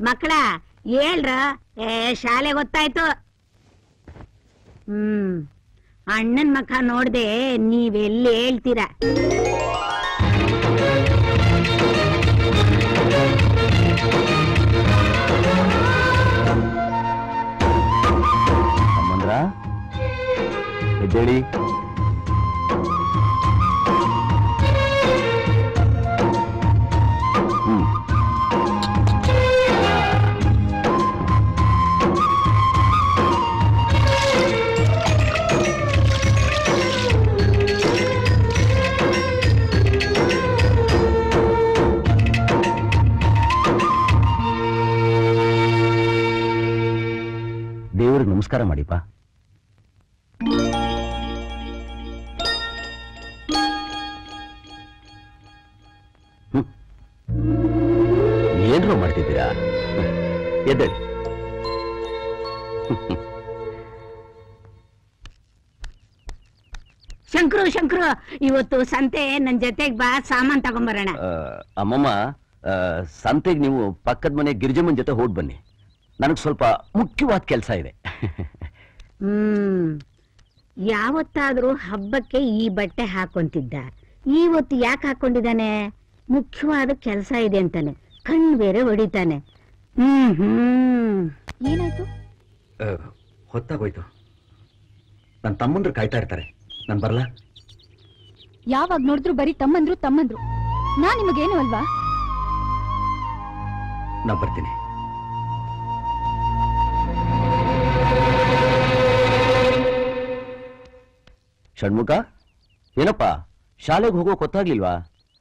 ಮಕ್ಕಳ ಹೇಳ್ರ? ಏ ಶಾಲೆ ಗೊತ್ತಾಯ್ತು. ಹ್ಮ್. ಅಣ್ಣನ್ ಮಖ ನೋಡ್ದೆ ನೀವೆಲ್ಲಿ ಹೇಳ್ತೀರಾ? ಎದ್ದೇಳಿ. ನಮಸ್ಕಾರ ಮಾಡಿಪ್ಪ. ಏನ್ರೋ ಮಾಡ್ತಿದ್ದೀರಾ? ಎದ್ದೇಳಿ. ಶಂಕರು ಶಂಕರು ಇವತ್ತು ಸಂತೆ ನನ್ ಜೊತೆಗ್ ಬಾ ಸಾಮಾನ್ ತಗೊಂಬರೋಣ. ಅಮ್ಮಮ್ಮ ಸಂತೆಗೆ ನೀವು ಪಕ್ಕದ ಮನೆ ಗಿರಿಜಮ್ಮನ್ ಜೊತೆ ಹೋಗಿ ಬನ್ನಿ. ನನಗೆ ಸ್ವಲ್ಪ ಮುಖ್ಯವಾದ ಕೆಲಸ ಇದೆ. ಹ್ಮ್. ಯಾವತ್ತಾದ್ರೂ ಹಬ್ಬಕ್ಕೆ ಈ ಬಟ್ಟೆ ಹಾಕೊಂತಿದ್ದ. ಇವತ್ತು ಯಾಕೆ ಹಾಕೊಂಡಿದ್ದಾನೆ? ಮುಖ್ಯವಾದ ಕೆಲಸ ಇದೆ ಅಂತಾನೆ. ಕಣ್ಣು ಬೇರೆ ಹೊಡಿತಾನೆ. ಹ್ಮ್ ಹ್ಮ್. ಏನಾಯ್ತು? ಹೊತ್ತಾಗೋಯ್ತು. ನನ್ನ ತಮ್ಮಂದ್ರು ಕಾಯ್ತಾ ಇರ್ತಾರೆ. ನಾನು ಬರಲ್ಲ ಯಾವಾಗ ನೋಡಿದ್ರು ಬರೀ ತಮ್ಮಂದ್ರು ತಮ್ಮಂದ್ರು. ನಾನ್ ನಿಮಗೇನು ಅಲ್ವಾ? ನಾ ಬರ್ತೀನಿ. ಷಣ್ಮುಖ? ಏನಪ್ಪ ಶಾಲೆಗೆ ಹೋಗೋಕ್ ಗೊತ್ತಾಗ್ಲಿಲ್ವಾ?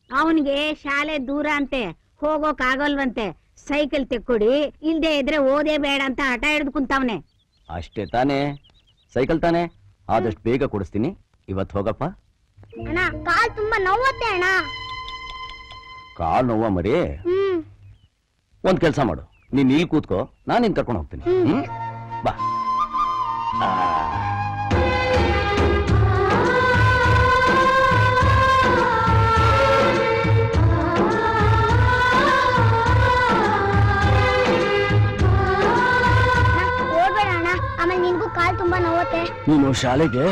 ಅವನಿಗೆ ಶಾಲೆ ದೂರ ಅಂತೆ ಹೋಗೋಕ್ ಆಗಲ್ವಂತೆ. ಸೈಕಲ್ ತೆಕ್ಕೊಡಿ ಇಲ್ದೆ ಇದ್ರೆ ಓದೇ ಬೇಡ ಅಂತ ಹಠ ಹಿಡಿದು ಕುಂತವನೆ. ಅಷ್ಟೇ ತಾನೆ ಸೈಕಲ್ ತಾನೆ? ಆದಷ್ಟು ಬೇಗ ಕೊಡಿಸ್ತೀನಿ ಇವತ್ತು ಹೋಗಪ್ಪ. ಅಣ್ಣ ಕಾಲ್ ತುಂಬಾ ನೋವತ್ತೆ ಅಣ್ಣ. ಕಾಲ್ ನೋವ ಮರಿ? ಹ್ಮ್. ಒಂದ್ ಕೆಲಸ ಮಾಡು ನೀನ್ ಇಲ್ಲಿ ಕೂತ್ಕೋ ನಾನು ನಿನ್ ಕರ್ಕೊಂಡು ಹೋಗ್ತೀನಿ. ಹ್ಮ್? ಬಾ. ಆ. ತುಂಬಾ ನೋವತ್ತೆ. ನೀನು ಶಾಲೆಗೆ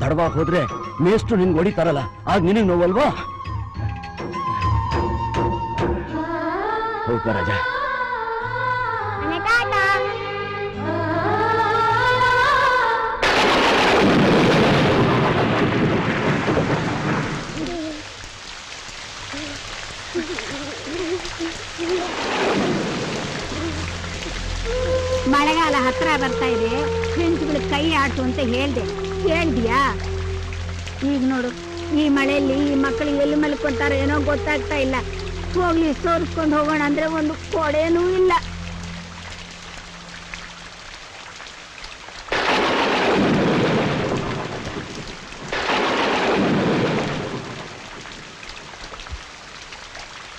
ತಡವಾಗಿ ಹೋದ್ರೆ ಮೇಷ್ಟು ನಿನ್ಗೆ ಹೊಡಿತಾರಲ್ಲ ಆಗ ನಿನಗೆ ನೋವಲ್ವಾ? ಹೋಗ್ಬ ರಾಜ. ಮಳೆಗಾಲ ಹತ್ರ ಬರ್ತಾ ಇದೆ. ಫ್ರೆಂಡ್ಸ್ಗಳು ಕೈ ಆಟು ಅಂತ ಹೇಳ್ದೆ. ಹೇಳ್ದಿಯಾ? ಈಗ ನೋಡು, ಈ ಮಳೆಯಲ್ಲಿ ಈ ಮಕ್ಕಳು ಎಲ್ಲಿ ಮಲ್ಕೊಂತಾರೋ ಏನೋ ಗೊತ್ತಾಗ್ತಾ ಇಲ್ಲ. ಹೋಗ್ಲಿ, ಸೋರಿಸ್ಕೊಂಡು ಹೋಗೋಣ ಅಂದ್ರೆ ಒಂದು ಕೊಡೆನೂ ಇಲ್ಲ.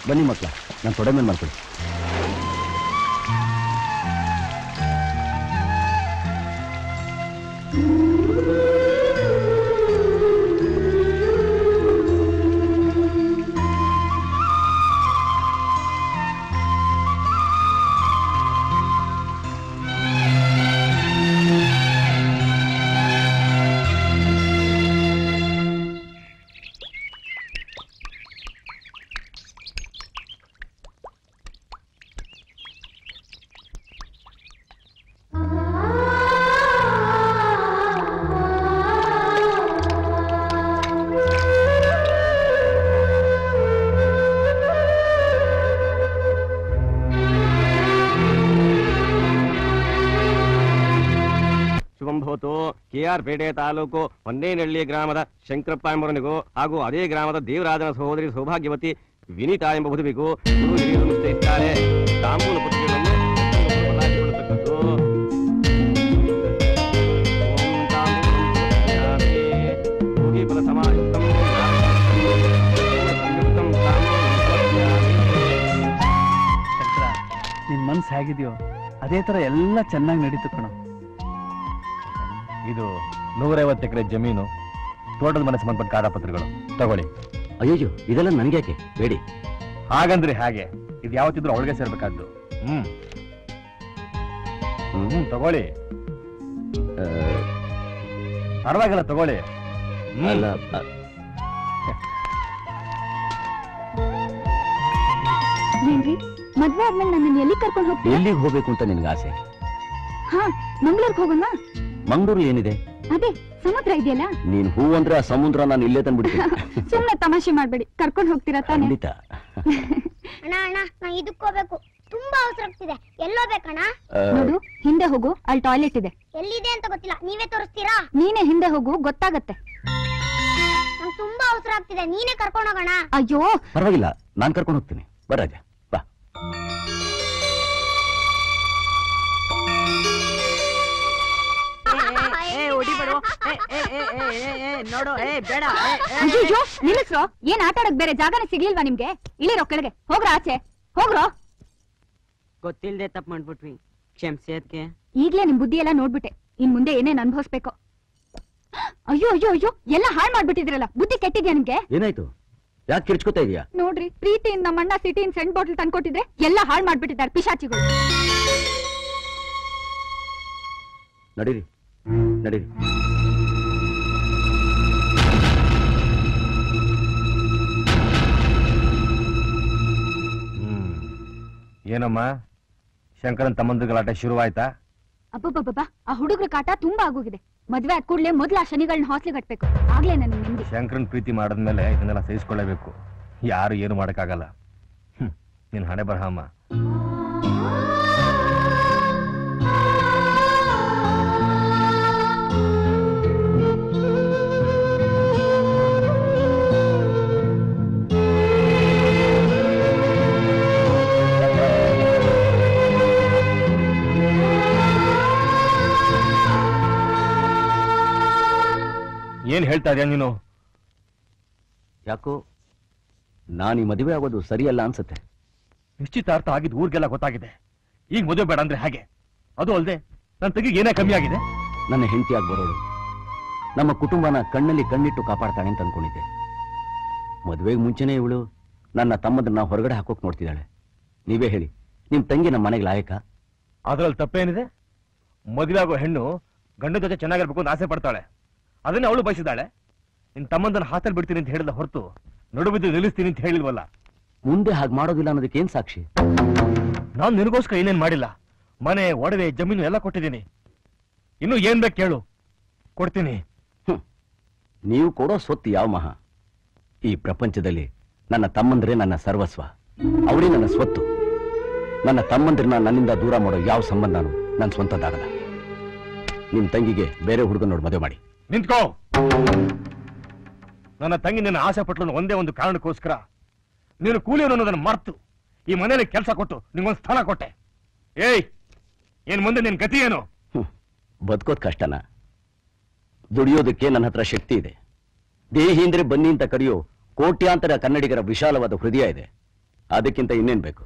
ಬನ್ನಿ ಮಕ್ಕಳ, ನಾನು ತೊಡೆ ಮೇಲೆ ಮಾಡ್ತೀನಿ ಕೆ ಆರ್ ಪೇಟೆ ತಾಲೂಕು ಹೊನ್ನೇನಹಳ್ಳಿ ಗ್ರಾಮದ ಶಂಕರಪ್ಪ ಎಂಬರನಿಗೂ ಹಾಗೂ ಅದೇ ಗ್ರಾಮದ ದೇವರಾಜನ ಸಹೋದರಿ ಸೌಭಾಗ್ಯವತಿ ವಿನೀತಾ ಎಂಬ ವಧುವಿಗೂ ಗುರು ಹಿರಿಯರು ಮನ್ಸು ಹೇಗಿದೆಯೋ ಅದೇ ತರ ಎಲ್ಲ ಚೆನ್ನಾಗಿ ನಡೀತು ನೂರೈವತ್ತು ಎಕರೆ ಜಮೀನು ತೋಟದ ಮನೆ ಸಂಬಂಧಪಟ್ಟ ಕಾಗದಪತ್ರಗಳು. ತಗೊಳ್ಳಿ. ಅಯ್ಯೋ ಇದೆಲ್ಲ ನನಗ್ಯಾಕೆ? ಬೇಡಿ. ಹಾಗಂದ್ರೆ ಹಾಗೆ. ಇದು ಯಾವತ್ತಿದ್ರು ಅವಳಿಗೆ ಸೇರ್ಬೇಕಾದ್ದು. ಹ್ಮ್. ಹ್ಮ್. ತಗೊಳ್ಳಿ. ಪರವಾಗಿಲ್ಲ ತಗೊಳ್ಳಿ. ಅಲ್ಲ ಏನ್ರಿ ಮದ್ವೆ ಆದ್ಮೇಲೆ ನನ್ನ ಎಲ್ಲಿ ಕರ್ಕೊಂಡು ಹೋಗ್ತೀನಿ ಎಲ್ಲಿಗೆ ಹೋಗ್ಬೇಕು ಅಂತ ನಿನ್ಗೆ ಆಸೆ? ಹಾ ಮಂಗ್ಳೂರ್ಗ್ ಹೋಗೋಣ? ಮಂಗಳೂರು ಏನಿದೆ? ಅದೇ ಸಮುದ್ರ ಇದೆಯಲ್ಲ? ನೀನ್ ಹೂ ಅಂದ್ರೆ ಆ ಸಮುದ್ರ ನಾನು ಇಲ್ಲೇ ತಂದ್ಬಿಡ್ತೀನಿ. ಸುಮ್ಮನೆ ತಮಾಷೆ ಮಾಡ್ಬೇಡಿ. ಕರ್ಕೊಂಡು ಹೋಗ್ತೀರಾ ತಾನೆ? ಖಂಡಿತ. ಅಣ್ಣ ಅಣ್ಣ ನಾ ಇದಕ್ಕೆ ಹೋಗ್ಬೇಕು. ತುಂಬಾ ಅವಸರ ಆಗ್ತಿದೆ. ಎಲ್ಲೋಗ್ಬೇಕಣ್ಣ ಆ, ನೋಡು ಹಿಂದೆ ಹೋಗು ಅಲ್ಲಿ ಟಾಯ್ಲೆಟ್ ಇದೆ. ಎಲ್ಲಿದೆ ಅಂತ ಗೊತ್ತಿಲ್ಲ. ನೀವೇ ತೋರಿಸ್ತೀರಾ? ನೀನೇ ಹಿಂದೆ ಹೋಗು ಗೊತ್ತಾಗತ್ತೆ. ನಂಗೆ ತುಂಬಾ ಅವಸರ ಆಗ್ತಿದೆ. ನೀನೇ ಕರ್ಕೊಂಡು ಹೋಗೋಣ? ಅಯ್ಯೋ! ಪರವಾಗಿಲ್ಲ ನಾನ್ ಕರ್ಕೊಂಡು ಹೋಗ್ತೀನಿ. ಬರಾಜ ಬಾ. ನೋಡು ಏ ಬೇಡ ಅಯ್ಯೋ ನಿಲ್ಲಿಸ್ರೋ ಏನ್ ಆಟ ಆಡಕ್ ಬೇರೆ? ಜಾಗನೇ ಸಿಗ್ಲಿಲ್ವಾ ನಿಮ್ಗೆ? ಇಳಿರೋ ಕೆಳಗೆ. ಹೋಗ್ರ ಆಚೆ. ಹೋಗ್ರೋ. ಗೊತ್ತಿಲ್ದೆ ತಪ್ಪು ಮಾಡ್ಬಿಟ್ವಿ. ಕ್ಷಮಿಸಿ ಅದಕ್ಕೆ ಈಗ್ಲೇ ನಿಮ್ ಬುದ್ಧಿ ಎಲ್ಲ ನೋಡ್ಬಿಟ್ಟೆ. ಇನ್ ಮುಂದೆ ಏನೇನ್ ಅನ್ಭವಿಸ್ಬೇಕು? ಅಯ್ಯೋ ಅಯ್ಯೋ ಅಯ್ಯೋ ಎಲ್ಲ ಹಾಳ್ ಮಾಡ್ಬಿಟ್ಟಿದ್ರಲ್ಲ. ಬುದ್ಧಿ ಕೆಟ್ಟಿದ್ಯಾ ನಿಮ್ಗೆ? ಏನಾಯ್ತು? ಯಾಕೆ ಕಿರ್ಚ್ಕೊತಾ ಇದೀಯಾ? ನೋಡ್ರಿ ಪ್ರೀತಿಯಿಂದ ನಮ್ಮಣ್ಣ ಸಿಟಿಯಿಂದ ಸೆಂಟ್ ಬಾಟಲ್ ತಂದ್ಕೊಟ್ಟಿದ್ರೆ ಎಲ್ಲ ಹಾಳ್ ಮಾಡ್ಬಿಟ್ಟಿದ್ದಾರೆ ಪಿಶಾಚಿಗಳು. ನಡೀರಿ. ನಡೀರಿ. ಏನಮ್ಮ? ಶಂಕರನ್ ತಮ್ಮಂದ್ರ ಗಲಾಟೆ ಶುರುವಾಯ್ತಾ? ಅಬ್ಬಬ್ಬಬ್ಬ ಆ ಹುಡುಗರ ಕಾಟ ತುಂಬಾ ಆಗೋಗಿದೆ. ಮದ್ವೆ ಆದ ಕೂಡಲೇ ಮೊದ್ಲ ಆ ಶನಿಗಳನ್ನ ಹಾಸ್ಲಿ ಕಟ್ಟಬೇಕು ಆಗ್ಲೇ ನನಗೆ ನೆಮ್ಮದಿ. ಶಂಕರನ್ ಪ್ರೀತಿ ಮಾಡಿದ್ಮೇಲೆ ಇದನ್ನೆಲ್ಲ ಸಹಿಸ್ಕೊಳ್ಳೇಬೇಕು ಯಾರು ಏನು ಮಾಡಕ್ಕಾಗಲ್ಲ. ಹ್ಮ್ ನಿನ್ ಹಣೆ ಬರಹಮ್ಮ. ಏನ್ ಹೇಳ್ತಾ ಇದೆಯಾ ನೀನು? ಯಾಕೋ ನಾನು ಈ ಮದುವೆ ಆಗೋದು ಸರಿಯಲ್ಲ ಅನ್ಸುತ್ತೆ. ನಿಶ್ಚಿತಾರ್ಥ ಆಗಿದ್ದು ಊರಿಗೆಲ್ಲ ಗೊತ್ತಾಗಿದೆ. ಈಗ ಮದುವೆ ಬೇಡ ಅಂದ್ರೆ ಹಾಗೆ? ಅದು ಅಲ್ಲದೆ ನನ್ನ ತೆಗಿಗೆ ಏನೇ ಕಮ್ಮಿ ಆಗಿದೆ? ನನ್ನ ಹೆಂಡತಿಯಾಗಿ ಬರೋಳು. ನಮ್ಮ ಕುಟುಂಬನ ಕಣ್ಣಲ್ಲಿ ಕಣ್ಣಿಟ್ಟು ಕಾಪಾಡ್ತಾಳೆ ಅಂತ ಅನ್ಕೊಂಡಿದ್ದೆ. ಮದುವೆಗೆ ಮುಂಚೆನೇ ಇವಳು ನನ್ನ ತಮ್ಮದನ್ನ ಹೊರಗಡೆ ಹಾಕೋಕ್ ನೋಡ್ತಿದ್ದಾಳೆ. ನೀವೇ ಹೇಳಿ ನಿಮ್ ತಂಗಿ ನಮ್ಮ ಮನೆಗೆ ಲಾಯಕ? ಅದ್ರಲ್ಲಿ ತಪ್ಪೇನಿದೆ? ಮದುವೆ ಆಗೋ ಹೆಣ್ಣು ಗಂಡ ಜೊತೆ ಚೆನ್ನಾಗಿರ್ಬೇಕು ಅಂತ ಆಸೆ ಪಡ್ತಾಳೆ. ಅದನ್ನೇ ಅವಳು ಬಯಸಿದಾಳೆ ನಿನ್ ತಮ್ಮಂದನ ಹಾಸಲ್ ಬಿಡ್ತೀನಿ ಅಂತ ಹೇಳಿದ ಹೊರತು ನಡುಬಿದ್ದು ನಿಲ್ಲಿಸ್ತೀನಿ ಅಂತ ಹೇಳಿಲ್ವಲ್ಲ? ಮುಂದೆ ಹಾಗೆ ಮಾಡೋದಿಲ್ಲ ಅನ್ನೋದಕ್ಕೆ ಏನ್ ಸಾಕ್ಷಿ? ನಾನು ನಿನಗೋಸ್ಕರ ಏನೇನ್ ಮಾಡಿಲ್ಲ. ಮನೆ ಒಡವೆ ಜಮೀನು ಎಲ್ಲ ಕೊಟ್ಟಿದ್ದೀನಿ. ಇನ್ನು ಏನ್ ಬೇಕು ಕೇಳು. ಕೊಡ್ತೀನಿ. ನೀವು ಕೊಡೋ ಸ್ವತ್ತು ಯಾವ ಮಹಾ? ಈ ಪ್ರಪಂಚದಲ್ಲಿ ನನ್ನ ತಮ್ಮಂದ್ರೆ ನನ್ನ ಸರ್ವಸ್ವ. ಅವರೇ ನನ್ನ ಸ್ವತ್ತು. ನನ್ನ ತಮ್ಮಂದ್ರನ್ನ ನನ್ನಿಂದ ದೂರ ಮಾಡೋ ಯಾವ ಸಂಬಂಧನೂ ನನ್ನ ಸ್ವಂತದ್ದಾಗಲ್ಲ. ನಿಮ್ ತಂಗಿಗೆ ಬೇರೆ ಹುಡುಗ ನೋಡಿ ಮದುವೆ ಮಾಡಿ. ನಿಂತ್ಕೋ. ನನ್ನ ತಂಗಿ ನಿನ್ನ ಆಸೆ ಪಟ್ಲು ಒಂದೇ ಒಂದು ಕಾರಣಕ್ಕೋಸ್ಕರ ನೀನು ಕೂಲಿಯವನು ಅನ್ನೋದನ್ನ ಮರ್ತು. ಈ ಮನೆಯಲ್ಲಿ ಕೆಲಸ ಕೊಟ್ಟು ನಿಂಗೊಂದು ಸ್ಥಾನ ಕೊಟ್ಟೆ. ಏಯ್, ಏನ್ ಮುಂದೆ ನಿನ್ ಗತಿ ಏನು. ಬದುಕೋದ್ ಕಷ್ಟನ? ದುಡಿಯೋದಕ್ಕೆ ನನ್ನ ಹತ್ರ ಶಕ್ತಿ ಇದೆ. ದೇಹಿ ಅಂದ್ರೆ ಬನ್ನಿ ಅಂತ ಕರೆಯೋ ಕೋಟ್ಯಾಂತರ ಕನ್ನಡಿಗರ ವಿಶಾಲವಾದ ಹೃದಯ ಇದೆ. ಅದಕ್ಕಿಂತ ಇನ್ನೇನ್ ಬೇಕು?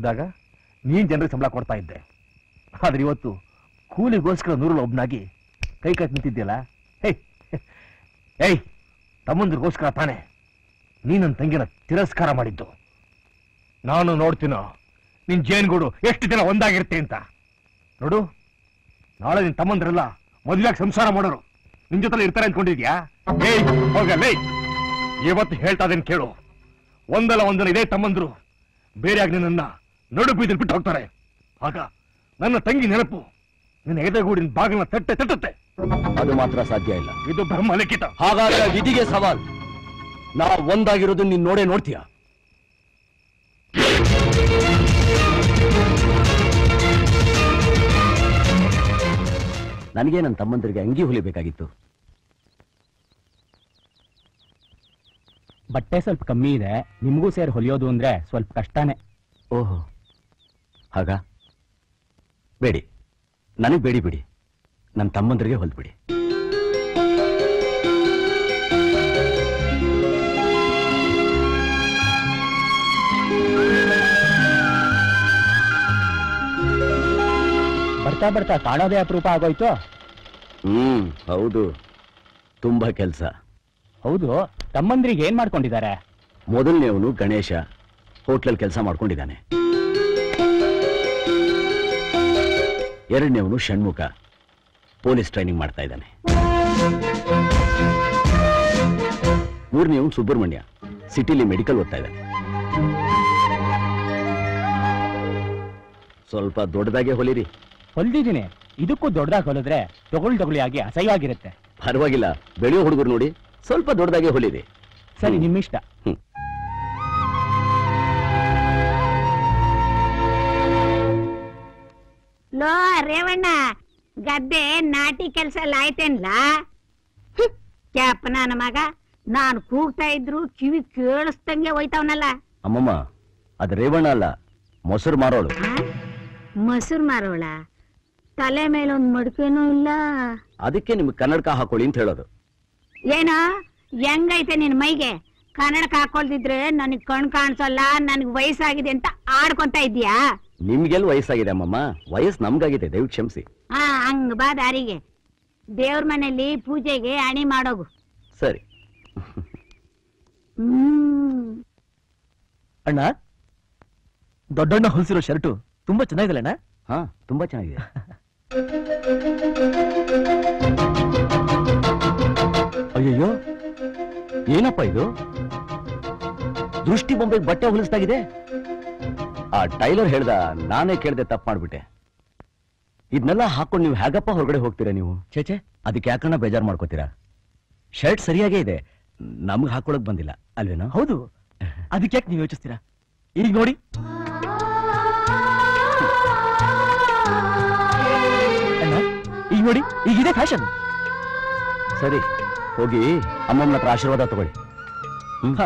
ಇದ್ದಾಗ ನೀನ್ ಜನರಿಗೆ ಸಂಬಳ ಕೊಡ್ತಾ ಇದ್ದೆ. ಆದ್ರೆ ಇವತ್ತು ಕೂಲಿಗೋಸ್ಕರ ನೂರಲ್ಲಿ ಒಬ್ನಾಗಿ ಕೈ ಕಟ್ಟಿ ನಿಂತಿದ್ದೀಯಲ್ಲ? ಹೇ ಏಯ್, ತಮ್ಮಂದ್ರಿಗೋಸ್ಕರ ತಾನೆ ನೀ ನನ್ನ ತಂಗಿನ ತಿರಸ್ಕಾರ ಮಾಡಿದ್ದು. ನಾನು ನೋಡ್ತೀನೋ, ನಿನ್ ಜೇನ್ಗೂಡು ಎಷ್ಟು ದಿನ ಒಂದಾಗಿರುತ್ತೆ ಅಂತ. ನೋಡು, ನಾಳೆ ನಿನ್ ತಮ್ಮಂದ್ರೆಲ್ಲ ಮದುವೆಯಾಗಿ ಸಂಸಾರ ಮಾಡೋರು. ನಿನ್ ಜೊತೆ ಇರ್ತಾರೆ ಅನ್ಕೊಂಡಿದ್ಯಾ? ಏಯ್ ಹೋಗಲ್ಲ ಇವತ್ತು ಹೇಳ್ತಾ ಇದ್ದೇನೆ ಕೇಳು. ಒಂದಲ್ಲ ಒಂದಲ್ಲ ಇದೇ ತಮ್ಮಂದ್ರು. ಬೇರೆಯಾಗಿ ನಿನ್ನ ನಡು ಬೀದಿಲ್ ಬಿಟ್ಟು ಹೋಗ್ತಾರೆ. ಆಗ ನನ್ನ ತಂಗಿ ನೆನಪು ನಿನ್ನ ಎದೆಗೂಡಿನ ಬಾಗಿನ ತಟ್ಟೆ ತಟ್ಟುತ್ತೆ. ಅದು ಮಾತ್ರ ಸಾಧ್ಯ ಇಲ್ಲ. ಇದು ಬ್ರಹ್ಮ ಲಿಖಿತ. ಹಾಗಾದ್ರೆ ವಿಧಿಗೆ ಸವಾಲ್. ನಾ ಒಂದಾಗಿರೋದು ನೀನ್ ನೋಡೇ ನೋಡ್ತೀಯ? ನನಗೆ ನನ್ನ ತಮ್ಮಂದರಿಗೆ ಅಂಗಿ ಹೊಲಿಬೇಕಾಗಿತ್ತು. ಬಟ್ಟೆ ಸ್ವಲ್ಪ ಕಮ್ಮಿ ಇದೆ. ನಿಮಗೂ ಸೇರಿ ಹೊಲಿಯೋದು ಅಂದ್ರೆ ಸ್ವಲ್ಪ ಕಷ್ಟನೇ. ಓಹೋ. ಹಾಗ? ಬೇಡಿ. ನನಗೆ ಬೇಡಿ ಬಿಡಿ. ನನ್ನ ತಮ್ಮಂದ್ರಿಗೆ ಹೊಲ್ಬಿಡಿ ಬರ್ತಾ ಬರ್ತಾ ಕಾಣೋದೇ ಅಪರೂಪ ಆಗೋಯ್ತು? ಹ್ಮ್ ಹೌದು. ತುಂಬಾ ಕೆಲಸ. ಹೌದು ತಮ್ಮಂದ್ರಿಗೆ ಏನ್ ಮಾಡ್ಕೊಂಡಿದ್ದಾರೆ? ಮೊದಲನೇವನು ಗಣೇಶ. ಹೋಟ್ಲಲ್ಲಿ ಕೆಲಸ ಮಾಡ್ಕೊಂಡಿದ್ದಾನೆ. ಎರಡನೇವನು ಷಣ್ಮುಖ. ಪೊಲೀಸ್ ಟ್ರೈನಿಂಗ್ ಮಾಡ್ತಾ ಇದ್ದಾನೆ. ಮೂರನೇವನು ಸುಬ್ರಹ್ಮಣ್ಯ. ಸಿಟಿಲಿ ಮೆಡಿಕಲ್ ಓದ್ತಾ ಇದ್ದಾನೆ. ಸ್ವಲ್ಪ ದೊಡ್ಡದಾಗೆ ಹೊಲಿರಿ. ಹೊಲ್ದಿದ್ದೀನಿ. ಇದಕ್ಕೂ ದೊಡ್ಡದಾಗಿ ಹೊಲಿದ್ರೆ ತೊಗೊಳ್ ಆಗಿ ಅಸಹ್ಯವಾಗಿರುತ್ತೆ. ಪರವಾಗಿಲ್ಲ. ಬೆಳೆಯೋ ಹುಡುಗರು ನೋಡಿ ಸ್ವಲ್ಪ ದೊಡ್ಡದಾಗೆ ಹೊಲಿರಿ. ಸರಿ. ನಿಮ್ಮಿಷ್ಟ. ಹ್ಮ್. ಲೋ ರೇವಣ್ಣ ಗದ್ದೆ ನಾಟಿ ಕೆಲಸ ಎಲ್ಲ ಆಯ್ತೇನ್ಲ? ಕ್ಯಾಪ ನನ್ನ ಮಗ ನಾನು ಕೂಗ್ತಾ ಇದ್ರು ಕಿವಿ ಕೇಳಿಸ್ದಂಗೆ ಹೋಯ್ತಾವನಲ್ಲ. ಅಮ್ಮಮ್ಮ ಅದು ರೇವಣ್ಣ ಅಲ್ಲ ಮೊಸರು ಮಾರೋಳು. ಮೊಸರು ಮಾರೋಳ? ತಲೆ ಮೇಲೆ ಒಂದ್ ಮಡ್ಕೆನೂ ಇಲ್ಲ. ಅದಕ್ಕೆ ನಿಮ್ಗೆ ಕನ್ನಡಕ ಹಾಕೊಳ್ಳಿ ಅಂತ ಹೇಳೋದು. ಏನೋ ಹೆಂಗೈತೆ ನಿನ್ ಮೈಗೆ? ಕನ್ನಡಕ ಹಾಕೊಳ್ದಿದ್ರೆ ನನಗ್ ಕಣ್ ಕಾಣಿಸಲ್ಲ ನನಗ್ ವಯಸ್ಸಾಗಿದೆ ಅಂತ ಆಡ್ಕೊಂತ ಇದ್ಯಾ ನಿಮ್ಗೆಲ್ ವಯಸ್ಸಾಗಿದೆ ಅಮ್ಮಮ್ಮ? ವಯಸ್ಸು ನಮ್ಗಾಗಿದೆ ದೇವ್ ಕ್ಷಮಿಸಿ. ಹಾ ಹಂಗ ಬಾ ದಾರಿಗೆ. ದೇವ್ರ ಮನೆಯಲ್ಲಿ ಪೂಜೆಗೆ ಅಣಿ ಮಾಡೋಗು. ಸರಿ. ಹ್ಮ್. ಅಣ್ಣ ದೊಡ್ಡಣ್ಣ ಹೊಲಿಸಿರೋ ಶರ್ಟು ತುಂಬಾ ಚೆನ್ನಾಗಿದೆ ಅಣ್ಣ? ಹಾ ತುಂಬಾ ಚೆನ್ನಾಗಿದೆ. ಅಯ್ಯಯ್ಯೋ ಏನಪ್ಪ ಇದು? ದೃಷ್ಟಿ ಬೊಂಬೆಗೆ ಬಟ್ಟೆ ಹೊಲಿಸ್ದಾಗಿದೆ? ಆ ಟೈಲರ್ ಹೇಳ್ದ ನಾನೇ ಕೇಳ್ದೆ ತಪ್ಪು ಮಾಡ್ಬಿಟ್ಟೆ. ಇದನ್ನೆಲ್ಲ ಹಾಕೊಂಡು ನೀವು ಹೇಗಪ್ಪ ಹೊರಗಡೆ ಹೋಗ್ತೀರಾ ನೀವು? ಚೇಚೆ ಅದಕ್ಕೆ ಯಾಕಣ್ಣ ಬೇಜಾರು ಮಾಡ್ಕೋತೀರಾ? ಶರ್ಟ್ ಸರಿಯಾಗೇ ಇದೆ. ನಮ್ಗೆ ಹಾಕೊಳಕ್ ಬಂದಿಲ್ಲ ಅಲ್ವೇನೋ? ಹೌದು. ಅದಕ್ಕೆ ಯಾಕೆ ನೀವು ಯೋಚಿಸ್ತೀರಾ? ಈಗ ನೋಡಿ. ಅಣ್ಣ ಈಗ ನೋಡಿ. ಈಗ ಇದೆ ಫ್ಯಾಷನ್. ಸರಿ ಹೋಗಿ ಅಮ್ಮಮ್ಮನ ಹತ್ರ ಆಶೀರ್ವಾದ ತಗೊಳ್ಳಿ. ಹ್ಮ್?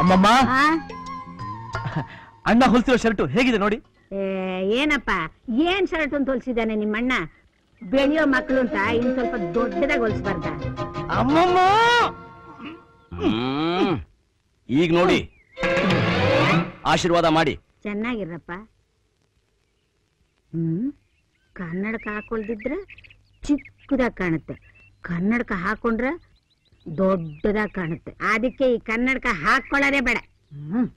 ಅಮ್ಮಮ್ಮ? ಅಣ್ಣ ಹೊಲ್ಸಿರೋ ಶರ್ಟ್ ಹೇಗಿದೆ ನೋಡಿ? ಏ, ಏನಪ್ಪ ಏನ್ ಶರ್ಟ್ ಅಂತ ಹೊಲ್ಸಿದ್ದಾನೆ ನಿಮ್ಮಣ್ಣ? ಬೆಳೆಯೋ ಮಕ್ಕಳು ಅಂತ ಇನ್ ಸ್ವಲ್ಪ ದೊಡ್ಡದಾಗ ಹೊಲ್ಸ್ಬಾರ್ದ? ಅಮ್ಮಮ್ಮ. ಈಗ ನೋಡಿ. ಆಶೀರ್ವಾದ ಮಾಡಿ. ಚೆನ್ನಾಗಿರಪ್ಪ ಹ್ಮ್ ಕನ್ನಡಕ ಹಾಕೊಳ್ದಿದ್ರ ಚಿಕ್ಕದಾಗ ಕಾಣುತ್ತೆ. ಕನ್ನಡಕ ಹಾಕೊಂಡ್ರೆ ದೊಡ್ಡದಾಗ್ ಕಾಣುತ್ತೆ. ಅದಕ್ಕೆ ಈ ಕನ್ನಡಕ ಹಾಕೊಳ್ಳೋದೇ ಬೇಡ. ಹ್ಮ್.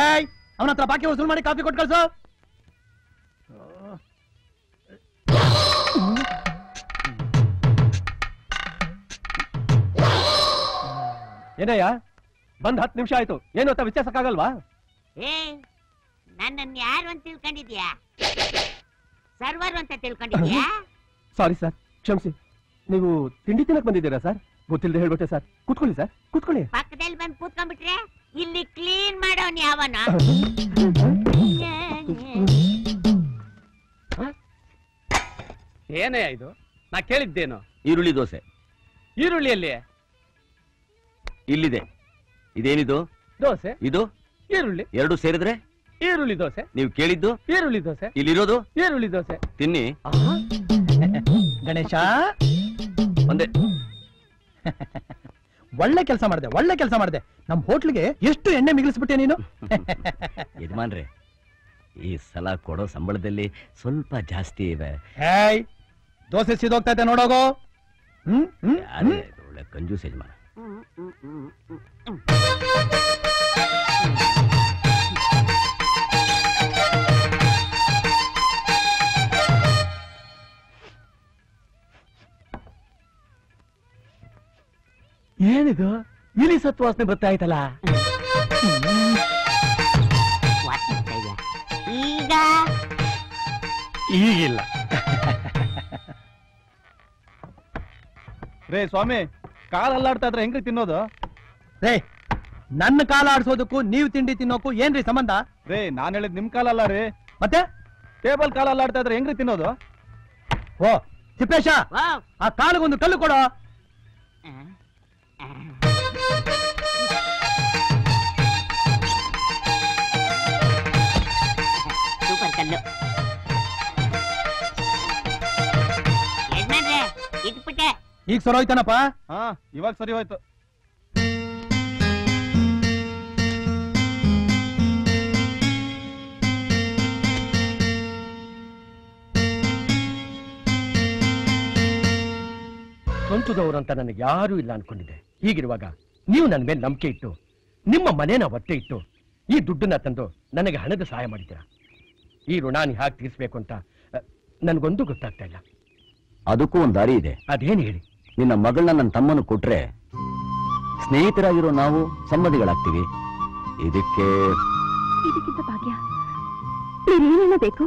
ಏಯ್ ಅವನ ಹತ್ರ ಬಾಕಿ ವಸೂಲ್ ಮಾಡಿ ಕಾಫಿ ಕೊಟ್ಟು ಕಳ್ಸು. ಏನಯ್ಯ ಬಂದ್ ಹತ್ತು ನಿಮಿಷ ಆಯ್ತು. ಏನು ಅಂತ ವಿಚಾರಿಸಕ್ಕಾಗಲ್ವಾ? ಏ ನನ್ನನ್ನು ಯಾರು ಅಂತ ತಿಳ್ಕೊಂಡಿದ್ಯಾ ಸರ್ವರ್ ಅಂತ ತಿಳ್ಕೊಂಡಿದ್ಯಾ ಸಾರಿ ಸರ್ ಕ್ಷಮಿಸಿ. ನೀವು ತಿಂಡಿ ತಿನ್ನಕ್ ಬಂದಿದ್ದೀರಾ ಸರ್ ಗೊತ್ತಿಲ್ಲದೆ ಹೇಳ್ಬಿಟ್ಟೆ ಸರ್ ಕೂತ್ಕೊಳ್ಳಿ ಸರ್ ಕೂತ್ಕೊಳ್ಳಿ. ಪಕ್ಕದಲ್ಲಿ ಬಂದು ಕೂತ್ಕೊಂಡ್ಬಿಟ್ರೆ ಇಲ್ಲಿ ಕ್ಲೀನ್ ಮಾಡೋನ್ ಯಾವನ? ಏನೇ ಇದು? ನಾ ಕೇಳಿದ್ದೇನು? ಈರುಳ್ಳಿ ದೋಸೆ. ಈರುಳ್ಳಿಯಲ್ಲಿ ಇಲ್ಲಿದೆ. ಇದೇನಿದು? ದೋಸೆ. ಇದು? ಈರುಳ್ಳಿ. ಎರಡು ಸೇರಿದ್ರೆ? ಈರುಳ್ಳಿ ದೋಸೆ. ನೀವು ಕೇಳಿದ್ದು? ಈರುಳ್ಳಿ ದೋಸೆ. ಇಲ್ಲಿರೋದು? ಈರುಳ್ಳಿ ದೋಸೆ. ತಿನ್ನಿ. ಗಣೇಶ? ಒಂದೇ. ಒಳ್ಳೆ ಕೆಲಸ ಮಾಡಿದೆ ಒಳ್ಳೆ ಕೆಲಸ ಮಾಡಿದೆ. ನಮ್ಮ ಹೋಟ್ಲಿಗೆ ಎಷ್ಟು ಎಣ್ಣೆ ಮಿಗಿಲಿಸ್ಬಿಟ್ಟೆ ನೀನು? ಯಜಮಾನ್ರೆ ಈ ಸಲ ಕೊಡೋ ಸಂಬಳದಲ್ಲಿ ಸ್ವಲ್ಪ ಜಾಸ್ತಿ ಇದೆ. ಹೇಯ್ ದೋಸೆ ಸಿದೋಗ್ತಾ ಇದೆ ನೋಡೋಗೋ. ಹ್ಮ್ ಹ್ಮ್ ಒಳ್ಳೆ ಕಂಜೂಸ್ ಯಜಮಾನ. ಏನಿದು? ಇಲಿ ಸತ್ವಾಸನೆ ಬರ್ತಾ ಆಯ್ತಲ್ಲ? ಈಗ? ಈಗಿಲ್ಲ. ರೇ ಸ್ವಾಮಿ ಕಾಲ್ ಅಲ್ಲಾಡ್ತಾ ಇದ್ರೆ ಹೆಂಗ್ರಿ ತಿನ್ನೋದು? ರೇ ನನ್ನ ಕಾಲ ಆಡ್ಸೋದಕ್ಕೂ ನೀವು ತಿಂಡಿ ತಿನ್ನೋಕು ಏನ್ರಿ ಸಂಬಂಧ? ರೇ ನಾನ್ ಹೇಳಿದ್ ನಿಮ್ ಕಾಲಲ್ಲ ರೀ. ಮತ್ತೆ? ಟೇಬಲ್ ಕಾಲ್ ಅಲ್ಲಾಡ್ತಾ ಇದ್ರೆ ಹೆಂಗ್ರಿ ತಿನ್ನೋದು? ಓ ತಿಪ್ಪೇಶ ಆ ಕಾಲಿಗೊಂದು ಕಲ್ಲು ಕೊಡೋ. ಸೂಪರ್ ಕಲ್ಲು. ಯಜಮಾನ್ರೆ ಇಟ್ಬಿಟ್ಟೆ ಈಗ ಹೋಯ್ತಾನಪ್ಪ? ಹಾ ಇವಾಗ ಸರಿ ಹೋಯ್ತು. ಸ್ವಂತದವರಂತ ನನಗೆ ಯಾರೂ ಇಲ್ಲ ಅನ್ಕೊಂಡಿದ್ದೆ. ಹೀಗಿರುವಾಗ ನೀವು ನನ್ನ ಮೇಲೆ ನಂಬಿಕೆ ಇಟ್ಟು ನಿಮ್ಮ ಮನೇನ ಒತ್ತೆ ಇಟ್ಟು ಈ ದುಡ್ಡನ್ನ ತಂದು ನನಗೆ ಹಣದ ಸಹಾಯ ಮಾಡಿದ್ದೀರಾ? ಈ ಋಣಾನಿ ಹಾಕಿ ತೀರಿಸಬೇಕು ಅಂತ ನನಗೊಂದು ಗೊತ್ತಾಗ್ತಾ ಇಲ್ಲ. ಅದಕ್ಕೂ ಒಂದು ದಾರಿ ಇದೆ. ಅದೇನು ಹೇಳಿ? ನಿನ್ನ ಮಗಳನ್ನ ನನ್ನ ತಮ್ಮನ್ನು ಕೊಟ್ರೆ ಸ್ನೇಹಿತರಾಗಿರೋ ನಾವು ಸಂಬಂಧಿಗಳಾಗ್ತೀವಿ. ಇದಕ್ಕೆ ಇದಕ್ಕಿಂತ ಭಾಗ್ಯ ಬೇಕು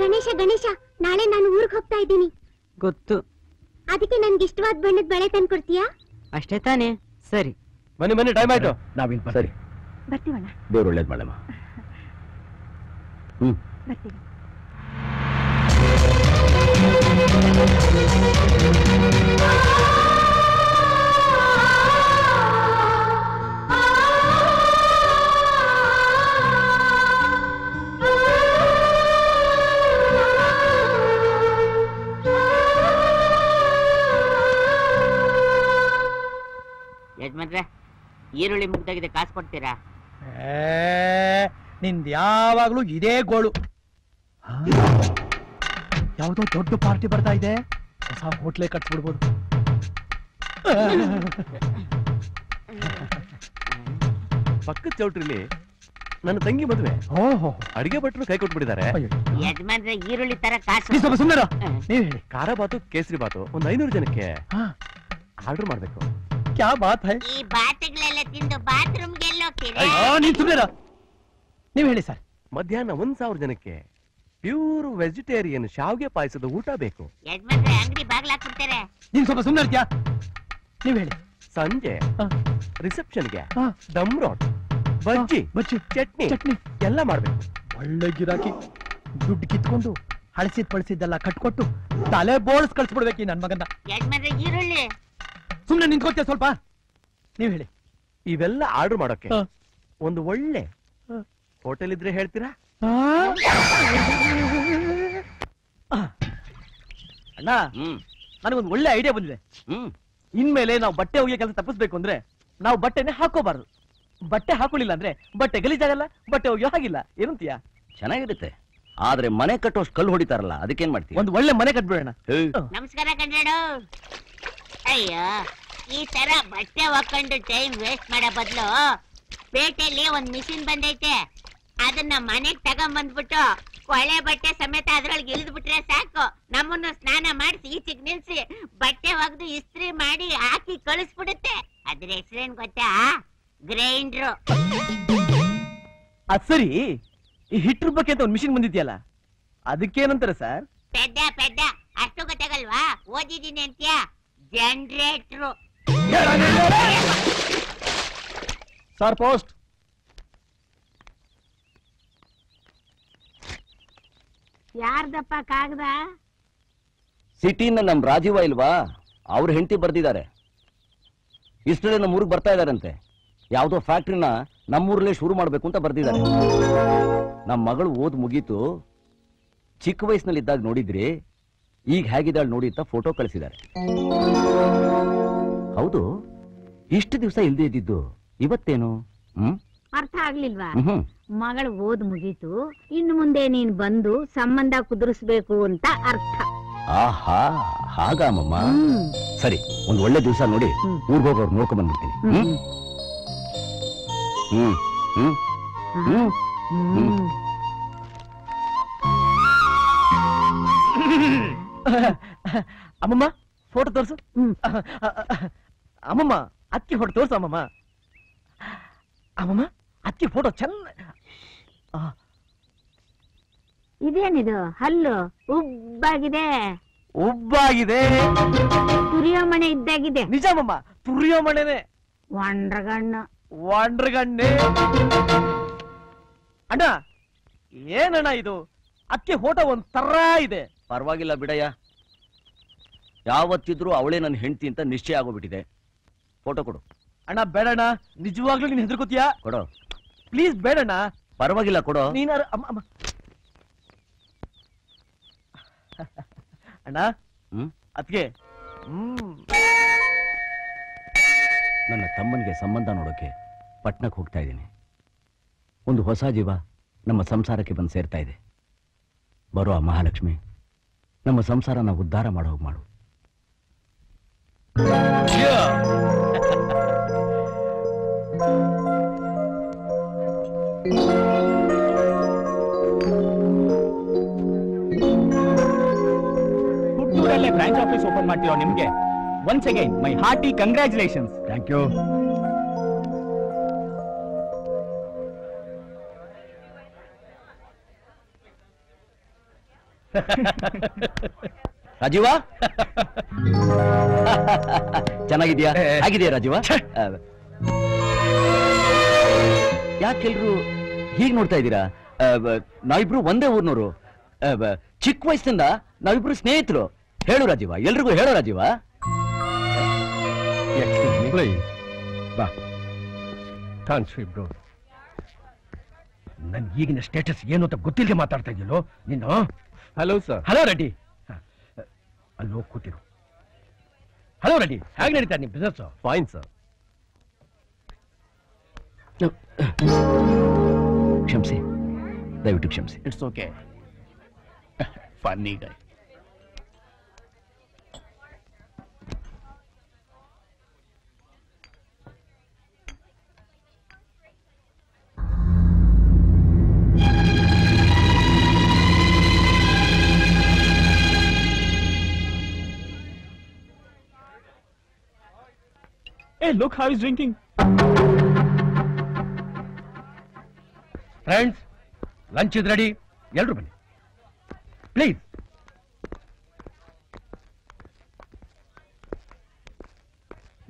ಗಣೇಶ ಗಣೇಶ ನಾಳೆ ನಾನು ಊರಿಗೆ ಹೋಗ್ತಾ ಇದ್ದೀನಿ. ಗೊತ್ತು. ಅದಕ್ಕೆ ನನ್ಗೆ ಇಷ್ಟವಾದ ಬಣ್ಣದ ಬಳೆ ತಂದ್ಕೊಡ್ತೀಯಾ ಅಷ್ಟೇ ತಾನೆ. ಸರಿ. ಬನ್ನಿ ಬನ್ನಿ ಟೈಮ್ ಆಯ್ತು. ನಾವಿನ್ ಸರಿ. ಬರ್ತೀವಣ್ಣ ದೇವ್ರು ಒಳ್ಳೇದ್ ಮಾಡಮ್ಮ. ಹ್ಮ್. ಬರ್ತೀವಿ. ಯಜಮಾನ್ರೆ ಈರುಳ್ಳಿ ಮುಗ್ದಾಗಿದೆ ಕಾಸು ಕೊಡ್ತೀರಾ? ನಿಂದ್ ಯಾವಾಗ್ಲೂ ಇದೇ ಗೋಳು. ಯಾವ್ದೋ ದೊಡ್ಡ ಪಾರ್ಟಿ ಬರ್ತಾ ಇದೆ. ಹೊಸ ಹೋಟ್ಲೆ ಕಟ್ಸ್ಬಿಡ್ಬೋದು ಪಕ್ಕದ ಚೌಟ್ರಿಲಿ ನನ್ನ ತಂಗಿ ಮದುವೆ. ಓಹೋ ಅಡಿಗೆ ಭಟ್ರು ಕೈ ಕೊಟ್ಬಿಟ್ಟಿದ್ದಾರೆ. ಯಜಮಾನ್ರೆ ಈರುಳ್ಳಿ ತರ ಕಾಸು. ಸ್ವಲ್ಪ ಸುಮ್ಮನೆ ನೀವ್ ಹೇಳಿ. ಖಾರ ಬಾತು ಕೇಸರಿ ಬಾತು ಒಂದ್ ಐನೂರು ಜನಕ್ಕೆ ಆರ್ಡರ್ ಮಾಡ್ಬೇಕು. ಕ್ಯಾ ಬಾತ್ ಹೈ ಈ ಬಾತುಗಳೆಲ್ಲ ತಿಂದು ಬಾತ್ರೂಮ್ಗೆ ಎಲ್ಲೋಗ್ತೀರಾ ಅಯ್ಯೋ, ನೀನ್ ಸುಮ್ಮನೆ ನೀವ್ ಹೇಳಿ ಸರ್. ಮಧ್ಯಾಹ್ನ ಒಂದ್ ಸಾವಿರ ಜನಕ್ಕೆ ಪ್ಯೂರ್ ವೆಜಿಟೇರಿಯನ್ ಶಾವ್ಗೆ ಪಾಯಸದ ಊಟ ಬೇಕು. ಯಜಮಾನ್ರೆ ಅಂಗಡಿ ಬಾಗ್ಲಾಕ್ಬಿಡ್ತಾರೆ ನೀನ್ ಸ್ವಲ್ಪ ಸುಮ್ಮನೆ ಇರ್ತೀಯಾ? ನೀವ್ ಹೇಳಿ. ಸಂಜೆ ರಿಸೆಪ್ಷನ್ಗೆ ದಮ್ ರೋಟ್ ಬಜ್ಜಿ ಬಜ್ಜಿ ಚಟ್ನಿ ಚಟ್ನಿ. ಎಲ್ಲ ಮಾಡ್ಬೇಕು. ಒಳ್ಳೆ ಗಿರಾಕಿ. ದುಡ್ಡು ಕಿತ್ಕೊಂಡು ಹಳಸಿದ್ ಪಳಸಿದ್ದೆಲ್ಲ ಕಟ್ಕೊಟ್ಟು ತಲೆ ಬೋಳ್ಸ್ ಕಳ್ಸ್ಬಿಡ್ಬೇಕು ಈ ನನ್ ಮಗನ್ನ. ಯಜಮಾನ್ರೆ ಈರುಳ್ಳಿ. ಸುಮ್ನೆ ನಿಂತ್ಕೋತೀಯ ಸ್ವಲ್ಪ? ನೀವ್ ಹೇಳಿ. ಇವೆಲ್ಲ ಆರ್ಡರ್ ಮಾಡೋಕೆ. ಹಾ. ಒಂದು ಒಳ್ಳೆ. ಹೋಟೆಲ್ ಇದ್ರೆ ಹೇಳ್ತೀರಾ? ಅಣ್ಣ ಹ್ಮ್. ನನಗೊಂದು ಒಳ್ಳೆ ಐಡಿಯಾ ಬಂದಿದೆ. ಹ್ಮ್. ಇನ್ಮೇಲೆ ನಾವು ಬಟ್ಟೆ ಒಗೆಯೋ ಕೆಲಸ ತಪ್ಪಿಸ್ಬೇಕು ಅಂದ್ರೆ ನಾವು ಬಟ್ಟೆನೆ ಹಾಕೋಬಾರ್ದು ಬಟ್ಟೆ ಹಾಕೊಳ್ಳಿಲ್ಲ ಅಂದ್ರೆ ಬಟ್ಟೆ ಗಲೀಜಾಗಲ್ಲ ಬಟ್ಟೆ ಒಗೆಯೋ ಹಾಗಿಲ್ಲ. ಏನಂತೀಯ? ಚೆನ್ನಾಗಿರುತ್ತೆ. ಆದ್ರೆ ಮನೆ ಕಟ್ಟೋಷ್ಟು ಕಲ್ಲು ಹೊಡಿತಾರಲ್ಲ ಅದಕ್ಕೇನ್ ಮಾಡ್ತೀವಿ ಒಂದು ಒಳ್ಳೆ ಮನೆ ಕಟ್ಬಿಡೋಣ. ನಮಸ್ಕಾರ ಕನ್ನಡ. ಅಯ್ಯೋ. ಈ ತರ ಬಟ್ಟೆ ಹಾಕೊಂಡು ಟೈಮ್ ವೇಸ್ಟ್ ಮಾಡೋ ಬದಲು ಪೇಟೆಯಲ್ಲಿ ಒಂದ್ ಮಿಷಿನ್ ಬಂದೈತೆ. ಅದನ್ನ ಮನೆಗ್ ತಗೊಂಬಂದ್ಬಿಟ್ಟು ಕೊಳೆ ಬಟ್ಟೆ ಸಮೇತ ಅದ್ರೊಳಗೆ ಇಳಿದ್ಬಿಟ್ರೆ ಸಾಕು. ನಮ್ಮನ್ನು ಸ್ನಾನ ಮಾಡಿಸಿ ಈಚೆಗ್ ನಿಲ್ಸಿ ಬಟ್ಟೆ ಒಗ್ದು ಇಸ್ತ್ರಿ ಮಾಡಿ ಹಾಕಿ ಕಳಿಸ್ಬಿಡುತ್ತೆ. ಅದ್ರ ಹೆಸರೇನ್ ಗೊತ್ತಾ? ಗ್ರೈಂಡ್ರು. ಅದ್ ಸರಿ. ಈ ಹಿಟ್ರ ಬಗ್ಗೆ ಅಂತ ಒಂದ್ ಮಿಷಿನ್ ಬಂದಿದ್ಯಲ್ಲ ಅದಕ್ಕೇನಂತಾರೆ ಸರ್? ಪೆದ್ದ ಪೆದ್ದ ಅಷ್ಟು ಗೊತ್ತಾಗಲ್ವಾ? ಓದಿದೀನಿ ಅಂತ್ಯಾ? ಜನರೇಟ್ರು ಸರ್ ಪೋಸ್ಟ್ ಯಾರ್ದಪ್ಪ ಕಾಗದ? ಸಿಟಿನ ನಮ್ ರಾಜೀವ ಇಲ್ವಾ? ಅವ್ರ ಹೆಂಡತಿ ಬರ್ದಿದ್ದಾರೆ. ಇಷ್ಟೇ ನಮ್ಮ ಊರಿಗೆ ಬರ್ತಾ ಇದಾರಂತೆ ಯಾವ್ದೋ ಫ್ಯಾಕ್ಟ್ರಿನ ನಮ್ಮೂರಲ್ಲೇ ಶುರು ಮಾಡ್ಬೇಕು ಅಂತ ಬರ್ದಿದ್ದಾರೆ. ನಮ್ಮ ಮಗಳು ಓದ್ ಮುಗೀತು. ಚಿಕ್ಕ ವಯಸ್ಸಿನಲ್ಲಿ ಇದ್ದಾಗ ನೋಡಿದ್ರಿ ಈಗ ಹೇಗಿದ್ದಾಳೆ ನೋಡಿ ಅಂತ ಫೋಟೋ ಕಳಿಸಿದ್ದಾರೆ. ಹೌದು. ಇಷ್ಟು ದಿವಸ ಇಲ್ದೇ ಇದ್ದಿದ್ದು ಇವತ್ತೇನು? ಹ್ಮ್? ಅರ್ಥ ಆಗ್ಲಿಲ್ವಾ? ಹ್ಮ್. ಮಗಳು ಓದ್ ಮುಗೀತು ಇನ್ನು ಮುಂದೆ ನೀನ್ ಬಂದು ಸಂಬಂಧ ಕುದುರಿಸ್ಬೇಕು ಅಂತ ಅರ್ಥ. ಆಹಾ ಹಾಗಾಮಮ್ಮ ಹ್ಮ್. ಸರಿ ಒಂದ್ ಒಳ್ಳೆ ದಿವಸ ನೋಡಿ ಹ್ಮ್. ಊರ್ಗ್ ಹೋಗೋರು ನೋಡ್ಕೊಂಡ್ ಬಂದ್ಬಿಡ್ತೀನಿ. ಹ್ಮ್. ಹ್ಮ್? ಹ್ಮ್ ಹ್ಮ್ ಹ್ಮ್. ಅಮ್ಮಮ್ಮ ಫೋಟೋ ತೋರ್ಸು. ಹ್ಮ್. ಅಮ್ಮಮ್ಮ ಅಕ್ಕಿ ಫೋಟೋ ತೋರ್ಸ ಅಮ್ಮಮ್ಮ. ಅಮ್ಮಮ್ಮ ಅಕ್ಕಿ ಫೋಟೋ ಚೆನ್ನ ಇದೇನಿದು? ಹಲ್ಲು. ಉಬ್ಬಾಗಿದೆ. ಉಬ್ಬಾಗಿದೆ. ತುರಿಯೋ ಮನೆ ಇದ್ದಾಗಿದೆ. ನಿಜ ಅಮ್ಮಮ್ಮ ತುರಿಯೋ ಮನೆನೆ ಒಂಡ್ರಗಣ್ಣು ವಂಡ್ರಗಣ್ಣೆ. ಅಣ್ಣ ಏನಣ್ಣ ಇದು? ಅಕ್ಕಿ ಫೋಟೋ ಒಂದ್ ತರ ಇದೆ. ಪರವಾಗಿಲ್ಲ ಬಿಡಯ್ಯ. ಯಾವತ್ತಿದ್ರೂ ಅವಳೇ ನನ್ನ ಹೆಂಡತಿ ಅಂತ ನಿಶ್ಚಯ ಆಗೋಗ್ಬಿಟ್ಟಿದೆ. ಫೋಟೋ ಕೊಡು. ಅಣ್ಣ ಬೇಡಣ್ಣ ನಿಜವಾಗ್ಲೂ ನೀನ್ ಹೆದರ್ಕೋತೀಯಾ? ಕೊಡು. ಪ್ಲೀಸ್ ಬೇಡಣ್ಣ ಪರವಾಗಿಲ್ಲ ಕೊಡು. ನೀನಾರ ಅಮ್ಮ ಅಮ್ಮ. ಅಣ್ಣ? ಹ್ಮ್? ಅದ್ಕೆ ಹ್ಮ್. ನನ್ನ ತಮ್ಮನಿಗೆ ಸಂಬಂಧ ನೋಡೋಕೆ ಪಟ್ನಕ್ಕೆ ಹೋಗ್ತಾ ಇದ್ದೀನಿ. ಒಂದು ಹೊಸ ಜೀವ ನಮ್ಮ ಸಂಸಾರಕ್ಕೆ ಬಂದು ಸೇರ್ತಾ ಇದೆ. ಬರುವ ಆ ಮಹಾಲಕ್ಷ್ಮಿ ನಮ್ಮ ಸಂಸಾರನ ಉದ್ಧಾರ ಮಾಡೋ ಹೋಗ್ ಮಾಡು. ಬ್ರಾಂಚ್ ಆಫೀಸ್ ಓಪನ್ ಮಾಡ್ತಿರೋ ನಿಮ್ಗೆ. Once again my hearty congratulations thank you Rajiva? ಚೆನ್ನಾಗಿದ್ಯಾ. ಆಗಿದೆಯಾ ರಾಜೀವ. ಯಾಕೆಲ್ರು ಹೀಗೆ ನೋಡ್ತಾ ಇದ್ದೀರಾ? ನಾವಿಬ್ರು ಒಂದೇ ಊರ್ನವರು ಚಿಕ್ಕ ವಯಸ್ಸಿಂದ ನಾವಿಬ್ರು ಸ್ನೇಹಿತರು. ಹೇಳು ರಾಜೀವ ಎಲ್ರಿಗೂ ಹೇಳು ರಾಜೀವ? ಬಾ. Thanks bro. ನನ್ ಈಗಿನ ಸ್ಟೇಟಸ್ ಏನು ಅಂತ ಗೊತ್ತಿಲ್ಲದೆ ಮಾತಾಡ್ತಾ ಇದೆಯಲ್ಲೋ? ನೀನು? Hello sir hello Reddy. ಅಲ್ಲಿ ಹೋಗಿ ಕೂತಿರು. ಹಲೋ ರೆಡ್ಡಿ. ಹೇಗೆ ನಡೀತಾ ನಿಮ್ ಬಿಸ್ನೆಸ್ ಫೈನ್ ಸರ್ ಕ್ಷಮಿಸಿ. ದಯವಿಟ್ಟು ಕ್ಷಮಿಸಿ. It's okay funny guy Hey, look how he's drinking. Friends lunch is ready ಎಲ್ರು ಬನ್ನಿ. ಪ್ಲೀಸ್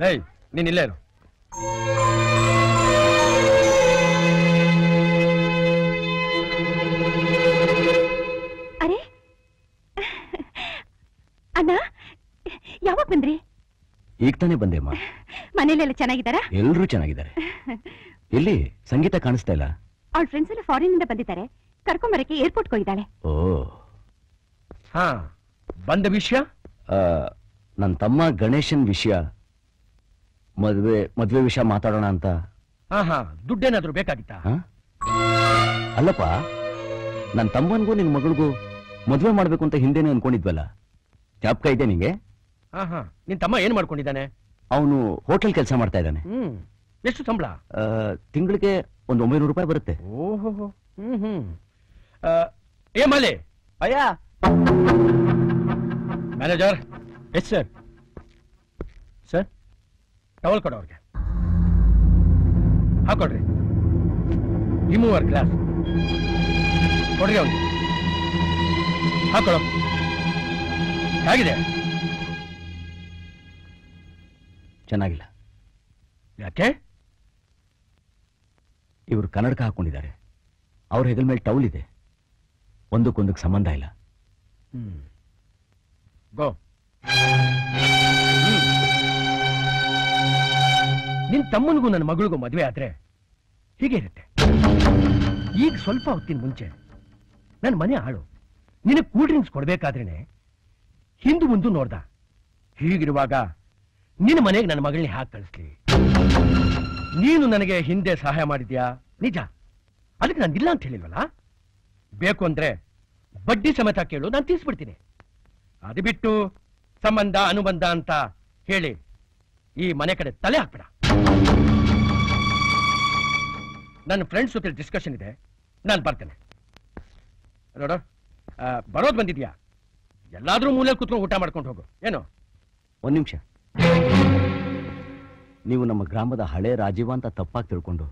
ಲೈ ನೀನ್ ಇಲ್ಲೇ ಅರೆ ಅಣ್ಣ ಯಾವಾಗ ಬಂದ್ರಿ? ಈಗ ತಾನೇ ಬಂದೆ ಅಮ್ಮ. ಮನೇಲೆಲ್ಲ ಚೆನ್ನಾಗಿದ್ದಾರಾ? ಎಲ್ಲರೂ ಚೆನ್ನಾಗಿದ್ದಾರೆ. ಎಲ್ಲಿ? ಸಂಗೀತ ಕಾಣಿಸ್ತಾ ಇಲ್ಲ. ಅವಳ ಫ್ರೆಂಡ್ಸ್ ಎಲ್ಲ ಫಾರಿನ್ ಇಂದ ಬಂದಿದ್ದಾರೆ. ಕರ್ಕೊಂಬರಕ್ಕೆ ಏರ್ಪೋರ್ಟ್ ಹೋಗಿದ್ದಾಳೆ. ಓ. ಹಾ ಬಂದ ವಿಷಯ? ಆ, ನನ್ನ ತಮ್ಮ ಗಣೇಶನ್ ವಿಷಯ. ಮದುವೆ ಮದುವೆ ವಿಷಯ ಮಾತಾಡೋಣ ಅಂತ. ಹಾ ಹಾ ದುಡ್ಡೇನಾದ್ರೂ ಬೇಕಾಗಿತ್ತಾ? ಹಾ? ಅಲ್ಲಪ್ಪ ನನ್ನ ತಮ್ಮನಿಗೂ ನಿನ್ ಮಗಳಿಗೂ ಮದುವೆ ಮಾಡ್ಬೇಕು ಅಂತ ಹಿಂದೆನೆ ಅನ್ಕೊಂಡಿದ್ವಲ್ಲ. ಜ್ಞಾಪಕ ಇದೆ ನಿಂಗೆ? ಹಾ ಹಾ ನಿನ್ ತಮ್ಮ ಏನ್ ಮಾಡ್ಕೊಂಡಿದ್ದಾನೆ? ಅವನು ಹೋಟೆಲ್ ಕೆಲಸ ಮಾಡ್ತಾ ಇದ್ದಾನೆ. ಹ್ಮ್ ಎಷ್ಟು ಸಂಬಳ? ತಿಂಗಳಿಗೆ ಒಂದು ಒಂಬೈನೂರು ರೂಪಾಯಿ ಬರುತ್ತೆ. ಓಹೋ ಹ್ಮ್ ಹ್ಮ್. ಆ, ಏ ಮಲೆ? ಅಯ್ಯ. Manager yes sir. Sir towel ಕೊಡು ಅವ್ರಿಗೆ. ಹಾಕೊಡ್ರಿ. Remover glass. ಕೊಡ್ರಿ ಅವ್ರಿಗೆ. ಹಾಕೊಡು. ಹೇಗಿದೆ? ಚೆನ್ನಾಗಿಲ್ಲ. ಯಾಕೆ? ಇವರು ಕನ್ನಡಕ ಹಾಕೊಂಡಿದ್ದಾರೆ. ಅವ್ರ ಹೆಗಲ ಮೇಲೆ ಟೌಲ್ ಇದೆ. ಒಂದಕ್ಕೊಂದಕ್ಕೆ ಸಂಬಂಧ ಇಲ್ಲ. ನಿನ್ ತಮ್ಮನಿಗೂ ನನ್ನ ಮಗಳಿಗೂ ಮದುವೆ ಆದ್ರೆ ಹೀಗೆ ಇರುತ್ತೆ. ಈಗ ಸ್ವಲ್ಪ ಹೊತ್ತಿನ ಮುಂಚೆ ನನ್ನ ಮನೆ ಆಳು. ನಿನಗೆ ಕೂಲ್ ಡ್ರಿಂಕ್ಸ್ ಕೊಡ್ಬೇಕಾದ್ರೇನೆ ಹಿಂದು ಮುಂದೂ ನೋಡ್ದ. ಹೀಗಿರುವಾಗ ನಿನ್ನ ಮನೆಗೆ ನನ್ನ ಮಗಳನ್ನ ಹಾಕಿ ಕಳಿಸ್ಲಿ. ನೀನು ನನಗೆ ಹಿಂದೆ ಸಹಾಯ ಮಾಡಿದ್ಯಾ? ನಿಜ. ಅದಕ್ಕೆ ನಾನು ಇಲ್ಲ ಅಂತ ಹೇಳಿಲ್ವಲ್ಲ? ಬೇಕು ಅಂದ್ರೆ ಬಡ್ಡಿ ಸಮೇತ ಕೇಳು, ನಾನು ತೀರ್ಸ್ಬಿಡ್ತೀನಿ. ಅದು ಬಿಟ್ಟು ಸಂಬಂಧ, ಅನುಬಂಧ ಅಂತ ಹೇಳಿ ಈ ಮನೆ ಕಡೆ ತಲೆ ಹಾಕ್ಬೇಡ. ನನ್ನ ಫ್ರೆಂಡ್ಸ್ ಜೊತೆ ಡಿಸ್ಕಷನ್ ಇದೆ. ನಾನು ಬರ್ತೇನೆ. ನೋಡು ಬರೋದ್ ಬಂದಿದ್ಯಾ? ಎಲ್ಲಾದ್ರೂ ಮೂಲೆ ಕೂತ್ಕೊಂಡು ಊಟ ಮಾಡ್ಕೊಂಡು ಹೋಗು. ಏನು? ಒಂದ್ ನಿಮಿಷ. ನೀವು ನಮ್ಮ ಗ್ರಾಮದ ಹಳೆ ರಾಜೀವ ಅಂತ ತಪ್ಪಾಗಿ ತಿಳ್ಕೊಂಡು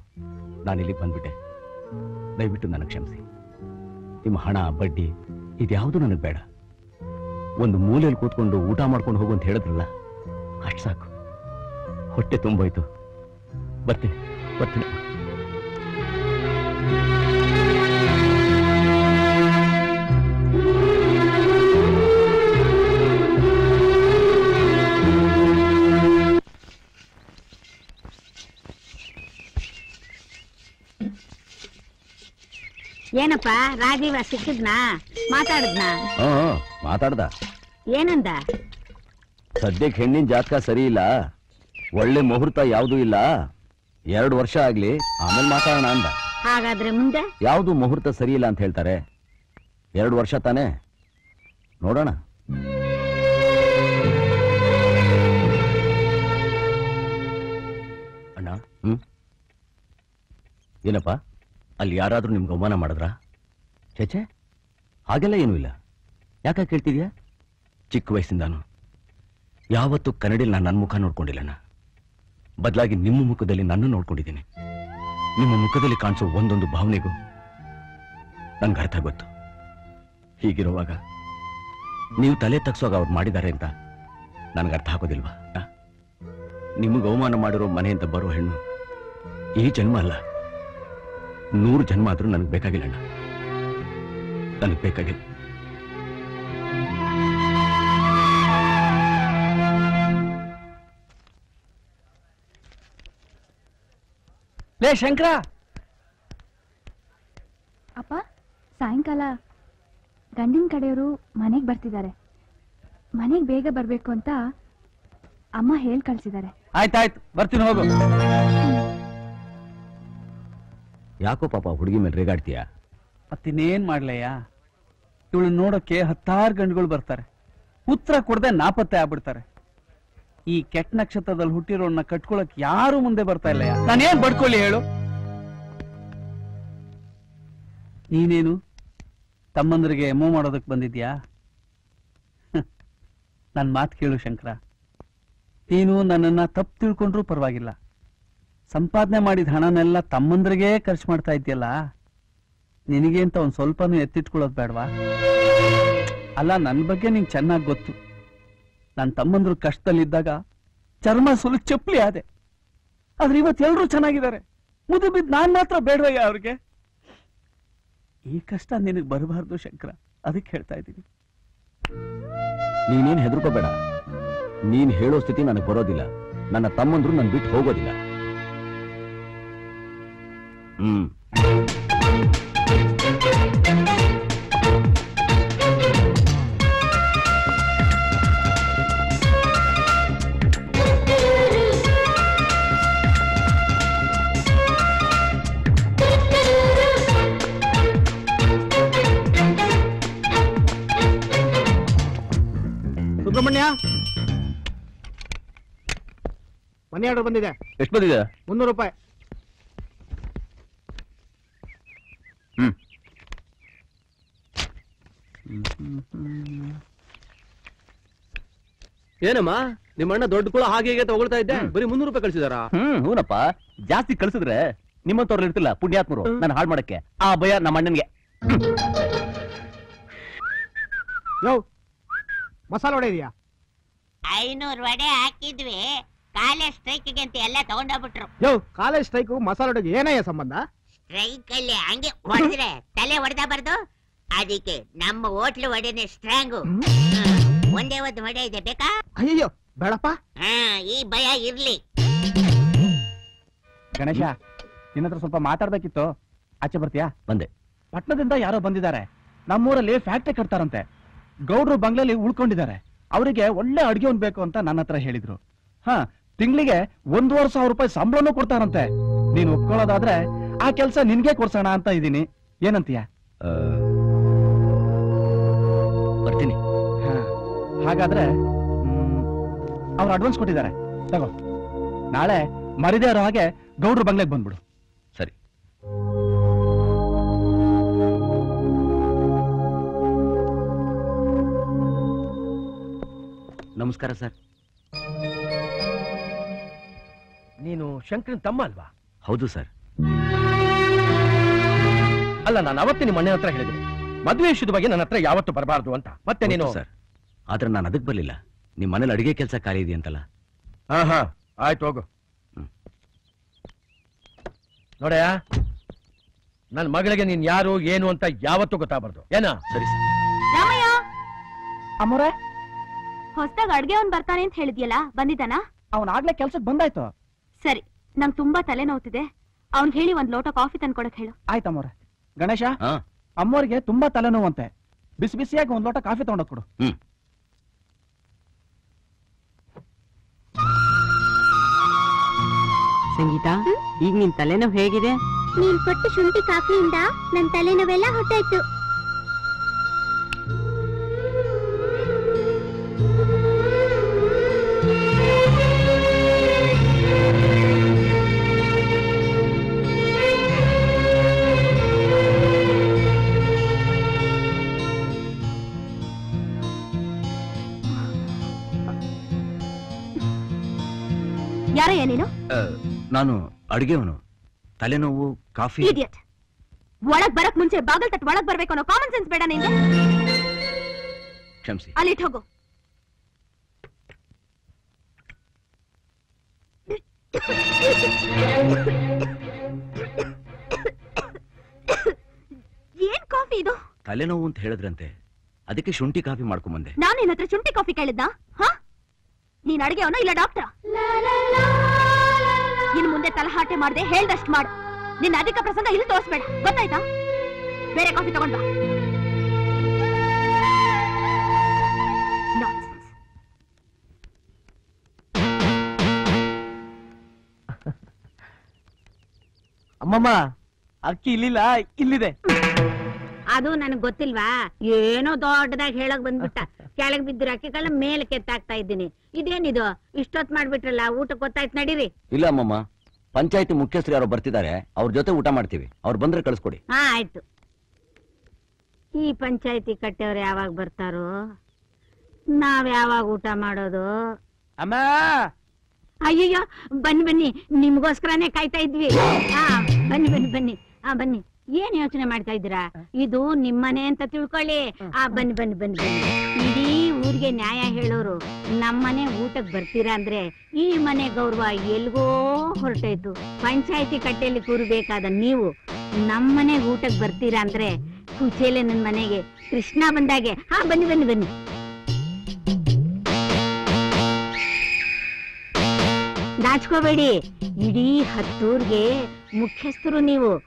ನಾನಿಲ್ಲಿ ಬಂದ್ಬಿಟ್ಟೆ. ದಯವಿಟ್ಟು ನನಗೆ ಕ್ಷಮಿಸಿ. ನಿಮ್ಮ ಹಣ, ಬಡ್ಡಿ ಇದ್ಯಾವುದು ನನಗೆ ಬೇಡ. ಒಂದು ಮೂಲೆಯಲ್ಲಿ ಕೂತ್ಕೊಂಡು ಊಟ ಮಾಡ್ಕೊಂಡು ಹೋಗು ಅಂತ ಹೇಳಿದ್ರಲ್ಲ, ಅಷ್ಟು ಸಾಕು. ಹೊಟ್ಟೆ ತುಂಬೋಯ್ತು. ಬರ್ತೀನಿ ಬರ್ತೀನಿ. ಏನಪ್ಪ? ರಾಜೀವ ಸಿಕ್ಕಿದ್ನಾ? ಮಾತಾಡದ್ನ? ಹಾ ಮಾತಾಡ್ದ. ಏನಂದ? ಸದ್ಯಕ್ಕೆ ಹೆಣ್ಣಿನ ಜಾತಕ ಸರಿ ಇಲ್ಲ. ಒಳ್ಳೆ ಮುಹೂರ್ತ ಯಾವುದೂ ಇಲ್ಲ. ಎರಡು ವರ್ಷ ಆಗ್ಲಿ ಆಮೇಲೆ ಮಾತಾಡೋಣ ಅಂದ. ಹಾಗಾದ್ರೆ ಮುಂದೆ? ಯಾವುದು ಮುಹೂರ್ತ ಸರಿ ಇಲ್ಲ ಅಂತ ಹೇಳ್ತಾರೆ. ಎರಡು ವರ್ಷ ತಾನೇ. ನೋಡೋಣ. ಅಣ್ಣ? ಹ್ಮ್? ಏನಪ್ಪ? ಅಲ್ಲಿ ಯಾರಾದ್ರೂ ನಿಮ್ಗೆ ಅವಮಾನ ಮಾಡಿದ್ರಾ? ಚೇಚೆ? ಹಾಗೆಲ್ಲ ಏನೂ ಇಲ್ಲ. ಯಾಕೆ ಕೇಳ್ತಿದ್ಯಾ? ಚಿಕ್ಕ ವಯಸ್ಸಿಂದಾನು. ಯಾವತ್ತೂ ಕನ್ನಡಿಲಿ ನಾನು ನನ್ನ ಮುಖ ನೋಡ್ಕೊಂಡಿಲ್ಲಣ್ಣ. ಬದಲಾಗಿ ನಿಮ್ಮ ಮುಖದಲ್ಲಿ ನನ್ನ ನೋಡ್ಕೊಂಡಿದ್ದೀನಿ. ನಿಮ್ಮ ಮುಖದಲ್ಲಿ ಕಾಣಿಸೋ ಒಂದೊಂದು ಭಾವನೆಗೂ ನನಗೆ ಅರ್ಥ ಗೊತ್ತು. ಹೀಗಿರುವಾಗ ನೀವು ತಲೆ ತಗ್ಸುವಾಗ ಅವ್ರು ಮಾಡಿದ್ದಾರೆ ಅಂತ ನನಗೆ ಅರ್ಥ ಆಗೋದಿಲ್ವಾ? ನಿಮಗೆ ಅವಮಾನ ಮಾಡಿರೋ ಮನೆಯಿಂದ ಬರೋ ಹೆಣ್ಣು ಈ ಜನ್ಮ ಅಲ್ಲ. ನೂರು ಜನ್ಮ ಆದ್ರೂ ನನಗೆ ಬೇಕಾಗಿಲ್ಲ ಅಣ್ಣ ನನಗೆ ಬೇಕಾಗಿಲ್ಲ. ಲೇ ಶಂಕರ! ಅಪ್ಪ ಸಾಯಂಕಾಲ ಗಂಡಿನ ಕಡೆಯವರು ಮನೆಗೆ ಬರ್ತಿದ್ದಾರೆ. ಮನೆಗೆ ಬೇಗ ಬರಬೇಕು ಅಂತ ಅಮ್ಮ ಹೇಳಿ ಕಳ್ಸಿದ್ದಾರೆ. ಆಯ್ತಾಯ್ತು ಬರ್ತೀನಿ ಹೋಗು. ಯಾಕೋ ಪಾಪ ಹುಡುಗಿ ಮೇಲೆ ರೇಗಾಡ್ತೀಯ? ಮತ್ತಿನ್ನೇನ್ ಮಾಡ್ಲಯ್ಯ? ಇವಳು ನೋಡೋಕೆ ಹತ್ತಾರು ಗಂಡುಗಳು ಬರ್ತಾರೆ. ಉತ್ತರ ಕೊಡದೆ ನಾಪತ್ತೆ ಆಗ್ಬಿಡ್ತಾರೆ. ಈ ಕೆಟ್ಟ ನಕ್ಷತ್ರದಲ್ಲಿ ಹುಟ್ಟಿರೋನ್ನ ಕಟ್ಕೊಳಕ್ ಯಾರು ಮುಂದೆ ಬರ್ತಾ ಇಲ್ಲಯ್ಯ. ನಾನೇನ್ ಬಡ್ಕೊಳ್ಳಿ ಹೇಳು? ನೀನೇನು? ತಮ್ಮಂದ್ರಿಗೆ ಎಮೋ ಮಾಡೋದಕ್ ಬಂದಿದ್ಯಾ? ನನ್ ಮಾತು ಕೇಳು ಶಂಕರ. ನೀನು ನನ್ನನ್ನ ತಪ್ಪು ತಿಳ್ಕೊಂಡ್ರೂ ಪರವಾಗಿಲ್ಲ. ಸಂಪಾದನೆ ಮಾಡಿದ ಹಣನೆಲ್ಲ ತಮ್ಮಂದ್ರಿಗೆ ಖರ್ಚು ಮಾಡ್ತಾ ಇದ್ಯಲ್ಲ ನಿನಗೆ ಅಂತ ಒಂದ್ ಸ್ವಲ್ಪನೂ ಎತ್ತಿಟ್ಕೊಳ್ಳೋದು ಬೇಡವಾ? ಅಲ್ಲ ನನ್ನ ಬಗ್ಗೆ ನಿಂಗೆ ಚೆನ್ನಾಗಿ ಗೊತ್ತು. ನನ್ನ ತಮ್ಮಂದ್ರು ಕಷ್ಟದಲ್ಲಿದ್ದಾಗ ಚರ್ಮ ಸುಲು ಚಪ್ಪಲಿ ಆದೆ. ಆದ್ರೆ ಇವತ್ತು ಎಲ್ರೂ ಚೆನ್ನಾಗಿದ್ದಾರೆ. ಮುದು ಬಿದ್ದು ನಾನ್ ಮಾತ್ರ ಬೇಡವಯ್ಯ ಅವ್ರಿಗೆ. ಈ ಕಷ್ಟ ನಿನಗೆ ಬರಬಾರ್ದು ಶಂಕರ. ಅದಕ್ಕೆ ಹೇಳ್ತಾ ಇದ್ದೀನಿ. ನೀನೇನ್ ಹೆದರ್ಕೋಬೇಡ. ನೀನ್ ಹೇಳೋ ಸ್ಥಿತಿ ನನಗೆ ಬರೋದಿಲ್ಲ. ನನ್ನ ತಮ್ಮಂದ್ರು ನನ್ ಬಿಟ್ಟು ಹೋಗೋದಿಲ್ಲ. ಹ್ಮ್. ಮನಿ ಆರ್ಡರ್ ಬಂದಿದೆ. ಎಷ್ಟು ಬಂದಿದೆ? ಮುನ್ನೂರು ರೂಪಾಯಿ. ಹ್ಮ್. ಏನಮ್ಮ? ನಿಮ್ಮ ಅಣ್ಣ ದೊಡ್ಡ ಕುಳ ಹಾಗೆ ಹೀಗೆ ತಗೊಳ್ತಾ ಇದ್ದೆ. ಬರೀ ಮುನ್ನೂರು ರೂಪಾಯಿ ಕಳ್ಸಿದಾರ? ಹ್ಮ್ ಹೂನಪ್ಪ. ಜಾಸ್ತಿ ಕಳ್ಸಿದ್ರೆ ನಿಮ್ಮಂತವ್ರು ಇರ್ತಿಲ್ಲ ಪುಣ್ಯಾತ್ಮರು. ನಾನು ಹಾಳು ಮಾಡಕ್ಕೆ. ಆ ಭಯ ನಮ್ಮ ಅಣ್ಣನ್ಗೆ. ಯೋ ಮಸಾಲ ವಡೆ ಇದೆಯಾ? ಐನೂರು ವಡೆ ಹಾಕಿದ್ವಿ. ಕಾಲೇಜ್ ಸ್ಟ್ರೈಕ್ಗೆ ಅಂತ ಎಲ್ಲ ತಗೊಂಡೋಗ್ಬಿಟ್ರು ಯೋ ಕಾಲೇಜ್ ಸ್ಟ್ರೈಕ್ ಮಸಾಲ ವಡೆಗೆ ಏನಯ್ಯ ಸಂಬಂಧ? ಸ್ಟ್ರೈಕ್ ಅಲ್ಲಿ ಹಂಗೆ ಹೊಡೆದ್ರೆ ತಲೆ ಹೊಡೆದ ಬರ್ದು ಅದಕ್ಕೆ ನಮ್ಮ ಹೋಟ್ಲು ವಡೆನೆ ಸ್ಟ್ರಾಂಗು. ಒಂದೇ ಒಂದು ಹೊಡೆ ಇದೆ ಬೇಕಾ? ಅಯ್ಯೋ ಬೇಡಪ್ಪ. ಹಾ ಈ ಭಯ ಇರ್ಲಿ. ಗಣೇಶ ನಿನ್ನ ಹತ್ರ ಸ್ವಲ್ಪ ಮಾತಾಡ್ಬೇಕಿತ್ತು. ಆಚೆ ಬರ್ತೀಯಾ? ಬಂದೆ. ಪಟ್ಟಣದಿಂದ ಯಾರೋ ಬಂದಿದ್ದಾರೆ. ನಮ್ಮೂರಲ್ಲಿ ಫ್ಯಾಕ್ಟ್ರಿ ಕಟ್ತಾರಂತೆ. ಗೌಡ್ರು ಬಂಗ್ಲಲ್ಲಿ ಉಳ್ಕೊಂಡಿದ್ದಾರೆ. ಅವರಿಗೆ ಒಳ್ಳೆ ಅಡ್ಗೆ ಒಂದು ಬೇಕು ಅಂತ ನನ್ನ ಹತ್ರ ಹೇಳಿದ್ರು. ಹಾ ತಿಂಗಳಿಗೆ ಒಂದೂವರೆ ಸಾವಿರ ರೂಪಾಯಿ ಸಂಬಳನೂ ಕೊಡ್ತಾರಂತೆ. ನೀನು ಒಪ್ಕೊಳ್ಳೋದಾದ್ರೆ ಆ ಕೆಲಸ ನಿನ್ಗೆ ಕೊಡ್ಸೋಣ ಅಂತ ಇದ್ದೀನಿ. ಏನಂತೀಯ? ಬರ್ತೀನಿ. ಹಾ ಹಾಗಾದ್ರೆ ಅವ್ರು ಅಡ್ವಾನ್ಸ್ ಕೊಟ್ಟಿದ್ದಾರೆ. ತಗೋ. ನಾಳೆ ಮರಿದೇ ಇರೋ ಹಾಗೆ ಗೌಡ್ರ ಬಂಗ್ಲೆಗೆ ಬಂದ್ಬಿಡು. ಸರಿ. ನಮಸ್ಕಾರ ಸರ್. ನೀನು ಶಂಕರನ್ ತಮ್ಮ ಅಲ್ವಾ? ಹೌದು ಸರ್. ಅಲ್ಲ ನಾನು ಅವತ್ತೇ ನಿಮ್ಮ ಮನೆ ಹತ್ರ ಹೇಳಿದೆ. ಮದುವೆ ವಿಷಯದ ಬಗ್ಗೆ ನನ್ನ ಹತ್ರ ಯಾವತ್ತೂ ಬರಬಾರ್ದು ಅಂತ. ಮತ್ತೆ ನೀನು ಸರ್. ಆದ್ರೆ ನಾನು ಅದಕ್ಕೆ ಬರಲಿಲ್ಲ. ನಿಮ್ಮ ಮನೇಲಿ ಅಡಿಗೆ ಕೆಲಸ ಖಾಲಿ ಇದೆಯಂತಲ್ಲ ಹಾ ಹಾ ಆಯ್ತು ಹೋಗು. ಹ್ಮ್. ನೋಡಯ್ಯ ನನ್ನ ಮಗಳಿಗೆ ನೀನ್ ಯಾರು ಏನು ಅಂತ ಯಾವತ್ತೂ ಗೊತ್ತಾಗಬಾರ್ದು. ಏನಾ? ಸರಿ ಸರ್. ರಾಮಯ್ಯ! ಅಮ್ಮೋರೆ ಹೊಸದಾಗ ಅಡ್ಗೆ ಅವ್ನ್ ಬರ್ತಾನೆ ಅಂತ ಹೇಳಿದ್ಯಲ್ಲ ಬಂದಿದ್ದಾನಾ? ಆಗ್ಲೇ ಕೆಲ್ಸಕ್ಕೆ ಬಂದಾಯ್ತು. ಸರಿ ನಂಗ್ ತುಂಬಾ ತಲೆ ನೋವ್ತಿದೆ ಅವ್ನ್ ಹೇಳಿ ಒಂದ್ ಲೋಟ ಕಾಫಿ ತಂದ್ಕೊಡಕ್ ಹೇಳು. ಆಯ್ತಮ್ಮ ಗಣೇಶ ಹಾ. ಅಮ್ಮೋರಿಗೆ ತುಂಬಾ ತಲೆನೋವಂತೆ. ಬಿಸಿ ಬಿಸಿಯಾಗಿ ಒಂದ್ ಲೋಟ ಕಾಫಿ ತಗೊಂಡೋಗ್ ಕೊಡು. ಹ್ಮ್. ಸಂಗೀತ ಈಗ ನಿನ್ ತಲೆನೋವು ಹೇಗಿದೆ? ನೀನ್ ಕೊಟ್ಟು ಶುಂಠಿ ಕಾಫಿಯಿಂದ ನನ್ ತಲೆನೋವೆಲ್ಲ ಹೊಟ್ಟಾಯ್ತು ನೀನು ನಾನು ಅಡುಗೆವನು ತಲೆನೋವು ಕಾಫಿ. ಇಡಿಯಟ್ ಒಳಗ್ ಬರಕ್ ಮುಂಚೆ ಬಾಗಲ್ ತಟ್ ಒಳಗ್ ಬರ್ಬೇಕು ಅನ್ನೋ ಕಾಮನ್ ಸೆನ್ಸ್ ಬೇಡ ನಿಂಗೆ. ಕ್ಷಮಿಸಿ. ಅಲ್ಲಿಟ್ ಹೋಗು. ಏನ್ ಕಾಫಿ ಇದು? ತಲೆನೋವು ಅಂತ ಹೇಳಿದ್ರಂತೆ. ಅದಕ್ಕೆ ಶುಂಠಿ ಕಾಫಿ ಮಾಡ್ಕೊಂಬಂದೆ ನಾನು ನಿನ್ನ ಹತ್ರ ಶುಂಠಿ ಕಾಫಿ ಕೇಳಿದ್ದ ಹಾ? ನೀನ್ ಅಡಿಗೆ ಅವನ ಇಲ್ಲ ಡಾಕ್ಟರ್ ಇನ್ ಮುಂದೆ ತಲಹಾಟೆ ಮಾಡದೆ ಹೇಳ್ದಷ್ಟು ಮಾಡು. ನಿನ್ನ ಅಧಿಕ ಪ್ರಸಂಗ ಇಲ್ಲಿ ತೋರಿಸ್ಬೇಡ. ಗೊತ್ತಾಯ್ತಾ? ಬೇರೆ ಕಾಫಿ ತಗೊಂಡ್. ಅಮ್ಮಮ್ಮ, ಅಕ್ಕಿ ಇಲ್ಲಿಲ್ಲ, ಇಲ್ಲಿದೆ. ಅದು ನನಗ್ ಗೊತ್ತಿಲ್ವಾ? ಏನೋ ದೊಡ್ಡದಾಗಿ ಹೇಳಕ್ ಬಂದ್ಬಿಟ್ಟ. ಕೆಳಗ್ ಬಿದ್ದಿರೋ ಅಕ್ಕಿಗಳನ್ನ ಮೇಲೆ ಕೆತ್ತಾಕ್ತಾ ಇದ್ದೀನಿ. ಇದೇನಿದು? ಇಷ್ಟೊತ್ ಮಾಡ್ಬಿಟ್ರಲ್ಲ ಊಟ ಗೊತ್ತಾಯ್ತು ನಡೀರಿ. ಇಲ್ಲ ಅಮ್ಮಮ್ಮ. ಪಂಚಾಯತಿ ಮುಖ್ಯಸ್ಥರು ಯಾರೋ ಬರ್ತಿದ್ದಾರೆ ಅವ್ರ ಜೊತೆ ಊಟ ಮಾಡ್ತೀವಿ. ಅವ್ರು ಬಂದ್ರೆ ಕಳಿಸ್ಕೊಡಿ. ಹಾ ಆಯ್ತು. ಈ ಪಂಚಾಯತಿ ಕಟ್ಟೆಯವ್ರು ಯಾವಾಗ ಬರ್ತಾರೋ? ನಾವ್ ಯಾವಾಗ ಊಟ ಮಾಡೋದು? ಅಮ್ಮ! ಅಯ್ಯಯ್ಯೋ ಬನ್ನಿ ಬನ್ನಿ. ನಿಮ್ಗೋಸ್ಕರನೇ ಕಾಯ್ತಾ ಇದ್ವಿ. ಹಾ ಬನ್ನಿ ಬನ್ನಿ ಬನ್ನಿ. ಹಾ ಬನ್ನಿ. ಏನ್ ಯೋಚನೆ ಮಾಡ್ತಾ ಇದ್ದೀರಾ? ಇದು ನಿಮ್ಮನೆ ಅಂತ ತಿಳ್ಕೊಳ್ಳಿ. ಆ ಬನ್ನಿ ಬನ್ನಿ ಬನ್ನಿ ಬನ್ನಿ. ಇಡೀ ಊರಿಗೆ ನ್ಯಾಯ ಹೇಳೋರು ನಮ್ಮನೆ ಊಟಕ್ ಬರ್ತೀರಾ ಅಂದ್ರೆ ಈ ಮನೆ ಗೌರವ ಎಲ್ಗೋ ಹೊರಟೋಯ್ತು. ಪಂಚಾಯತಿ ಕಟ್ಟೆಯಲ್ಲಿ ಕೂರ್ಬೇಕಾದ ನೀವು ನಮ್ಮನೆ ಊಟಕ್ ಬರ್ತೀರಾ ಅಂದ್ರೆ ಕುಚೇಲೆ ನನ್ ಮನೆಗೆ ಕೃಷ್ಣ ಬಂದಾಗೆ. ಹಾ ಬನ್ನಿ ಬನ್ನಿ ಬನ್ನಿ. ನಾಚ್ಕೋಬೇಡಿ ಇಡೀ ಹತ್ತೂರ್ಗೆ ಮುಖ್ಯಸ್ಥರು ನೀವು.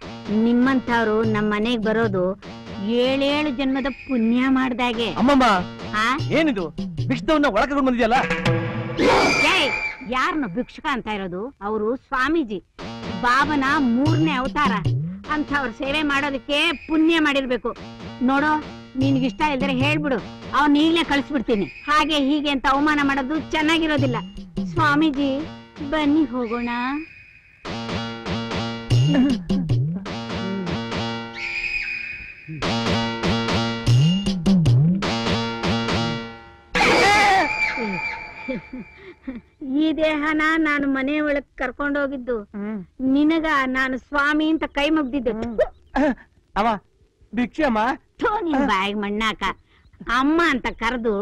ನಿಮ್ಮಂತವ್ರು ನಮ್ಮ ಮನೆಗ್ ಬರೋದು ಏಳೇಳು ಜನ್ಮದ ಪುಣ್ಯ ಮಾಡ್ದಾಗೆ. ಅಮ್ಮಮ್ಮ ಆ? ಏನಿದು? ಒಳಗೆ ಬಂದಿದೆಯಲ್ಲ? ಏಯ್ ಯಾರನ್ನ ಭಿಕ್ಷಕ ಅಂತ ಇರೋದು? ಅವರು ಸ್ವಾಮೀಜಿ. ಬಾಬನ ಮೂರನೇ ಅವತಾರ. ಅಂತ ಅವ್ರ ಸೇವೆ ಮಾಡೋದಕ್ಕೆ ಪುಣ್ಯ ಮಾಡಿರ್ಬೇಕು. ನೋಡೋ ನಿನ್ಗಿಷ್ಟ ಇಲ್ದರೆ ಹೇಳ್ಬಿಡು. ಅವ್ನ ಈಗ್ಲೇ ಕಳಿಸ್ಬಿಡ್ತೀನಿ. ಹಾಗೆ ಹೀಗೆ ಅಂತ ಅವಮಾನ ಮಾಡೋದು ಚೆನ್ನಾಗಿರೋದಿಲ್ಲ. ಸ್ವಾಮೀಜಿ ಬನ್ನಿ ಹೋಗೋಣ. ಈ ದೇಹನ ನಾನು ಮನೆ ಒಳಗ್ ಕರ್ಕೊಂಡೋಗಿದ್ದು ನಿನಗ ನಾನು ಸ್ವಾಮಿ ಅಂತ ಕೈ ಮುಗ್ದಿದ್ದೆ. ಅವ ಭಿಕ್ಷೆ ಅಮ್ಮ? ಥು, ನಿನ್ ಬಾಯಿಗೆ ಮಣ್ಣಾಕ. ಅಮ್ಮ ಅಂತ ಕರೆದು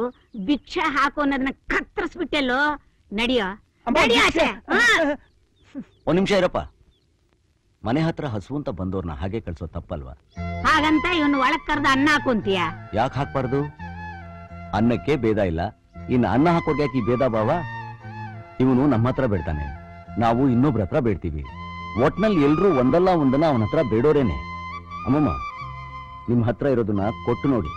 ಭಿಕ್ಷೆ ಹಾಕೋನದ್ನ ಅನ್ನೋದನ್ನ ಕತ್ತರಿಸ್ಬಿಟ್ಟೆಲ್ಲೋ. ನಡಿಯೋ. ನಡಿಯೋ. ಒಂದ್ ನಿಮಿಷ ಇರಪ್ಪ. ಮನೆ ಹತ್ರ ಹಸು ಅಂತ ಬಂದವ್ರನ್ನ ಹಾಗೆ ಕಳ್ಸೋ ತಪ್ಪಲ್ವಾ? ಹಾಗಂತ ಇವನು ಒಳಗ್ ಕರೆದು ಅನ್ನ ಹಾಕೊಂತೀಯ ಯಾಕೆ ಹಾಕ್ಬಾರ್ದು? ಅನ್ನಕ್ಕೆ ಭೇದ ಇಲ್ಲ. ಇನ್ನು ಅನ್ನ ಹಾಕೋಕೆ ಯಾಕೆ ಈ ಭೇದ ಭಾವ? ಇವನು ನಮ್ಮ ಹತ್ರ ಬೇಡ್ತಾನೆ. ನಾವು ಇನ್ನೊಬ್ರ ಹತ್ರ ಬೇಡ್ತೀವಿ. ಒಟ್ನಲ್ಲಿ ಎಲ್ರೂ ಒಂದಲ್ಲ ಒಂದನ್ನ ಅವನ ಹತ್ರ ಬೇಡೋರೇನೆ. ಅಮ್ಮಮ್ಮ ನಿಮ್ಮ ಹತ್ರ ಇರೋದನ್ನ ಕೊಟ್ಟು ನೋಡಿ.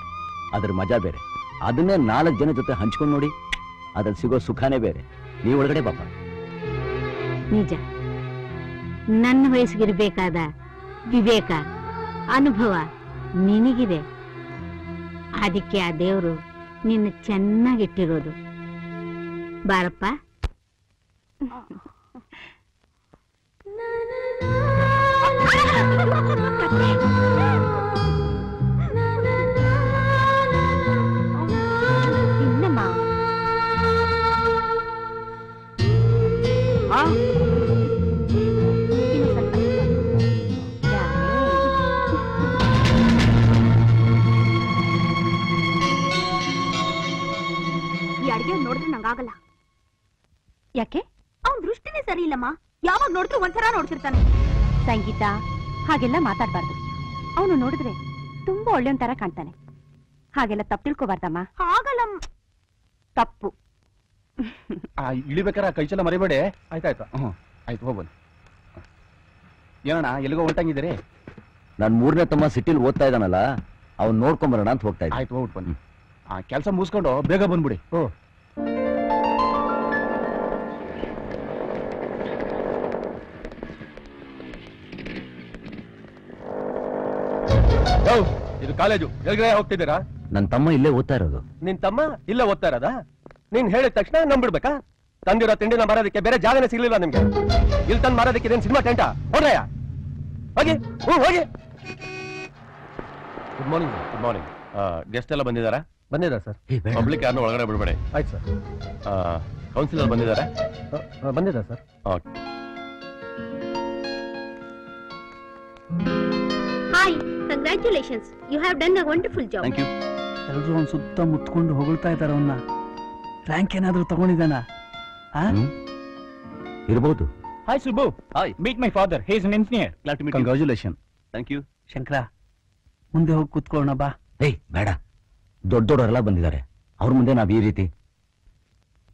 ಅದ್ರ ಮಜಾ ಬೇರೆ. ಅದನ್ನೇ ನಾಲ್ಕು ಜನ ಜೊತೆ ಹಂಚ್ಕೊಂಡು ನೋಡಿ. ಅದ್ರಲ್ಲಿ ಸಿಗೋ ಸುಖಾನೇ ಬೇರೆ. ನೀವು ಒಳಗಡೆ ಪಾಪ ನಿಜ. ನನ್ನ ವಯಸ್ಸಿಗಿರ್ಬೇಕಾದ ವಿವೇಕ ಅನುಭವ ನಿನಗಿದೆ. ಅದಕ್ಕೆ ಆ ದೇವರು ನಿನ್ನ ಚೆನ್ನಾಗಿಟ್ಟಿರೋದು. ಬಾರಪ್ಪ. ನಂಗಾಗಲ್ಲ ಯಾಕೆ? ಅವನ್ ದೃಷ್ಟಿನೇ ಸರಿ ಇಲ್ಲಮ್ಮ ಯಾವಾಗ ನೋಡಿದ್ರು ಒಂಥರ ನೋಡ್ತಿರ್ತಾನೆ. ಸಂಗೀತ ಹಾಗೆಲ್ಲ ಮಾತಾಡ್ಬಾರ್ದು. ಅವನು ನೋಡಿದ್ರೆ ತುಂಬಾ ಒಳ್ಳೆಯವನ್ ತರ ಕಾಣ್ತಾನೆ. ಹಾಗೆಲ್ಲ ತಪ್ಪು ತಿಳ್ಕೋಬಾರ್ದಮ್ಮ. ಆಗಲ್ಲ ತಪ್ಪು. ಆ ಇಳಿಬೇಕಾರ ಕೈಚಲ ಮರಿಬೇಡಿ. ಆಯ್ತಾಯ್ತು. ಹ್ಞೂ ಆಯ್ತು ಹೋಗ್ಬೋದು ಏನಣ್ಣ ಎಲ್ಲಿಗೋ ಹೊರಟಂಗಿದ್ದೀರಿ? ನಾನು ಮೂರನೇ ತಮ್ಮ ಸಿಟಿಲಿ ಓದ್ತಾ ಇದ್ದಾನಲ್ಲ ಅವ್ನು ನೋಡ್ಕೊಂಬರೋಣ ಅಂತ ಹೋಗ್ತಾ ಇದ್ದೆ. ಆಯ್ತು ಹೋಗ್ಬಿಟ್ಟು ಬನ್ನಿ. ಆ ಕೆಲಸ ಮುಗಿಸ್ಕೊಂಡು ಬೇಗ ಬಂದ್ಬಿಡಿ. ಹ್ಞೂ ಇದು ಕಾಲೇಜು. ಎಲ್ಗಡೆ ಹೋಗ್ತಿದ್ದೀರಾ? ನನ್ ತಮ್ಮ ಇಲ್ಲೇ ಓದ್ತಾ ಇರೋದು. ನಿನ್ ತಮ್ಮ ಇಲ್ಲೇ ಓದ್ತಾ ಇರೋದಾ? ನೀನ್ ಹೇಳಿದ ತಕ್ಷಣ ನಂಬಿಡ್ಬೇಕಾ? ತಂದಿರೋ ತಿಂಡಿನ ಮಾರೋದಕ್ಕೆ ಬೇರೆ ಜಾಗನೇ ಸಿಗ್ಲಿಲ್ಲ ನಿಮ್ಗೆ. ಇಲ್ಲಿ ತಂದು ಮಾರೋದಕ್ಕೆ ಇದೇನ್ ಸಿನಿಮಾ ಟೆಂಟ? ಹೊಡ್ರಯ್ಯ ಹೋಗಿ ಹ್ಞೂ ಹೋಗಿ. Good morning good morning guest ಎಲ್ಲ ಬಂದಿದ್ದಾರಾ? ಬಂದಿದ್ದಾರೆ ಸರ್ ಏ, ಬೇಡ. ಪಬ್ಲಿಕ್ ಯಾರನ್ನೂ ಒಳಗಡೆ ಬಿಡಬೇಡಿ. ಆಯ್ತು ಸರ್ ಕೌನ್ಸಿಲರ್ ಬಂದಿದ್ದಾರೆ? ಬಂದಿದೆ sir okay hi congratulations you have done a wonderful job thank you ಎಲ್ಲರೂ ಅವ್ನ ಸುತ್ತ ಮುತ್ಕೊಂಡು ಹೊಗಳ್ತಾ ಇದ್ದಾರೆ ಅವನ್ನ. ರ್ಯಾಂಕ್ ಏನಾದ್ರೂ ತಗೊಂಡಿದ್ದಾನ? ಆ? ಇರ್ಬೋದು. Hi Subbu hi meet my father he is an engineer glad to meet congratulation thank you Shankar ಮುಂದೆ ಹೋಗಿ ಕೂತ್ಕೊಳ್ಳೋಣ ಬಾ. ಏಯ್ ಬೇಡ. ದೊಡ್ಡ ದೊಡ್ಡವರೆಲ್ಲ ಬಂದಿದ್ದಾರೆ. ಅವ್ರ ಮುಂದೆ ನಾವು ಈ ರೀತಿ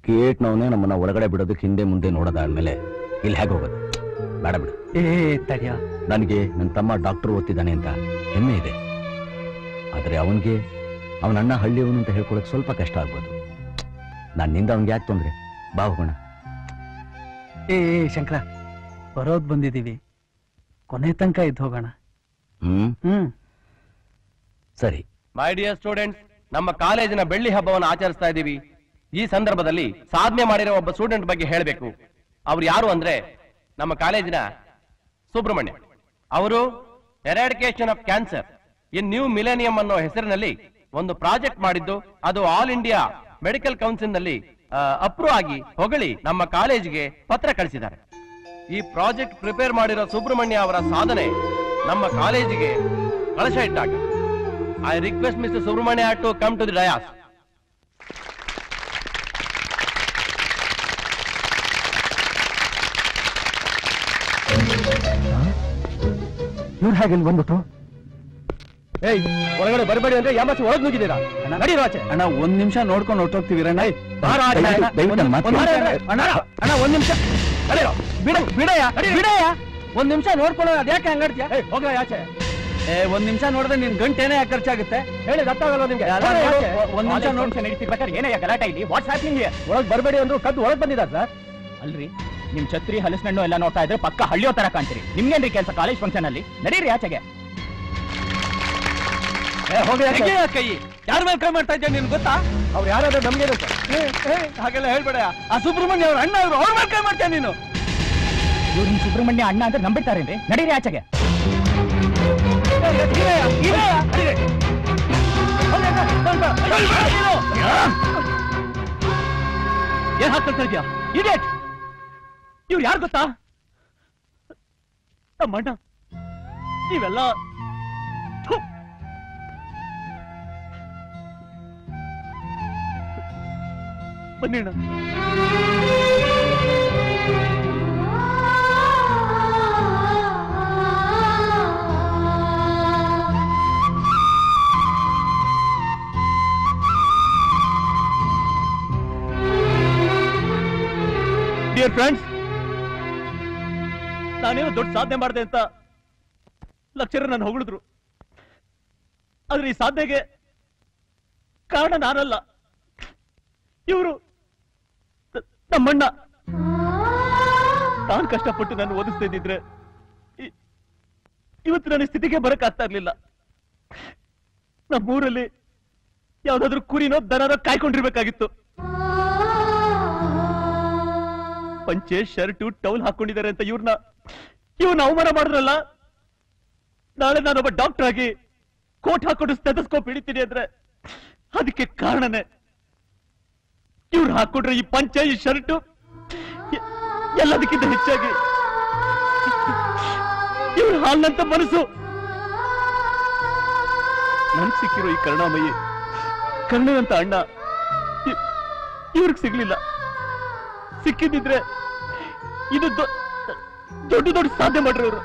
ಗೇಟ್ನವನೇ ನಮ್ಮನ್ನ ಒಳಗಡೆ ಬಿಡೋದಕ್ಕೆ ಹಿಂದೆ ಮುಂದೆ ನೋಡೋದಾದ್ಮೇಲೆ ಇಲ್ಲಿ ಹೇಗೆ ಹೋಗೋದು? ಬೇಡ ಬಿಡು. ಏ ತಡಿಯ. ನನಗೆ ನನ್ನ ತಮ್ಮ ಡಾಕ್ಟರ್ ಓದ್ತಿದ್ದಾನೆ ಅಂತ ಹೆಮ್ಮೆ ಇದೆ. ಆದರೆ ಅವನಿಗೆ ಅವನ ಅಣ್ಣ ಹಳ್ಳಿಯವನು ಅಂತ ಹೇಳ್ಕೊಳಕ್ ಸ್ವಲ್ಪ ಕಷ್ಟ ಆಗ್ಬೋದು. ನನ್ನಿಂದ ಅವನಿಗೆ ಯಾಕೆ ತೊಂದ್ರೆ? ಬಾ ಹೋಗೋಣ. ಏ ಏ, ಶಂಕರ ಬರೋದ್ ಬಂದಿದೀವಿ ಕೊನೆ ತನಕ ಇದ್ದು ಹೋಗೋಣ. ಹ್ಮ್? ಹ್ಮ್. ಸರಿ. ಮೈ ಡಿಯರ್ ಸ್ಟೂಡೆಂಟ್ಸ್ ನಮ್ಮ ಕಾಲೇಜಿನ ಬೆಳ್ಳಿ ಹಬ್ಬವನ್ನು ಆಚರಿಸ್ತಾ ಇದ್ದೀವಿ. ಈ ಸಂದರ್ಭದಲ್ಲಿ ಸಾಧನೆ ಮಾಡಿರೋ ಒಬ್ಬ ಸ್ಟೂಡೆಂಟ್ ಬಗ್ಗೆ ಹೇಳಬೇಕು. ಅವ್ರು ಯಾರು ಅಂದ್ರೆ ನಮ್ಮ ಕಾಲೇಜಿನ ಸುಬ್ರಹ್ಮಣ್ಯ. ಅವರು eradication of cancer in new millennium ಅನ್ನೋ ಹೆಸರಿನಲ್ಲಿ ಒಂದು ಪ್ರಾಜೆಕ್ಟ್ ಮಾಡಿದ್ದು, ಅದು ಆಲ್ ಇಂಡಿಯಾ ಮೆಡಿಕಲ್ ಕೌನ್ಸಿಲ್ನಲ್ಲಿ ಅಪ್ರೂವ್ ಆಗಿ ಹೊಗಳಿ ನಮ್ಮ ಕಾಲೇಜಿಗೆ ಪತ್ರ ಕಳಿಸಿದ್ದಾರೆ. ಈ ಪ್ರಾಜೆಕ್ಟ್ ಪ್ರಿಪೇರ್ ಮಾಡಿರೋ ಸುಬ್ರಹ್ಮಣ್ಯ ಅವರ ಸಾಧನೆ ನಮ್ಮ ಕಾಲೇಜಿಗೆ ಕಳಶ ಇಟ್ಟಾಗ. I request mister Subrahmanya to come to the dais. ಇವ್ರು ಹೇಗೆ ಇಲ್ಲಿ ಬಂದ್ಬಿಟ್ಟು ಏಯ್ ಒಳಗಡೆ ಬರಬೇಡಿ ಅಂದ್ರೆ ಯಾಮಾಚೆ ಒಳಗ್ ನುಗ್ಗಿದ್ದೀರಾ? ನಡಿ ಆಚೆ. ಅಣ್ಣ ಒಂದ್ ನಿಮಿಷ ನೋಡ್ಕೊಂಡು. ಆಚೆ. ಅಣ್ಣ ಅಣ್ಣ ಒಂದ್ ನಿಮಿಷ. ನಡೀರೋ. ಬಿಡ ಬಿಡಯ್ಯ ಬಿಡಯ್ಯ. ಒಂದ್ ನಿಮಿಷ ನೋಡ್ಕೊಳ್ಳೋ ಅದ್ಯಾಕೆ ಹಂಗಾಡ್ತೀಯ ಏಯ್ ಹೋಗ ಆಚೆ ಏ ಒಂದ್ ನಿಮಿಷ ನೋಡಿದ್ರೆ ನಿನ್ ಗಂಟೇನೆ ಯಾಕೆ ಖರ್ಚಾಗುತ್ತೆ? ಹೇಳಿ ಗೊತ್ತಾಗಲ್ಲ ನಿಮ್ಗೆ? ಒಂದ್ ನಿಮಿಷ ನೋಡ್ತೀನಿ ನೋಡ್- function ನಡೀತಿರ್ಬೇಕಾದ್ರೆ ಏನೇ ಗಲಾಟೆ ಇಲ್ಲಿ ವಾಟ್ಸ್ ನಿಮ್ಗೆ. ಒಳಗ್ ಬರಬೇಡಿ ಅಂದ್ರು ಕದ್ದು ಒಳಗ್ ಬಂದಿದ್ದಾರೆ ಸರ್? ಅಲ್ರಿ ನಿಮ್ ಛತ್ರಿ ಹಲಸಿನಣ್ಣು ಎಲ್ಲ ನೋಡ್ತಾ ಇದ್ರೆ ಪಕ್ಕ ಹಳ್ಳಿಯೋ ತರ ಕಾಣ್ತೀರಿ ನಿಮ್ಗೇನ್ರಿ ಕೆಲಸ ಕಾಲೇಜ್ ಫಂಕ್ಷನ್ ಅಲ್ಲಿ ನಡೀರಿ ಆಚೆಗೆ ಕೈ ಯಾರ ಮೇಲೆ ಕೈ ಮಾಡ್ತಾ ಇದ್ಯಾ ನಿನ್ ಗೊತ್ತಾ ಅವ್ರು ಯಾರಾದ್ರೂ ನಮ್ಗೆ ಹಾಗೆಲ್ಲ ಹೇಳ್ಬೇಡ ಆ ಸುಬ್ರಹ್ಮಣ್ಯ ಅವ್ರ ಅಣ್ಣ ಅವ್ರು ಅವ್ರ ಮೇಲೆ ಕೈ ಮಾಡ್ತೀಯ ನೀನು ಇವ್ರು ನಿಮ್ ಸುಬ್ರಹ್ಮಣ್ಯ ಅಣ್ಣ ಅಂತ ನಂಬಿಡ್ತಾರೇನ್ರಿ ನಡೀರಿ ಆಚೆಗೆ ಏನ್ ಹಾಕ್ತಾ ಇದ್ಯಾ ಇಡಿಯಟ್ ಇವ್ರು ಯಾರು ಗೊತ್ತಾ? ನಮ್ಮಣ್ಣ ಇವೆಲ್ಲ ಥು. ಬನ್ನಿ ಅಣ್ಣ. ಡಿಯರ್ ಫ್ರೆಂಡ್ಸ್ ನಾನೇನೋ ದೊಡ್ಡ ಸಾಧನೆ ಮಾಡಿದೆ ಅಂತ ಲಕ್ಷರ ನನ್ನ ಹೊಗಳಿದ್ರು. ಆದ್ರೆ ಈ ಸಾಧನೆಗೆ ಕಾರಣ ನಾನಲ್ಲ. ಇವರು ನಮ್ಮಣ್ಣ. ತಾನು ಕಷ್ಟಪಟ್ಟು ನಾನು ಓದಿಸ್ತಾ ಇದ್ದಿದ್ರೆ ಇವತ್ತು ನನ್ನ ಸ್ಥಿತಿಗೆ ಬರಕ್ ಆಗ್ತಾ ಇರ್ಲಿಲ್ಲ. ನಮ್ಮೂರಲ್ಲಿ ಯಾವ್ದಾದ್ರು ಕುರಿನೋ ದನನೋ ಕಾಯ್ಕೊಂಡಿರ್ಬೇಕಾಗಿತ್ತು. ಪಂಚೆ ಶರ್ಟು ಟೌಲ್ ಹಾಕೊಂಡಿದ್ದಾರೆ ಅಂತ ಇವ್ರನ್ನ ಇವ್ನ ಅವಮಾನ ಮಾಡಿದ್ರಲ್ಲ? ನಾಳೆ ನಾನೊಬ್ಬ ಡಾಕ್ಟರ್ ಆಗಿ ಕೋಟ್ ಹಾಕೊಂಡು ಸ್ಟೆಥಸ್ಕೋಪ್ ಹಿಡಿತೀನಿ ಅಂದ್ರೆ ಅದಕ್ಕೆ ಕಾರಣನೇ? ಇವ್ರು ಹಾಕೊಂಡ್ರೆ ಈ ಪಂಚ, ಈ ಶರ್ಟು ಎಲ್ಲದಕ್ಕಿಂತ ಹೆಚ್ಚಾಗಿ ಇವ್ರ ಹಾಲ್ನಂತ ಮನಸ್ಸು. ನನ್ ಸಿಕ್ಕಿರೋ ಈ ಕರುಣಾಮಯಿ ಕರ್ಣನಂತ ಅಣ್ಣ ಇವ್ರಿಗೆ ಸಿಗ್ಲಿಲ್ಲ. ಸಿಕ್ಕಿದ್ದಿದ್ರೆ ಇದು ದೊಡ್ಡ ದೊಡ್ಡ ಸಾಧ್ಯ ಮಾಡ್ರಿ ಅವರು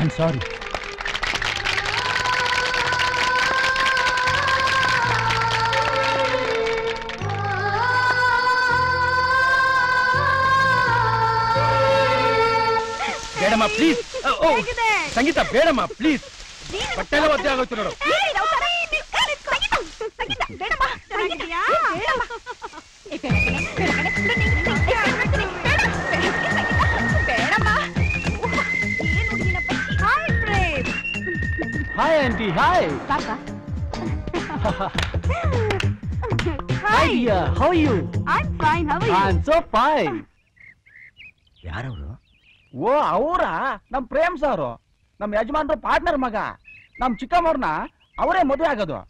ಐಮ್ ಸಾರಿ ಬೇಡಮ್ಮ ಪ್ಲೀಸ್ ಸಂಗೀತ ಬೇಡಮ್ಮ ಪ್ಲೀಸ್ ಬಟ್ಟೆ ಎಲ್ಲ ಒದ್ದೆ ಆಗೋಯ್ತು ನೋಡು hi aunty hi hi how you I am so fine ಯಾರವರು? ಓ ಅವರ? ನಮ್ ಪ್ರೇಮ್ ಸಾರು. ನಮ್ ಯಜಮಾನ್ರು ಪಾರ್ಟ್ನರ್ ಮಗ. ನಮ್ ಚಿಕ್ಕಮ್ಮವ್ರನ್ನ ಅವರೇ ಮದುವೆ ಆಗೋದು.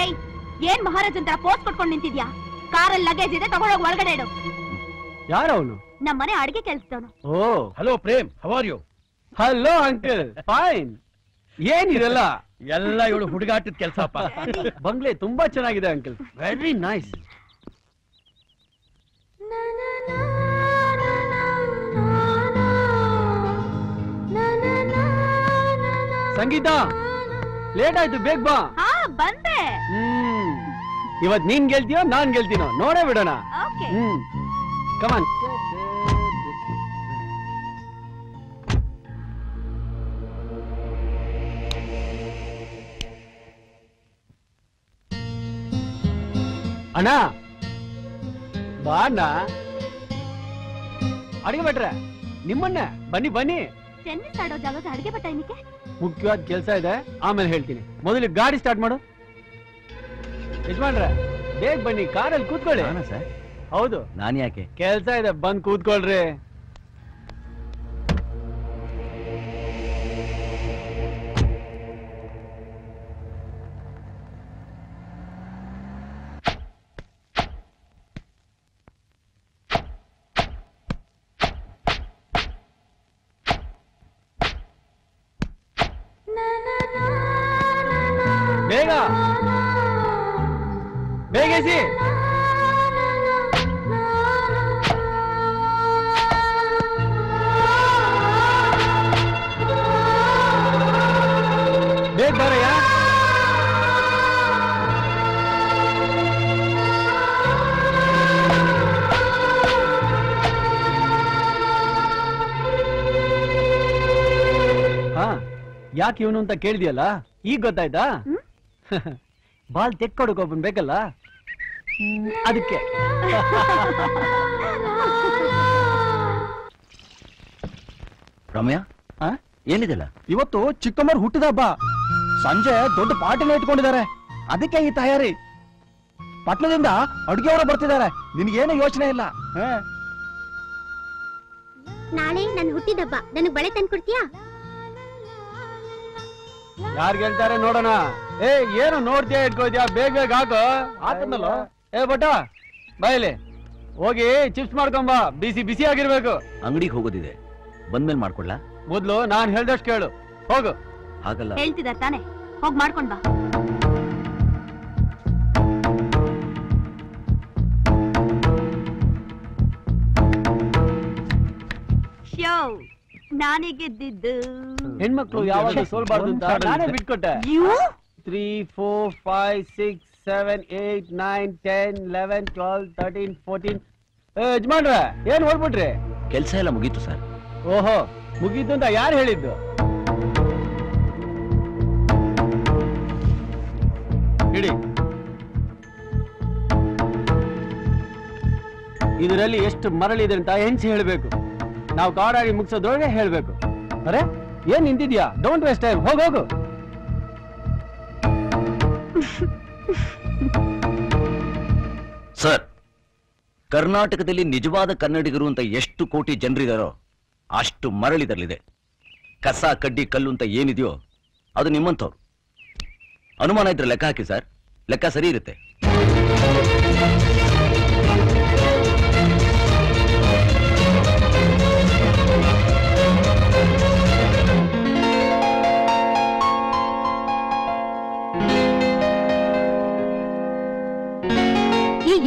ಏಯ್ ಏನ್ ಮಹಾರಾಜ್ ಅಂತ ಪೋಸ್ಟ್ ಕೊಟ್ಕೊಂಡು ನಿಂತಿದ್ಯಾ? ಕಾರಲ್ಲಿ ಲಗೇಜ್ ಇದೆ ತಗೊಂಡೋಗಿ ಒಳಗಡೆ ಇಡು ಯಾರವನು ನಮ್ಮ ಮನೆ ಅಡಿಗೆ ಕೆಲ್ಸದವನು ಓ hello Prem how are you hello uncle fine ಏನಿದೆಲ್ಲ ಎಲ್ಲ ಇವಳು ಹುಡುಗಾಟದ ಕೆಲಸಪ್ಪ ಬಂಗ್ಲೆ ತುಂಬಾ ಚೆನ್ನಾಗಿದೆ uncle very nice Sangeeta late ಆಯ್ತು ಬೇಗ ಬಾ ಹಾ ಬಂದೆ ಹ್ಮ್ ಇವತ್ ನೀನ್ ಗೆಲ್ತೀಯೋ ನಾನ್ ಗೆಲ್ತೀನೋ? ನೋಡೇ ಬಿಡೋಣ. ಹ್ಮ್. ಕಮಾನ್ ಅಣ್ಣ ಬಾ ಅಣ್ಣ ಅಡಿಗೆ ಬಿಟ್ರೆ ನಿಮ್ಮಣ್ಣ ಬನ್ನಿ ಬನ್ನಿ. ಟೆನ್ನಿಸ್ ಆಡೋ ಜಾಗಕ್ಕೆ ಅಡಿಗೆ ಭಟ್ಟ ಮುಖ್ಯವಾದ ಕೆಲಸ ಇದೆ ಆಮೇಲೆ ಹೇಳ್ತೀನಿ. ಮೊದಲು ಗಾಡಿ ಸ್ಟಾರ್ಟ್ ಮಾಡು. ಯಜಮಾನ್ರೆ ಬೇಗ ಬನ್ನಿ ಕಾರಲ್ಲಿ ಕೂತ್ಕೊಳ್ಳಿ. ಸರ್? ಹೌದು. ನಾನು ಯಾಕೆ? ಕೆಲಸ ಇದೆ ಬಂದು ಕೂತ್ಕೊಳ್ರಿ. ಯಾಕೆ ಇವನು ಅಂತ ಕೇಳಿದ್ಯಲ್ಲ? ಈಗ ಗೊತ್ತಾಯ್ತಾ? ಬಾಲ್ ತೆಕ್ಕೊಡಕ್ ಒಬ್ಬನ್ ಬೇಕಲ್ಲ? ಅದಕ್ಕೆ. ರಮ್ಯಾ ಆ? ಏನಿದೆಲ್ಲ? ಇವತ್ತು ಚಿಕ್ಕಮ್ಮರ್ ಹುಟ್ಟಿದ ಹಬ್ಬ. ಸಂಜೆ ದೊಡ್ಡ ಪಾರ್ಟಿನ ಇಟ್ಕೊಂಡಿದ್ದಾರೆ. ಅದಕ್ಕೆ ಈ ತಯಾರಿ. ಪಟ್ಟಣದಿಂದ ಅಡುಗೆಯವರು ಬರ್ತಿದ್ದಾರೆ. ನಿನಗೇನು ಯೋಚನೆ ಇಲ್ಲ? ನಾಳೆ ನನ್ ಹುಟ್ಟಿದಬ್ಬ ನನಗ್ ಬಳೆ ತಂದ್ಕೊಡ್ತೀಯಾ? ಯಾರ್ ಗೆಲ್ತಾರೆ ನೋಡೋಣ. ಏ ಏನು ನೋಡ್ತೀಯ ಇಟ್ಕೋದ್ಯಾ ಬೇಗ ಬೇಗ ಹಾಕು. ಆತಂದಲ್ಲ ಏ ಬಟ ಬಾಯಲ್ಲಿ ಹೋಗಿ ಚಿಪ್ಸ್ ಮಾಡ್ಕೊಂಬ ಬಿಸಿ ಬಿಸಿ ಆಗಿರ್ಬೇಕು. ಅಂಗಡಿಗೆ ಹೋಗೋದಿದೆ. ಬಂದ್ಮೇಲೆ ಮಾಡ್ಕೊಳ್ಳ ಮೊದ್ಲು ನಾನ್ ಹೇಳ್ದಷ್ಟು ಕೇಳು. ಹೋಗು. ಹಾಗಲ್ಲ. ಹೇಳ್ತಿದ ತಾನೆ. ಹೋಗಿ ಮಾಡ್ಕೊಂಡ್ ಬಾ. ಶೋ ನಾನೇ ಗೆದ್ದಿದ್ದು. ಹೆಣ್ಮಕ್ಳು ಯಾವಾಗ ಸೋಲ್ಬಾರ್ದು ಅಂತ ನಾನೇ ಬಿಟ್ಕೊಟ್ಟೆ. Three four five six seven eight nine ten eleven twelve thirteen fourteen ಯಜಮಾನ್ರ ಏನ್ ಹೋಗ್ಬಿಟ್ರಿ? ಕೆಲಸ ಎಲ್ಲ ಮುಗೀತು ಸರ್. ಓಹೋ ಮುಗೀತು ಅಂತ ಯಾರು ಹೇಳಿದ್ದು? ಇಡಿ. ಇದರಲ್ಲಿ ಎಷ್ಟು ಮರಳಿದೆ ಅಂತ ಹೆಂಚಿ ಹೇಳಬೇಕು? ನಾವು ಕಾಡಾಗಿ ಮುಗಿಸೋದ್ರೊಳಗೆ ಹೇಳಬೇಕು. ಅರೆ? ಏನ್ ನಿಂತಿದ್ಯಾ? ಡೋಂಟ್ ವೇಸ್ಟ್ ಟೈಮ್ ಹೋಗ್, ಹೋಗು. ಸರ್, ಕರ್ನಾಟಕದಲ್ಲಿ ನಿಜವಾದ ಕನ್ನಡಿಗರು ಅಂತ ಎಷ್ಟು ಕೋಟಿ ಜನರಿದಾರೋ ಅಷ್ಟು ಮರಳಿದರಲ್ಲಿದೆ ಕಸ, ಕಡ್ಡಿ, ಕಲ್ಲು ಅಂತ ಏನಿದೆಯೋ ಅದು ನಿಮ್ಮಂಥವ್ರು. ಅನುಮಾನ ಇದ್ರೆ ಲೆಕ್ಕ ಹಾಕಿ ಸರ್. ಲೆಕ್ಕ ಸರಿ ಇರುತ್ತೆ.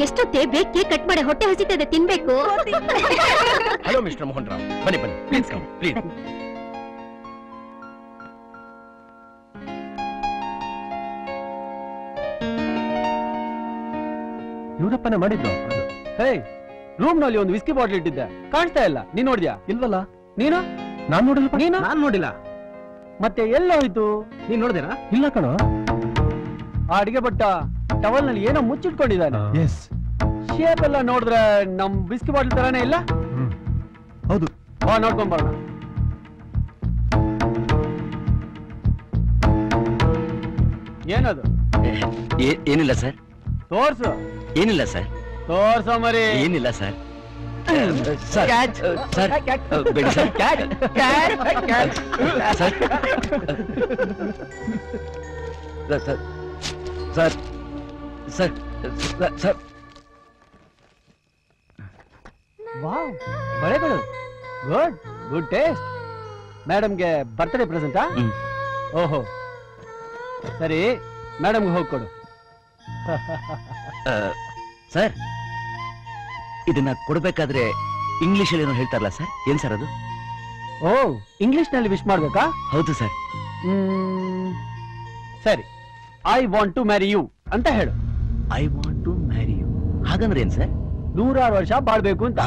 ಎಷ್ಟೊತ್ತೆ ಬೇಕ್ ಕೇಕ್ ಕಟ್ ಮಾಡಿ ಹೊಟ್ಟೆ ಹಸಿತದೆ ತಿನ್ಬೇಕು. ಹಲೋ ಮಿಸ್ಟರ್ ಮೋಹನ್ ರಾವ್ ಬನ್ನಿ ಬನ್ನಿ. ಪ್ಲೀಸ್ ಕಮ್ ಪ್ಲೀಸ್ ಯೂರಪ್ಪನ ಮಾಡಿದ್ರು ಹೇ ರೂಮ್ನಲ್ಲಿ ಒಂದು ವಿಸ್ಕಿ ಬಾಟ್ಲ್ ಇಟ್ಟಿದ್ದೆ. ಕಾಣಿಸ್ತಾ ಇಲ್ಲ. ನೀನ್ ನೋಡಿದ್ಯಾ? ಇಲ್ವಲ್ಲ? ನೀನು? ನಾನ್ ನೋಡಿಲ್ಲ ನೀನು? ನಾನ್ ನೋಡಿಲ್ಲ. ಮತ್ತೆ ಎಲ್ಲೋಯ್ತು? ನೀನ್ ನೋಡಿದಿರಾ ಇಲ್ಲ ಕಣ. ಆ ಅಡಿಗೆ ಭಟ್ಟ ಟವಲ್ನಲ್ಲಿ ಏನೋ ಮುಚ್ಚಿಟ್ಕೊಂಡಿದ್ದಾನೆ. ಎಸ್ ಶೇಪ್ ಎಲ್ಲ ನೋಡಿದ್ರೆ ನಮ್ ಬಿಸ್ಕಿ ಬಾಟಲ್ ತರಾನೇ ಇಲ್ಲ? ಹೌದು. ಬಾ ನೋಡ್ಕೊಂಡ್ ಬರೋಣ ಏನದು? ಏನಿಲ್ಲ ಸರ್. ತೋರ್ಸು. ಏನಿಲ್ಲ ಸರ್. ತೋರ್ಸೋ ಮರಿ. ಏನಿಲ್ಲ ಸರ್. ಸರ್ ಸರ್ ಬೇಡಿ ಸರ್ ಸರ್ ವಾವ್ ಬಳೆಗಳು ಗುಡ್ ಗುಡ್ ಟೇಸ್ಟ್. ಮೇಡಮ್ಗೆ ಬರ್ತ್ಡೇ ಪ್ರೆಸೆಂಟಾ. ಓಹೋ. ಸರಿ ಮೇಡಮ್ಗೆ ಹೋಗಿ ಕೊಡು. ಸರ್ ಇದನ್ನ ಕೊಡ್ಬೇಕಾದ್ರೆ ಇಂಗ್ಲಿಷ್ ಅಲ್ಲಿ ಏನೋ ಹೇಳ್ತಾರಲ್ಲ ಸರ್? ಏನ್ ಸರ್ ಅದು? ಓ ಇಂಗ್ಲಿಷ್ನಲ್ಲಿ ವಿಶ್ ಮಾಡ್ಬೇಕಾ? ಹೌದು ಸರ್. ಸರಿ. I want to marry you ಅಂತ ಹೇಳು. I want to marry you ಹಾಗಂದ್ರೆ ಏನ್ ಸರ್? ನೂರಾರು ವರ್ಷ ಬಾಳ್ಬೇಕು ಅಂತ.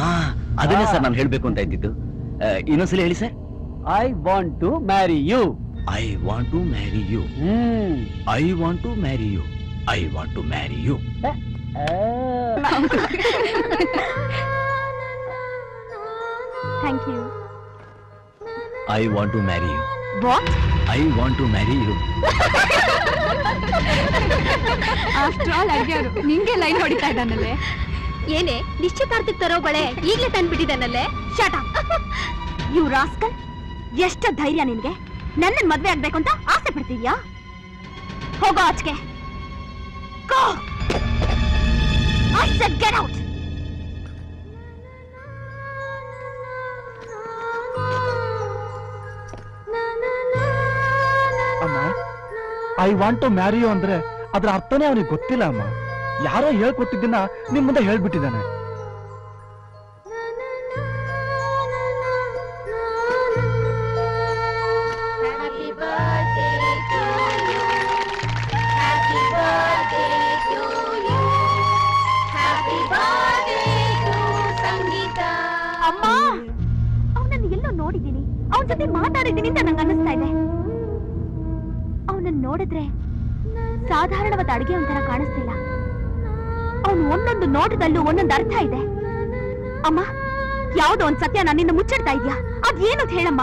ಅದನ್ನೇ. ಸರ್ ನಾನು ಹೇಳ್ಬೇಕು ಅಂತ ಇದ್ದಿದ್ದು. ಇನ್ನೊಂದ್ಸಲ ಹೇಳಿ sir. I want to marry you I want to marry you I want to marry you I want to marry you thank you I want to marry you what I want to marry you after all ಅಡ್ಗೆಯವರು ನಿಂಗೆ line ಹೊಡಿತಾ ಇದ್ದಾನಲ್ಲೇ? ಏನೇ ನಿಶ್ಚಿತಾರ್ಥಕ್ಕೆ ತರೋ ಬಳೆ ಈಗಲೇ ತಂದ್ಬಿಟ್ಟಿದ್ದಾನಲ್ಲೇ? ಶಟ you rascal ಎಷ್ಟು ಧೈರ್ಯ ನಿನ್ಗೆ. ನನ್ನ ಮದ್ವೆ ಆಗ್ಬೇಕು ಅಂತ ಆಸೆ ಪಡ್ತಿದ್ಯಾ? ಹೋಗೋ ಆಚೆಗೆ. Go I said get out ಅಮ್ಮ? I want to marry you ಅಂದ್ರೆ ಅದ್ರ ಅರ್ಥನೇ ಅವನಿಗೆ ಗೊತ್ತಿಲ್ಲ ಅಮ್ಮ. ಯಾರೋ ಹೇಳ್ಕೊಟ್ಟಿದ್ದನ್ನ ನಿಮ್ ಮುಂದೆ ಹೇಳ್ಬಿಟ್ಟಿದ್ದಾನೆ. ಅಮ್ಮ ಅವನನ್ನು ಎಲ್ಲೋ ನೋಡಿದ್ದೀನಿ. ಅವನ ಜೊತೆ ಮಾತಾಡಿದ್ದೀನಿ ಅಂತ ನಂಗೆ ನೋಡಿದ್ರೆ ಸಾಧಾರಣವಾದ ಅಡುಗೆ ಒಂಥರ ಕಾಣಿಸ್ತಿಲ್ಲ ಅವನು ಒಂದೊಂದು ನೋಟದಲ್ಲೂ ಒಂದೊಂದು ಅರ್ಥ ಇದೆ. ಅಮ್ಮ, ಯಾವುದೋ ಒಂದ್ ಸತ್ಯ ನನ್ನಿಂದ ಮುಚ್ಚಿಡ್ತಾ ಇದ್ಯಾ? ಅದೇನು ಹೇಳಮ್ಮ?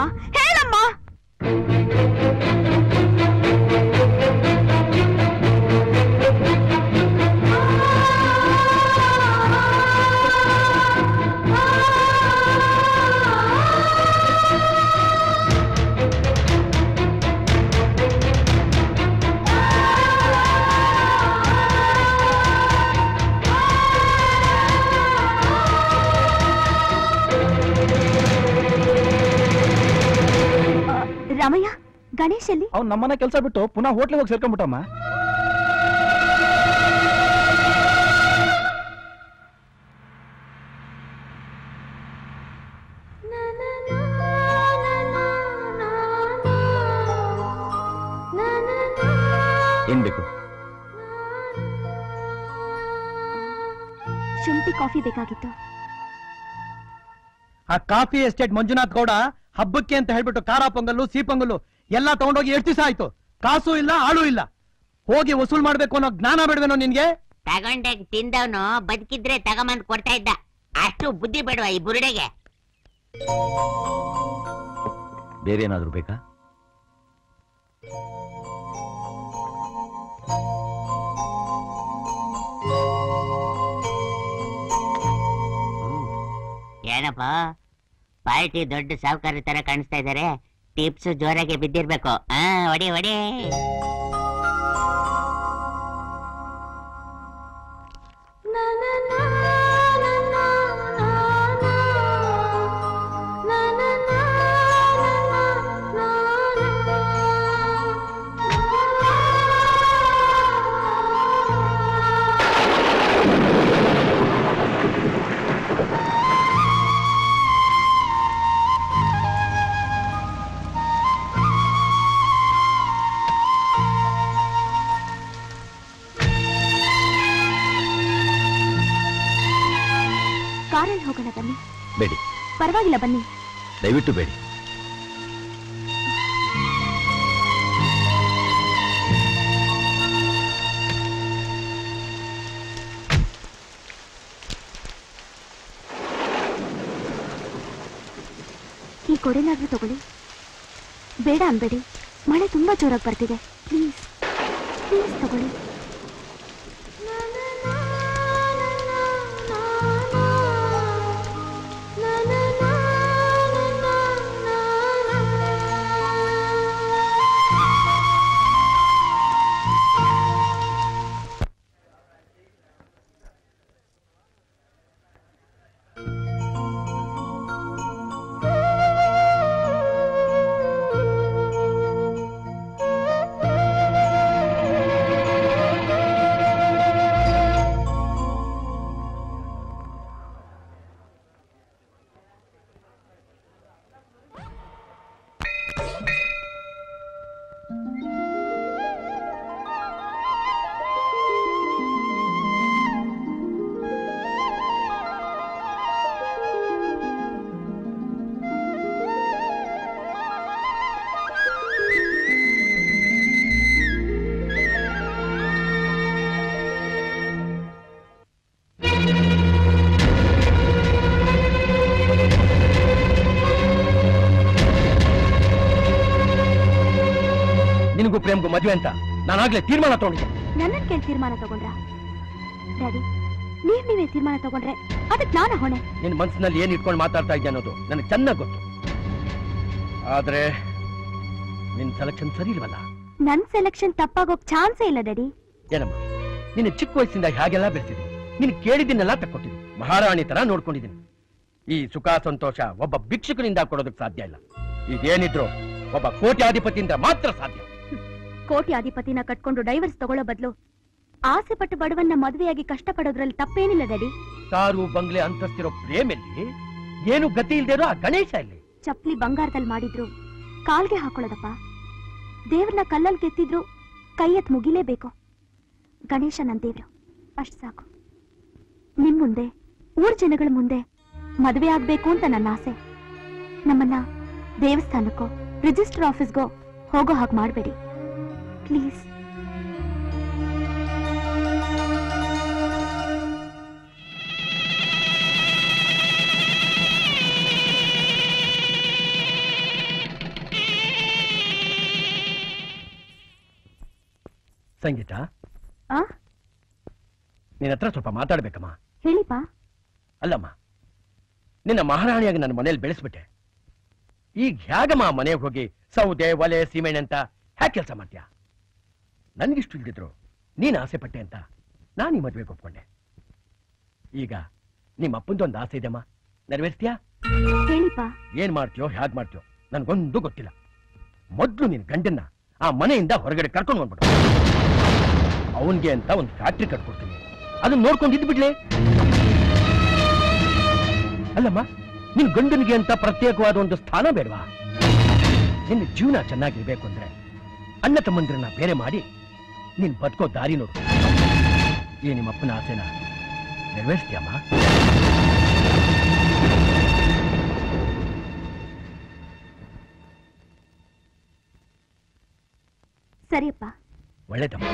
ಗಣೇಶ್ ಅಲ್ಲಿ ಅವ್ನು ನಮ್ಮನೆ ಕೆಲಸ ಬಿಟ್ಟು ಪುನಃ ಹೋಟ್ಲಿಗೆ ಹೋಗಿ ಸೇರ್ಕೊಂಡ್ಬಿಟ್ಟಮ್ಮ ಏನ್ ಬೇಕು? ಶುಂಠಿ ಕಾಫಿ ಬೇಕಾಗಿತ್ತು. ಆ ಕಾಫಿ ಎಸ್ಟೇಟ್ ಮಂಜುನಾಥ್ ಗೌಡ ಹಬ್ಬಕ್ಕೆ ಅಂತ ಹೇಳ್ಬಿಟ್ಟು ಖಾರ ಪೊಂಗಲ್ಲು ಸಿಹಿ ಪೊಂಗಲ್ಲು ಎಲ್ಲ ತಗೊಂಡೋಗಿ ಎಷ್ಟು ದಿವಸ ಆಯ್ತು. ಕಾಸು ಇಲ್ಲ ಆಳು ಇಲ್ಲ. ಹೋಗಿ ವಸೂಲ್ ಮಾಡ್ಬೇಕು ಅನ್ನೋ ಜ್ಞಾನ ಬೇಡವೇನೋ ನಿನ್ಗೆ? ತಗೊಂಡಾಗ ತಿಂದವನು ಬದುಕಿದ್ರೆ ತಗೊಂಬಂದ್ ಕೊಡ್ತಾ ಇದ್ದ. ಅಷ್ಟು ಬುದ್ಧಿ ಬೇಡವಾ ಈ ಬುರುಡೆಗೆ? ಬೇರೆ ಏನಾದ್ರು ಬೇಕಾ ಏನಪ್ಪ? ಪಾರ್ಟಿ ದೊಡ್ಡ ಸಾಹುಕಾರಿ ತರ ಕಾಣಿಸ್ತಾ ಇದಾರೆ. ಟಿಪ್ಸ್ ಜೋರಾಗಿ ಬಿದ್ದಿರ್ಬೇಕು. ಆ ಹೊಡಿ ಹೊಡಿ. ಹೋಗೋಣ ಬನ್ನಿ ಬೇಡಿ. ಪರವಾಗಿಲ್ಲ ಬನ್ನಿ. ದಯವಿಟ್ಟು ಬೇಡಿ. ಈ ಕೊಡೆನಾದ್ರೂ ತಗೊಳ್ಳಿ. ಬೇಡ ಅನ್ಬೇಡಿ. ಮಳೆ ತುಂಬಾ ಜೋರಾಗಿ ಬರ್ತಿದೆ. ಪ್ಲೀಸ್ ಪ್ಲೀಸ್ ತಗೊಳ್ಳಿ. ಮದುವೆ ಅಂತ. ನಾನಾಗ್ಲೇ ತೀರ್ಮಾನ ತಗೊಂಡಿದ್ದೆ. ನನ್ನನ್ ಕೇಳಿ ತೀರ್ಮಾನ ತಗೊಂಡ್ರ? ಡ್ಯಾಡಿ ನೀವ್ ನೀವೇ ತೀರ್ಮಾನ ತಗೊಂಡ್ರೆ ಅದಕ್ಕೆ ನಾನು ಹೊಣೆ ನಿನ್ ಮನಸ್ಸಿನಲ್ಲಿ ಏನ್ ಇಟ್ಕೊಂಡು ಮಾತಾಡ್ತಾ ಇದ್ದೆ ಅನ್ನೋದು ನನಗೆ ಚೆನ್ನಾಗಿ ಗೊತ್ತು. ಆದ್ರೆ ನಿನ್ ಸೆಲೆಕ್ಷನ್ ಸರಿ ಇಲ್ವಲ್ಲ? ನನ್ ಸೆಲೆಕ್ಷನ್ ತಪ್ಪಾಗೋಕ್ ಚಾನ್ಸೇ ಇಲ್ಲ ಡ್ಯಾಡಿ. ಏನಮ್ಮ ನಿನ್ನ ಚಿಕ್ಕ ವಯಸ್ಸಿಂದ ಹೇಗೆಲ್ಲ ಬೆಳೆಸಿದ್ದೀನಿ ನೀನು ಕೇಳಿದ್ದನ್ನೆಲ್ಲ ತಕ್ಕೊಟ್ಟಿದ್ದೀನಿ ಮಹಾರಾಣಿ ತರ ನೋಡ್ಕೊಂಡಿದ್ದೀನಿ. ಈ ಸುಖ ಸಂತೋಷ ಒಬ್ಬ ಭಿಕ್ಷುಕನಿಂದ ಕೊಡೋದಕ್ಕೆ ಸಾಧ್ಯ ಇಲ್ಲ. ಇದೇನಿದ್ರು ಒಬ್ಬ ಕೋಟ್ಯಾಧಿಪತಿಯಿಂದ ಮಾತ್ರ ಸಾಧ್ಯ. ಕೋಟಿ ಅಧಿಪತಿನ ಕಟ್ಕೊಂಡು ಡೈವರ್ಸ್ ತಗೊಳ್ಳೋ ಬದಲು ಆಸೆ ಪಟ್ಟು ಬಡವನ್ನ ಮದುವೆಯಾಗಿ ಕಷ್ಟ ಪಡೋದ್ರಲ್ಲಿ ತಪ್ಪೇನಿಲ್ಲ ಡ್ಯಾಡಿ. ಕಾರು ಬಂಗ್ಲೆ ಅಂತಸ್ತಿರೋ ಪ್ರೇಮಲ್ಲಿ ಏನು ಗತಿ ಇಲ್ಲದೆ ಆ ಗಣೇಶ ಇಲ್ಲಿ? ಚಪ್ಲಿ ಬಂಗಾರದಲ್ಲಿ ಮಾಡಿದ್ರು ಕಾಲ್ಗೆ ಹಾಕೊಳ್ಳೋದಪ್ಪ. ದೇವ್ರನ್ನ ಕಲ್ಲಲ್ಲಿ ಕೆತ್ತಿದ್ರು ಕೈ ಎತ್ ಮುಗಿಲೇಬೇಕು. ಗಣೇಶ ನನ್ನ ದೇವ್ರು ಅಷ್ಟ್ ಸಾಕು. ನಿಮ್ ಮುಂದೆ ಊರ್ ಜನಗಳ ಮುಂದೆ ಮದುವೆ ಆಗ್ಬೇಕು ಅಂತ ನನ್ನ ಆಸೆ. ನಮ್ಮನ್ನ ದೇವಸ್ಥಾನಕ್ಕೋ ರಿಜಿಸ್ಟರ್ ಆಫೀಸ್ಗೋ ಹೋಗೋ ಹಾಗೆ ಮಾಡಬೇಡಿ. ಪ್ಲೀಸ್ ಸಂಗೀತ? ಆ? ನಿನ್ನ ಹತ್ರ ಸ್ವಲ್ಪ ಮಾತಾಡ್ಬೇಕಮ್ಮ. ಹೇಳಿಪಾ ಅಲ್ಲಮ್ಮ ನಿನ್ನ ಮಹಾರಾಣಿಯಾಗಿ ನನ್ನ ಮನೆಯಲ್ಲಿ ಬೆಳೆಸ್ಬಿಟ್ಟೆ. ಈಗ ಹೇಗಮ್ಮ ಮನೆಗೆ ಹೋಗಿ ಸೌದೆ ಒಲೆ ಸೀಮೆಣ್ಣೆ ಅಂತ ಹ್ಯಾ ಕೆಲಸ ಮಾಡ್ತೀಯ? ನನ್ಗಿಷ್ಟು ಇಲ್ದಿದ್ರು ನೀನು ಆಸೆ ಪಟ್ಟೆ ಅಂತ ನಾನು ಈ ಮದುವೆಗೆ ಒಪ್ಕೊಂಡೆ. ಈಗ ನಿಮ್ಮ ಅಪ್ಪಂದೊಂದು ಆಸೆ ಇದೆಮ್ಮ ನೆರವೇರ್ತೀಯಾ ಏನ್ ಮಾಡ್ತೀಯೋ ಹ್ಯಾಗ್ ಮಾಡ್ತೀಯೋ ನನ್ಗೊಂದು ಗೊತ್ತಿಲ್ಲ. ಮೊದ್ಲು ನಿನ್ ಗಂಡನ್ನ ಆ ಮನೆಯಿಂದ ಹೊರಗಡೆ ಕರ್ಕೊಂಡು ಬಂದ್ಬಿಡು. ಅವನ್ಗೆ ಅಂತ ಒಂದು ಫ್ಯಾಕ್ಟ್ರಿ ಕಟ್ಕೊಡ್ತೀನಿ. ಅದನ್ನ ನೋಡ್ಕೊಂಡು ಇದ್ಬಿಡ್ಲಿ ಅಲ್ಲಮ್ಮ ನಿನ್ ಗಂಡನಿಗೆ ಅಂತ ಪ್ರತ್ಯೇಕವಾದ ಒಂದು ಸ್ಥಾನ ಬೇಡವಾ? ನಿನ್ನ ಜೀವನ ಚೆನ್ನಾಗಿರ್ಬೇಕು ಅಂದ್ರೆ ಅಣ್ಣ ತಮ್ಮಂದಿರನ್ನ ಬೇರೆ ಮಾಡಿ ನೀನ್ ಬದುಕೋ ದಾರಿ ನೋಡು. ಈ ನಿಮ್ಮ ಅಪ್ಪನ ಆಸೆನ ನೆರವೇರಿಸ್ತೀಯಮ್ಮ? ಸರಿಯಪ್ಪ. ಒಳ್ಳೇದಮ್ಮ.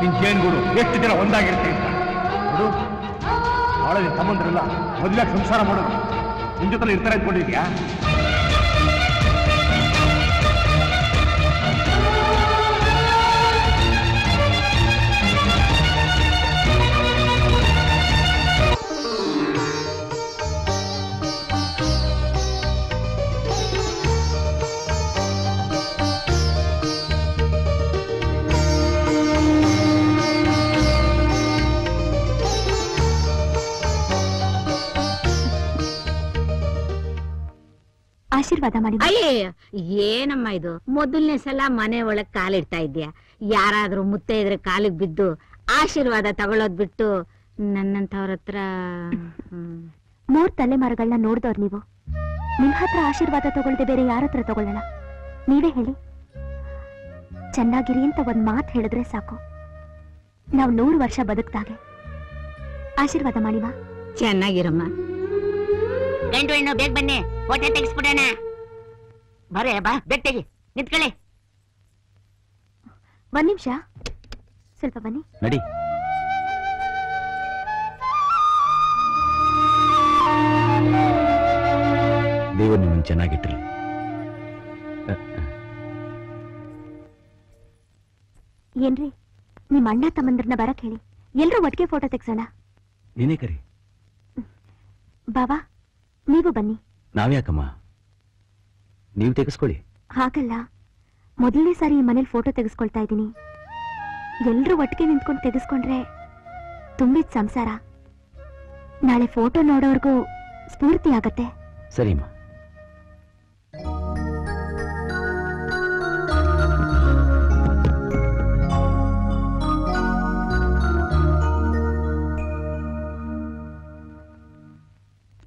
ನಿನ್ ಜೇನ್ಗೂಡು ಎಷ್ಟು ದಿನ ಒಂದಾಗಿರ್ತೀನಿ ಅದು ಭಾಳ ನಿನ್ ಸಂಬಂಧರೆಲ್ಲ. ಮದುವೆ ಸಂಸಾರ ಮಾಡೋದು ನಿನ್ ಜೊತೆ ಇರ್ತಾರೆ ಅಂದ್ಕೊಂಡಿದ್ಯಾ? ಆಶೀರ್ವಾದ ಮಾಡಿ ಅಯ್ಯ ಏನಮ್ಮ ಇದು? ಮೊದಲನೇ ಸಲ ಮನೆ ಒಳಗ್ ಕಾಲಿಡ್ತಾ ಇದ್ಯಾ ಯಾರಾದ್ರೂ ಮುತ್ತೆ ಇದ್ರೆ ಕಾಲಿಗೆ ಬಿದ್ದು ಆಶೀರ್ವಾದ ತಗೊಳ್ಳೋದ್ ಬಿಟ್ಟು ನನ್ನಂತವ್ರ ಹತ್ರ. ಮೂರ್ ತಲೆಮಾರುಗಳನ್ನ ನೋಡ್ದವ್ರು ನೀವು. ನಿಮ್ ಹತ್ರ ಆಶೀರ್ವಾದ ತಗೊಳ್ದೆ ಬೇರೆ ಯಾರ ಹತ್ರ ತಗೊಳ್ಳಲ್ಲ? ನೀವೇ ಹೇಳಿ. ಚೆನ್ನಾಗಿರಿ ಅಂತ ಒಂದ್ ಮಾತ್ ಹೇಳಿದ್ರೆ ಸಾಕು. ನಾವ್ ನೂರು ವರ್ಷ ಬದುಕ್ತಾಗೆ ಆಶೀರ್ವಾದ ಮಾಡಿವಾ ಚೆನ್ನಾಗಿರಮ್ಮ. ಗಂಡು ಹೆಣ್ಣು ಬೇಗ ಬನ್ನಿ. ಫೋಟೋ ತೆಗಿಸ್ಬಿಡೋಣ. ಬರೇ ಬಾ ಬೆಟ್ಟೆಗೆ ನಿಂತ್ಕೊಳ್ಳಿ. ಒಂದ್ ನಿಮಿಷ. ಸ್ವಲ್ಪ ಬನ್ನಿ. ನಡಿ. ದೇವರು ನಿಮ್ಮನ್ನು ಚೆನ್ನಾಗಿಟ್ಟಿರಲಿ ಏನ್ರಿ? ನಿಮ್ಮ ಅಣ್ಣ ತಮ್ಮಂದ್ರನ್ನ ಬರಕ್ ಹೇಳಿ. ಎಲ್ರೂ ಒಟ್ಟಿಗೆ ಫೋಟೋ ತೆಗ್ಸೋಣ. ನೀನೇ ಕರಿ. ಬಾಬಾ ನೀವು ಬನ್ನಿ. ನಾವ್ಯಾಕಮ್ಮ? ನೀವು ತೆಗೆಸ್ಕೊಳ್ಳಿ. ಹಾಗಲ್ಲ. ಮೊದಲನೇ ಸಾರಿ ಈ ಮನೇಲಿ ಫೋಟೋ ತೆಗೆಸ್ಕೊಳ್ತಾ ಇದ್ದೀನಿ. ಎಲ್ರೂ ಒಟ್ಟಿಗೆ ನಿಂತ್ಕೊಂಡು ತೆಗೆಸ್ಕೊಂಡ್ರೆ ತುಂಬಿದ ಸಂಸಾರ. ನಾಳೆ ಫೋಟೋ ನೋಡೋರ್ಗೂ ಸ್ಫೂರ್ತಿ ಆಗತ್ತೆ. ಸರಿಮ್ಮ.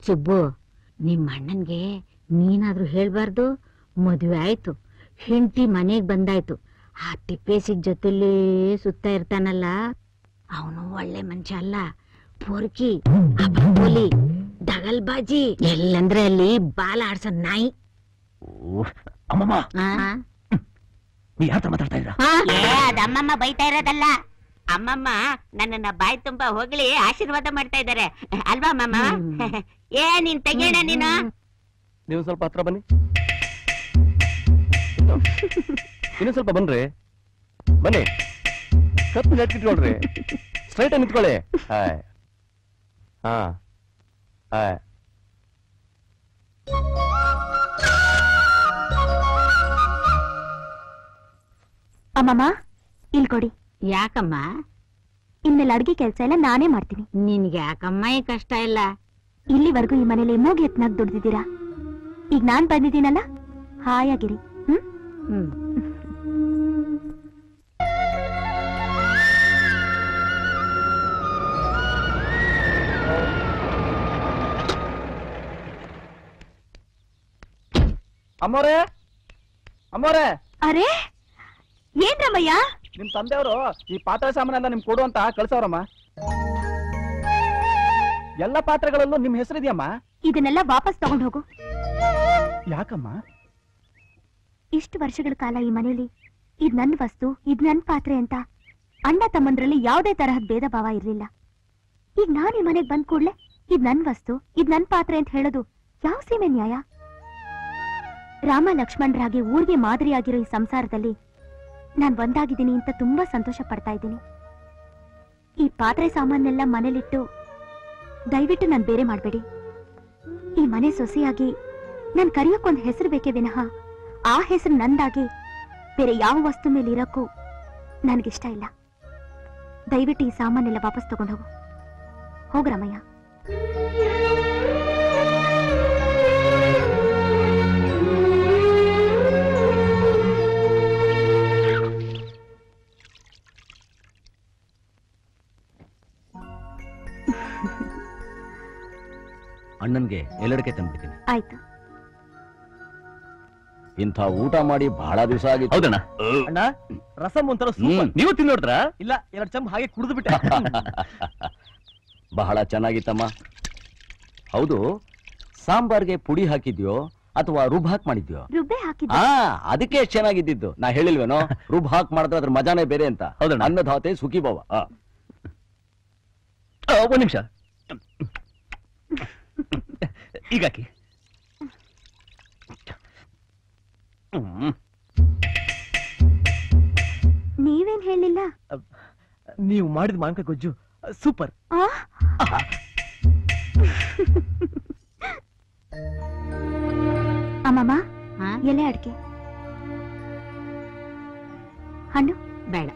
ಸುಬ್ಬು ನಿಮ್ಮ ಅಣ್ಣನ್ಗೆ ನೀನಾದ್ರೂ ಹೇಳ್ಬಾರ್ದು. ಮದುವೆ ಆಯ್ತು. ಹೆಂಡತಿ ಮನೆಗ್ ಬಂದಾಯ್ತು. ಆ ತಿಪ್ಪೇಸಿಗ್ ಜೊತೆಲೇ ಸುತ್ತ ಇರ್ತಾನಲ್ಲ. ಅವನು ಒಳ್ಳೆ ಮನುಷ್ಯ ಅಲ್ಲ. ಪೊರ್ಕಿ ದಗಲ್ ಬಾಜಿ ಎಲ್ಲಂದ್ರೆ ಅಲ್ಲಿ ಬಾಲ ಆಡ್ಸೋ ನಾಯಿ. ಅಮ್ಮಮ್ಮ. ನೀ ಮಾತಾಡ್ತಾ ಇದ್ರ ಆ? ಏ ಅದ್ ಅಮ್ಮಮ್ಮ ಬೈತಾ ಇರೋದಲ್ಲ. ಅಮ್ಮಮ್ಮ ನನ್ನನ್ನ ಬಾಯಿ ತುಂಬಾ ಹೋಗ್ಲಿ ಆಶೀರ್ವಾದ ಮಾಡ್ತಾ ಇದ್ದಾರೆ. ಅಲ್ವಾ ಅಮ್ಮಮ್ಮ? ಏ ನೀನ್ ತೆಗಿಯೋಣ ನೀನು? ನೀವು ಸ್ವಲ್ಪ ಹತ್ರ ಬನ್ನಿ. ಇನ್ನೂ ಸ್ವಲ್ಪ ಬನ್ರಿ. ಬನ್ನಿ. ಕತ್ತು ನೆಟ್ಕಿಟ್ಕೊಳ್ರಿ ಸ್ಟ್ರೈಟ್ ನಿಂತ್ಕೊಳ್ಳಿ. ಹಾಯ್. ಹಾ. ಹಾಯ್. ಅಮ್ಮಮ್ಮ ಇಲ್ಲಿ ಕೊಡಿ. ಯಾಕಮ್ಮ? ಇನ್ಮೇಲೆ ಅಡ್ಗೆ ಕೆಲಸ ಎಲ್ಲ ನಾನೇ ಮಾಡ್ತೀನಿ. ನಿನ್ಗೆ ಯಾಕಮ್ಮ ಈ ಕಷ್ಟ ಇಲ್ಲ? ಇಲ್ಲಿವರೆಗೂ ಈ ಮನೇಲಿ ಮೂಗ್ ಎತ್ನಾಗ್ ದುಡ್ದಿದ್ದೀರಾ? ಈಗ ನಾನ್ ಬಂದಿದ್ದೀನಲ್ಲ? ಹಾಯಾಗಿರಿ. ಹ್ಮ್? ಹ್ಮ್. ಅಮ್ಮೋರೆ? ಅಮ್ಮೋರೆ? ಅರೆ? ಏನ್ ರಮಯ್ಯ ನಿಮ್ ತಂದೆಯವರು ಈ ಪಾತ್ರೆ ಸಾಮಾನೆಲ್ಲ ನಿಮ್ ಕೊಡು ಅಂತ ಕಳ್ಸವ್ರಮ್ಮ ಎಲ್ಲ ಪಾತ್ರೆಗಳಲ್ಲೂ ನಿಮ್ ಹೆಸರಿದೆಯಮ್ಮ? ಇದನ್ನೆಲ್ಲ ವಾಪಸ್ ತಗೊಂಡ್ ಹೋಗು. ಯಾಕಮ್ಮ? ಇಷ್ಟು ವರ್ಷಗಳ ಕಾಲ ಈ ಮನೆಯಲ್ಲಿ ಇದ್ ನನ್ ವಸ್ತು ಇದ್ ನನ್ ಪಾತ್ರೆ ಅಂತ ಅಣ್ಣ ತಮ್ಮಂದ್ರಲ್ಲಿ ಯಾವುದೇ ತರಹದ ಭೇದ ಭಾವ ಇರ್ಲಿಲ್ಲ. ಈಗ ನಾನ್ ಈ ಮನೆಗ್ ಬಂದ್ ಕೂಡ್ಲೆ ಇದ್ ನನ್ ವಸ್ತು ಇದ್ ನನ್ ಪಾತ್ರೆ ಅಂತ ಹೇಳೋದು ಯಾವ ಸೀಮೆ ನ್ಯಾಯ? ರಾಮ ಲಕ್ಷ್ಮಣರಾಗಿ ಊರಿಗೆ ಮಾದರಿಯಾಗಿರೋ ಈ ಸಂಸಾರದಲ್ಲಿ ನಾನ್ ಒಂದಾಗಿದ್ದೀನಿ ಅಂತ ತುಂಬಾ ಸಂತೋಷ ಪಡ್ತಾ ಇದ್ದೀನಿ. ಈ ಪಾತ್ರೆ ಸಾಮಾನೆಲ್ಲ ಮನೇಲಿಟ್ಟು ದಯವಿಟ್ಟು ನಾನ್ ಬೇರೆ ಮಾಡಬೇಡಿ. ಈ ಮನೆ ಸೊಸೆಯಾಗಿ ನಾನು ಕರೆಯೋಕೊಂದ್ ಹೆಸರು ಬೇಕೇ ವಿನಃ ಆ ಹೆಸರು ನಂದಾಗಿ ಬೇರೆ ಯಾವ ವಸ್ತು ಮೇಲೆ ಇರಕ್ಕೂ ನನಗಿಷ್ಟ ಇಲ್ಲ. ದಯವಿಟ್ಟು ಈ ಸಾಮಾನೆಲ್ಲ ವಾಪಸ್ ತಗೊಂಡು ಹೋಗು ಹೋಗ್ರಮಯ್ಯ ಅಣ್ಣನ್ಗೆ ಎಲ್ಲಡಕ್ಕೆ ತಂದ್ಬಿಡ್ತೀನಿ. ಆಯ್ತು. ಇಂಥ ಊಟ ಮಾಡಿ ಬಹಳ ದಿವಸ ಆಗಿತ್ತು. ಹೌದಣ್ಣ. ಅಣ್ಣ ರಸಂ ಒಂಥರ. ಸೂಪರ್. ನೀವು ತಿನ್ನೋಡ್ರ ಇಲ್ಲ ಎರಡು ಚಮ್ ಹಾಗೆ ಕುಡಿದು ಬಿಟ್ಟ ಬಹಳ ಚೆನ್ನಾಗಿತ್ತಮ್ಮ. ಹೌದು ಸಾಂಬಾರ್ಗೆ ಪುಡಿ ಹಾಕಿದ್ಯೋ ಅಥವಾ ರುಬ್ ಹಾಕ್ ಮಾಡಿದ್ಯೋ? ರುಬ್ಬೆ ಹಾಕಿದ್ದೆ. ಆ ಅದಕ್ಕೆ ಎಷ್ಟ್ ಚೆನ್ನಾಗಿದ್ದಿದ್ದು. ನಾ ಹೇಳಿಲ್ವೇನೋ? ರುಬ್ ಹಾಕ್ ಮಾಡಿದ್ರೆ ಅದ್ರ ಮಜಾನೇ ಬೇರೆ ಅಂತ. ಹೌದಣ್ಣ. ಅನ್ನದಾತೆ ಸುಖಿ ಭವ ಆ. ಆ, ಒಂದ್ ನಿಮಿಷ. ಈಗ ನೀವೇನ್ ಹೇಳಿಲ್ಲ? ನೀವು ಮಾಡಿದ ಮಾಂಕ ಗೊಜ್ಜು ಸೂಪರ್? ಅಮ್ಮಮ್ಮ ಹಾ? ಎಲೆ ಅಡಿಕೆ. ಹಣ್ಣು? ಬೇಡ.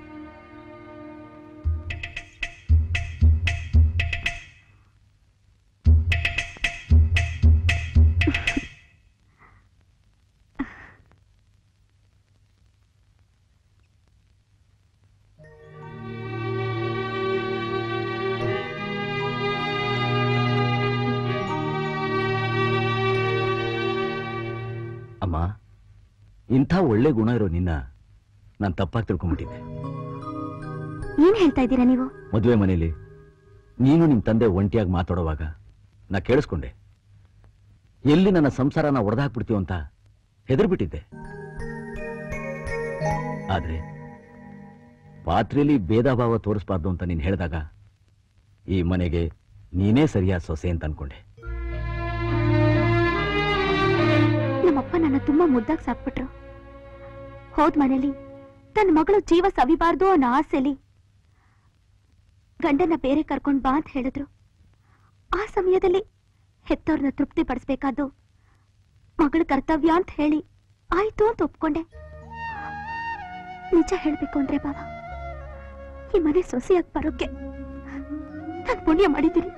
ಇಂಥ ಒಳ್ಳೆ ಗುಣ ಇರೋ ನಿನ್ನ ನಾನು ತಪ್ಪಾಗಿ ತಿಳ್ಕೊಂಡ್ಬಿಟ್ಟಿದ್ದೆ ಏನ್ ಹೇಳ್ತಾ ಇದ್ದೀರಾ ನೀವು? ಮದುವೆ ಮನೇಲಿ ನೀನು ನಿಮ್ ತಂದೆ ಒಂಟಿಯಾಗಿ ಮಾತಾಡುವಾಗ ನಾ ಕೇಳಿಸ್ಕೊಂಡೆ. ಎಲ್ಲಿ ನನ್ನ ಸಂಸಾರನ ಒಡೆದಾಕ್ಬಿಡ್ತೀವ ಅಂತ ಹೆದರ್ಬಿಟ್ಟಿದ್ದೆ. ಆದ್ರೆ ಪಾತ್ರೆಯಲ್ಲಿ ಭೇದ ಭಾವ ತೋರಿಸ್ಬಾರ್ದು ಅಂತ ನೀನ್ ಹೇಳಿದಾಗ ಈ ಮನೆಗೆ ನೀನೇ ಸರಿಯಾದ ಸೊಸೆ ಅಂತ ಅನ್ಕೊಂಡೆ. ನಮ್ಮಪ್ಪ ನನ್ನ ತುಂಬಾ ಮುದ್ದಾಗಿ ಸಾಕ್ಬಿಟ್ರು. ಹೋದ್ ಮನೇಲಿ ತನ್ನ ಮಗಳು ಜೀವ ಸವಿಬಾರ್ದು ಅನ್ನೋ ಆಸೆಲಿ ಗಂಡನ ಬೇರೆ ಕರ್ಕೊಂಡ್ ಬಾ ಅಂತ ಹೇಳಿದ್ರು. ಆ ಸಮಯದಲ್ಲಿ ಹೆತ್ತವ್ರನ್ನ ತೃಪ್ತಿ ಪಡಿಸ್ಬೇಕಾದ್ದು ಮಗಳ ಕರ್ತವ್ಯ ಅಂತ ಹೇಳಿ ಆಯ್ತು ಅಂತ ಒಪ್ಕೊಂಡೆ. ನಿಜ ಹೇಳ್ಬೇಕು ಅಂದ್ರೆ ಬಾಬಾ ಈ ಮನೆ ಸೊಸೆಯಾಗಿ ಬರೋಕ್ಕೆ ನನ್ ಪುಣ್ಯ ಮಾಡಿದ್ದೀನಿ.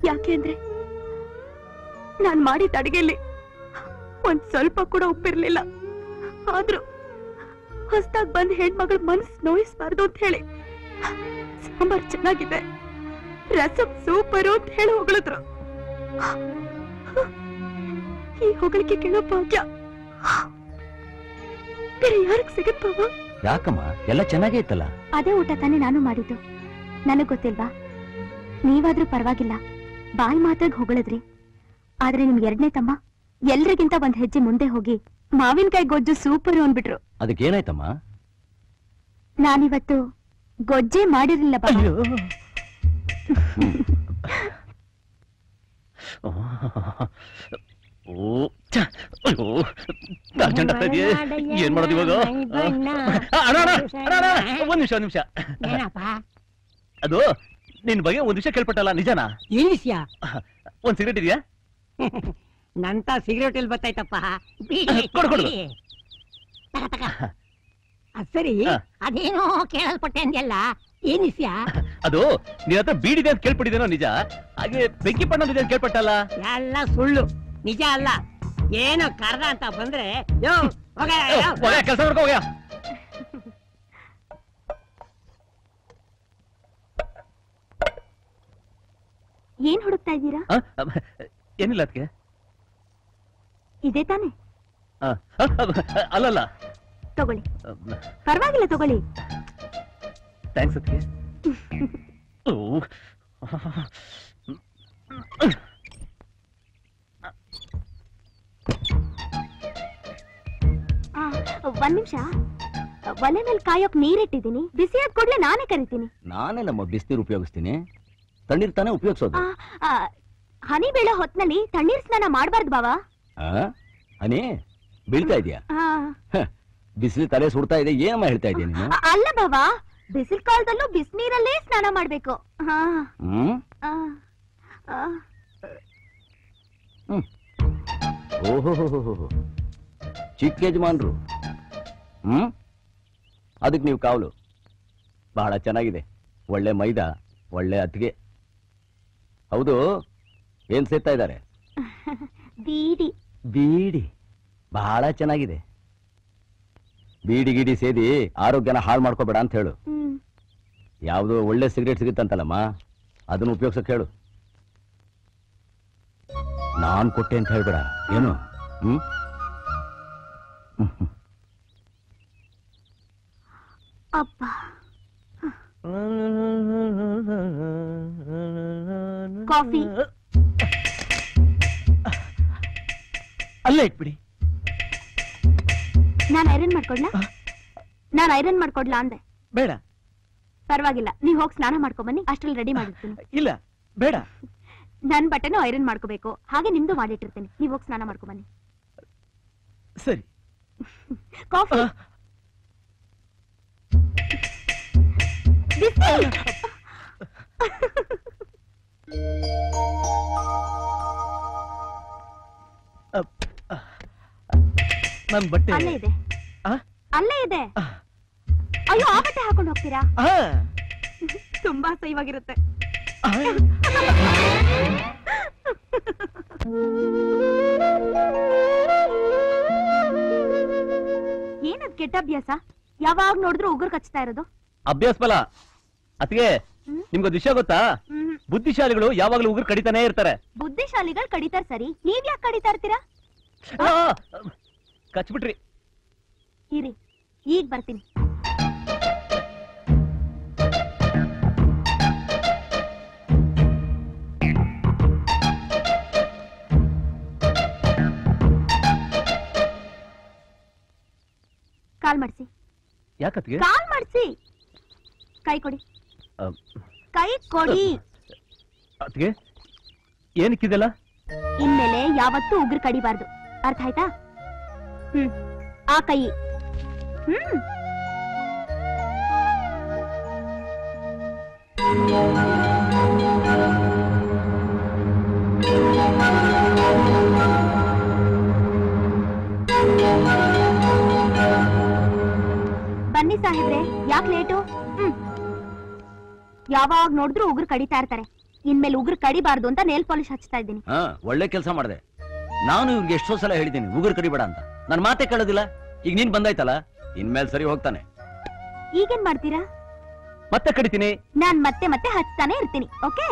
ಯಾಕೆ ಅಂದ್ರೆ ನಾನ್ ಮಾಡಿದ ಅಡಿಗೆಯಲ್ಲಿ ಒಂದ್ ಸ್ವಲ್ಪ ಕೂಡ ಒಪ್ಪಿರ್ಲಿಲ್ಲ. ಆದ್ರೂ ಹೊಸದಾಗ್ ಬಂದ್ ಹೆಣ್ಮಗಳ ಮನಸ್ ನೋಯಿಸ್ಬಾರ್ದು ಅಂತ ಹೇಳಿ ಸಾಂಬಾರ್ ಚೆನ್ನಾಗಿದೆ. ರಸಂ ಸೂಪರು ಅಂತ ಹೇಳಿ ಹೊಗಳಿದ್ರು. ಈ ಹೊಗಳಿಕೆ ಕೇಳೋ ಭಾಗ್ಯ. ಬೇರೆ ಯಾರಿಗ್ ಸಿಗತ್ತವ ಯಾಕಮ್ಮ? ಎಲ್ಲ ಚೆನ್ನಾಗೇ ಇತ್ತಲ್ಲ? ಅದೇ ಊಟ ತಾನೇ ನಾನು ಮಾಡಿದ್ದು. ನನಗ್ ಗೊತ್ತಿಲ್ವಾ? ನೀವಾದ್ರೂ ಪರವಾಗಿಲ್ಲ. ಬಾಯಿ ಮಾತ್ರ ಹೊಗಳಿದ್ರಿ. ಆದ್ರೆ ನಿಮ್ಗೆ ಎರಡನೇ ತಮ್ಮ. ಎಲ್ರಿಗಿಂತ ಒಂದ್ ಹೆಜ್ಜೆ ಮುಂದೆ ಹೋಗಿ ಮಾವಿನಕಾಯಿ ಗೊಜ್ಜು ಸೂಪರ್ ಅಂದ್ಬಿಟ್ರು. ಅದಕ್ಕೇನಾಯ್ತಮ್ಮ? ನಾನಿವತ್ತು ಗೊಜ್ಜೆ ಮಾಡಿರಲಿಲ್ಲ ಬಾಬಾ. ಓ ಛ, ಅಯ್ಯೋ. ಅರ್ಜೆಂಟ್ ಆಗ್ತಾ ಇದೆಯೇ ಏನ್ ಮಾಡೋದು ಇವಾಗ? ಆ, ಅಣ್ಣ, ಅಣ್ಣ, ಅಣ್ಣ, ಅಣ್ಣ, ಒಂದ್ ನಿಮಿಷ ಒಂದ್ ನಿಮಿಷ. ಏನಪ್ಪ? ಅದು ನಿನ್ ಬಗ್ಗೆ ಒಂದ್ ನಿಮಿಷ ಕೇಳ್ಪಟ್ಟಲ್ಲ ನಿಜನಾ? ಏನ್ ವಿಷಯ? ಒಂದ್ ಸಿಗರೇಟ್ ಇದೆಯಾ? ನಂತ ಸಿಗರೇಟ್ ಎಲ್ಲಿ ಬತ್ತಾಯ್ತಪ್ಪ? ಕೊಡು, ಕೊಡು. ಅದ್ ಸರಿ ಹಾ. ಅದೇನೋ ಕೇಳಲ್ಪಟ್ಟೆ ಅಂದ್ಯಲ್ಲ ಏನ್ ವಿಷಯ ಅದು ನಿನ್ ಹತ್ರ ಬೀಡಿದೆ ಅಂತ ಕೇಳ್ಪಟ್ಟಿದೇನೋ ನಿಜ? ಹಾಗೆ ಬೆಂಕಿ ಪಣ್ಣ ಇದೆ ಅಂತ ಕೇಳ್ಪಟ್ಟಲ್ಲ? ಎಲ್ಲ ಸುಳ್ಳು. ನಿಜ ಅಲ್ಲ. ಏನೋ ಕರ್ದ ಅಂತ ಬಂದ್ರೆ ಯೋ ಹೋಗ ಕೆಲಸ ಮಾಡ್ಕೋ ಹೋಗ್ಯಾ ಏನ್ ಹುಡುಕ್ತಾ ಇದ್ದೀರಾ? ಏನಿಲ್ಲ ಅದಕ್ಕೆ. ಇದೇ ತಾನೆ. ಅಲ್ಲಲ್ಲ. ತಗೊಳ್ಳಿ. ಪರವಾಗಿಲ್ಲ ತಗೊಳ್ಳಿ. ಥ್ಯಾಂಕ್ಸ್ ಅದಕ್ಕೆ ಒಂದ್ ನಿಮಿಷ. ಒಲೆ ಮೇಲೆ ಕಾಯೋಕ್ ನೀರಿಟ್ಟಿದ್ದೀನಿ. ಬಿಸಿಯಾದ ಕೂಡಲೇ ನಾನೇ ಕರಿತೀನಿ. ನಾನೇ ನಮ್ಮ ಬಿಸ್ನೀರು ಉಪಯೋಗಿಸ್ತೀನಿ. ತಣ್ಣೀರ್ ತಾನೇ ಉಪಯೋಗಿಸೋದು. ಹನಿ ಬೀಳೋ ಹೊತ್ನಲ್ಲಿ ತಣ್ಣೀರ್ ಸ್ನಾನ ಮಾಡಬಾರ್ದು ಬಾವಾ. ಆ? ಹನಿ ಬೀಳ್ತಾ ಇದೆಯಾ? ಬಿಸಿಲು ತಲೆ ಸುಡ್ತಾ ಇದೆ ಏನಮ್ಮ ಹೇಳ್ತಾ ಇದೀಯ ನೀನು? ಅಲ್ಲ ಬಾಬಾ ಬಿಸಿಲ್ ಕಾಲದಲ್ಲೂ ಬಿಸಿನೀರಲ್ಲೇ ಸ್ನಾನ ಮಾಡ್ಬೇಕು. ಓಹೋ ಚಿಕ್ಕ ಯಜಮಾನ್ರು. ಹ್ಮ್? ಅದಕ್ಕೆ ನೀವು ಕಾವಲು. ಬಹಳ ಚೆನ್ನಾಗಿದೆ. ಒಳ್ಳೆ ಮೈದಾ ಒಳ್ಳೆ ಅತ್ತಿಗೆ. ಹೌದು ಏನ್ ಸೇರ್ತಾ ಇದ್ದಾರೆ? ಬೀಡಿ. ಬೀಡಿ. ಬಹಳ ಚೆನ್ನಾಗಿದೆ. ಬೀಡಿ ಗಿಡಿ ಸೇದಿ ಆರೋಗ್ಯನ ಹಾಳು ಮಾಡ್ಕೋಬೇಡ ಅಂತ ಹೇಳು. ಯಾವುದೋ ಒಳ್ಳೆ ಸಿಗರೇಟ್ ಸಿಗುತ್ತಂತಲ್ಲಮ್ಮ ಅದನ್ನ ಉಪಯೋಗಿಸಕ್ ಹೇಳು. ನಾನ್ ಕೊಟ್ಟೆ ಅಂತ ಹೇಳ್ಬೇಡ. ಏನು? ಹ್ಮ್? ಅಪ್ಪ. ಕಾಫಿ. ಅಲ್ಲೇ ಇಟ್ಬಿಡಿ. ನಾನ್ ಐರನ್ ಮಾಡ್ಕೊಡ್ಲಾ? ನಾನ್ ಐರನ್ ಮಾಡ್ಕೊಡ್ಲಾ ಅಂದೆ. ಬೇಡ. ಪರವಾಗಿಲ್ಲ ನೀವ್ ಹೋಗಿ ಸ್ನಾನ ಮಾಡ್ಕೊಂಡ್ ಬನ್ನಿ ಅಷ್ಟ್ರಲ್ಲಿ ರೆಡಿ ಮಾಡಿರ್ತೀನಿ. ಇಲ್ಲ ಬೇಡ. ನನ್ ಬಟ್ಟೆನೂ ಐರನ್ ಮಾಡ್ಕೋಬೇಕು ಹಾಗೆ ನಿಮ್ದು ಮಾಡಿಟ್ಟಿರ್ತೀನಿ ನೀವ್ ಹೋಗಿ ಸ್ನಾನ ಮಾಡ್ಕೊಂಡ್ ಬನ್ನಿ ಸರಿ. ಕಾಫಿ. ಬಿಸಿ. ನನ್ ಬಟ್ಟೆ. ಅಲ್ಲೇ ಇದೆ. ಆ? ಅಲ್ಲೇ ಇದೆ. ಅಯ್ಯೋ ಆ ಬಟ್ಟೆ ಹಾಕೊಂಡು ಹೋಗ್ತೀರಾ? ಆ, ತುಂಬಾ ಸೈವಾಗಿರುತ್ತೆ ಆ. ಏನದ್ ಕೆಟ್ಟ ಅಭ್ಯಾಸ? ಯಾವಾಗ ನೋಡಿದ್ರು ಉಗುರು ಕಚ್ತಾ ಇರೋದು? ಅಭ್ಯಾಸ ಬಲ. ಅತ್ಗೆ ನಿಮ್ಗೆ ನಿಮ್ಗೊಂದು ವಿಷಯ ಗೊತ್ತಾ? ಹ್ಮ್. ಬುದ್ಧಿಶಾಲಿಗಳು ಯಾವಾಗ್ಲೂ ಉಗುರು ಕಡಿತಾನೆ ಇರ್ತಾರೆ. ಬುದ್ಧಿಶಾಲಿಗಳು ಕಡಿತಾರೆ ಸರಿ. ನೀವ್ ಯಾಕೆ ಕಡಿತಾ ಇರ್ತೀರಾ? ಆ, ಕಚ್ಬಿಟ್ರಿ. ಇರಿ ಈಗ ಬರ್ತೀನಿ. ಕಾಲ್ ಮಾಡಿಸಿ. ಯಾಕತ್ಗೆ? ಕಾಲ್ ಮಾಡಿಸಿ. ಕೈ ಕೊಡಿ. ಕೈ ಕೊಡಿ. ಅತ್ಗೆ ಏನಕ್ಕಿದೆಲ್ಲ? ಇನ್ಮೇಲೆ ಯಾವತ್ತೂ ಉಗ್ರ ಕಡಿಬಾರ್ದು. ಅರ್ಥ ಆಯ್ತಾ? ಹ್ಮ್. ಆ ಕೈ. ಹ್ಮ್. ಬನ್ನಿ ಸಾಹೇಬ್ರೆ, ಯಾಕೆ ಲೇಟು? ಹ್ಮ್. ಯಾವಾಗ ನೋಡಿದ್ರು ಉಗ್ರು ಕಡಿತಾ ಇರ್ತಾರೆ. ಇನ್ಮೇಲೆ ಉಗ್ರು ಕಡಿಬಾರ್ದು ಅಂತ ನೇಲ್ ಪಾಲಿಶ್ ಹಚ್ತಾ ಇದ್ದೀನಿ. ಹಾ, ಒಳ್ಳೆ ಕೆಲಸ ಮಾಡಿದೆ. ನಾನು ಇವ್ರಿಗೆ ಎಷ್ಟೋ ಸಲ ಹೇಳಿದ್ದೀನಿ, ಉಗುರು ಕಡಿಬೇಡ ಅಂತ. ನನ್ನ ಮಾತೆ ಕೇಳೋದಿಲ್ಲ. ಈಗ ನೀನ್ ಬಂದಾಯ್ತಲ್ಲ? ಇನ್ಮೇಲೆ ಸರಿ ಹೋಗ್ತಾನೆ. ಈಗೇನ್ ಮಾಡ್ತೀರಾ? ಮತ್ತೆ ಕಡಿತೀನಿ ನಾನ್ ಮತ್ತೆ ಮತ್ತೆ ಹಚ್ತಾನೆ ಇರ್ತೀನಿ ಓಕೆ?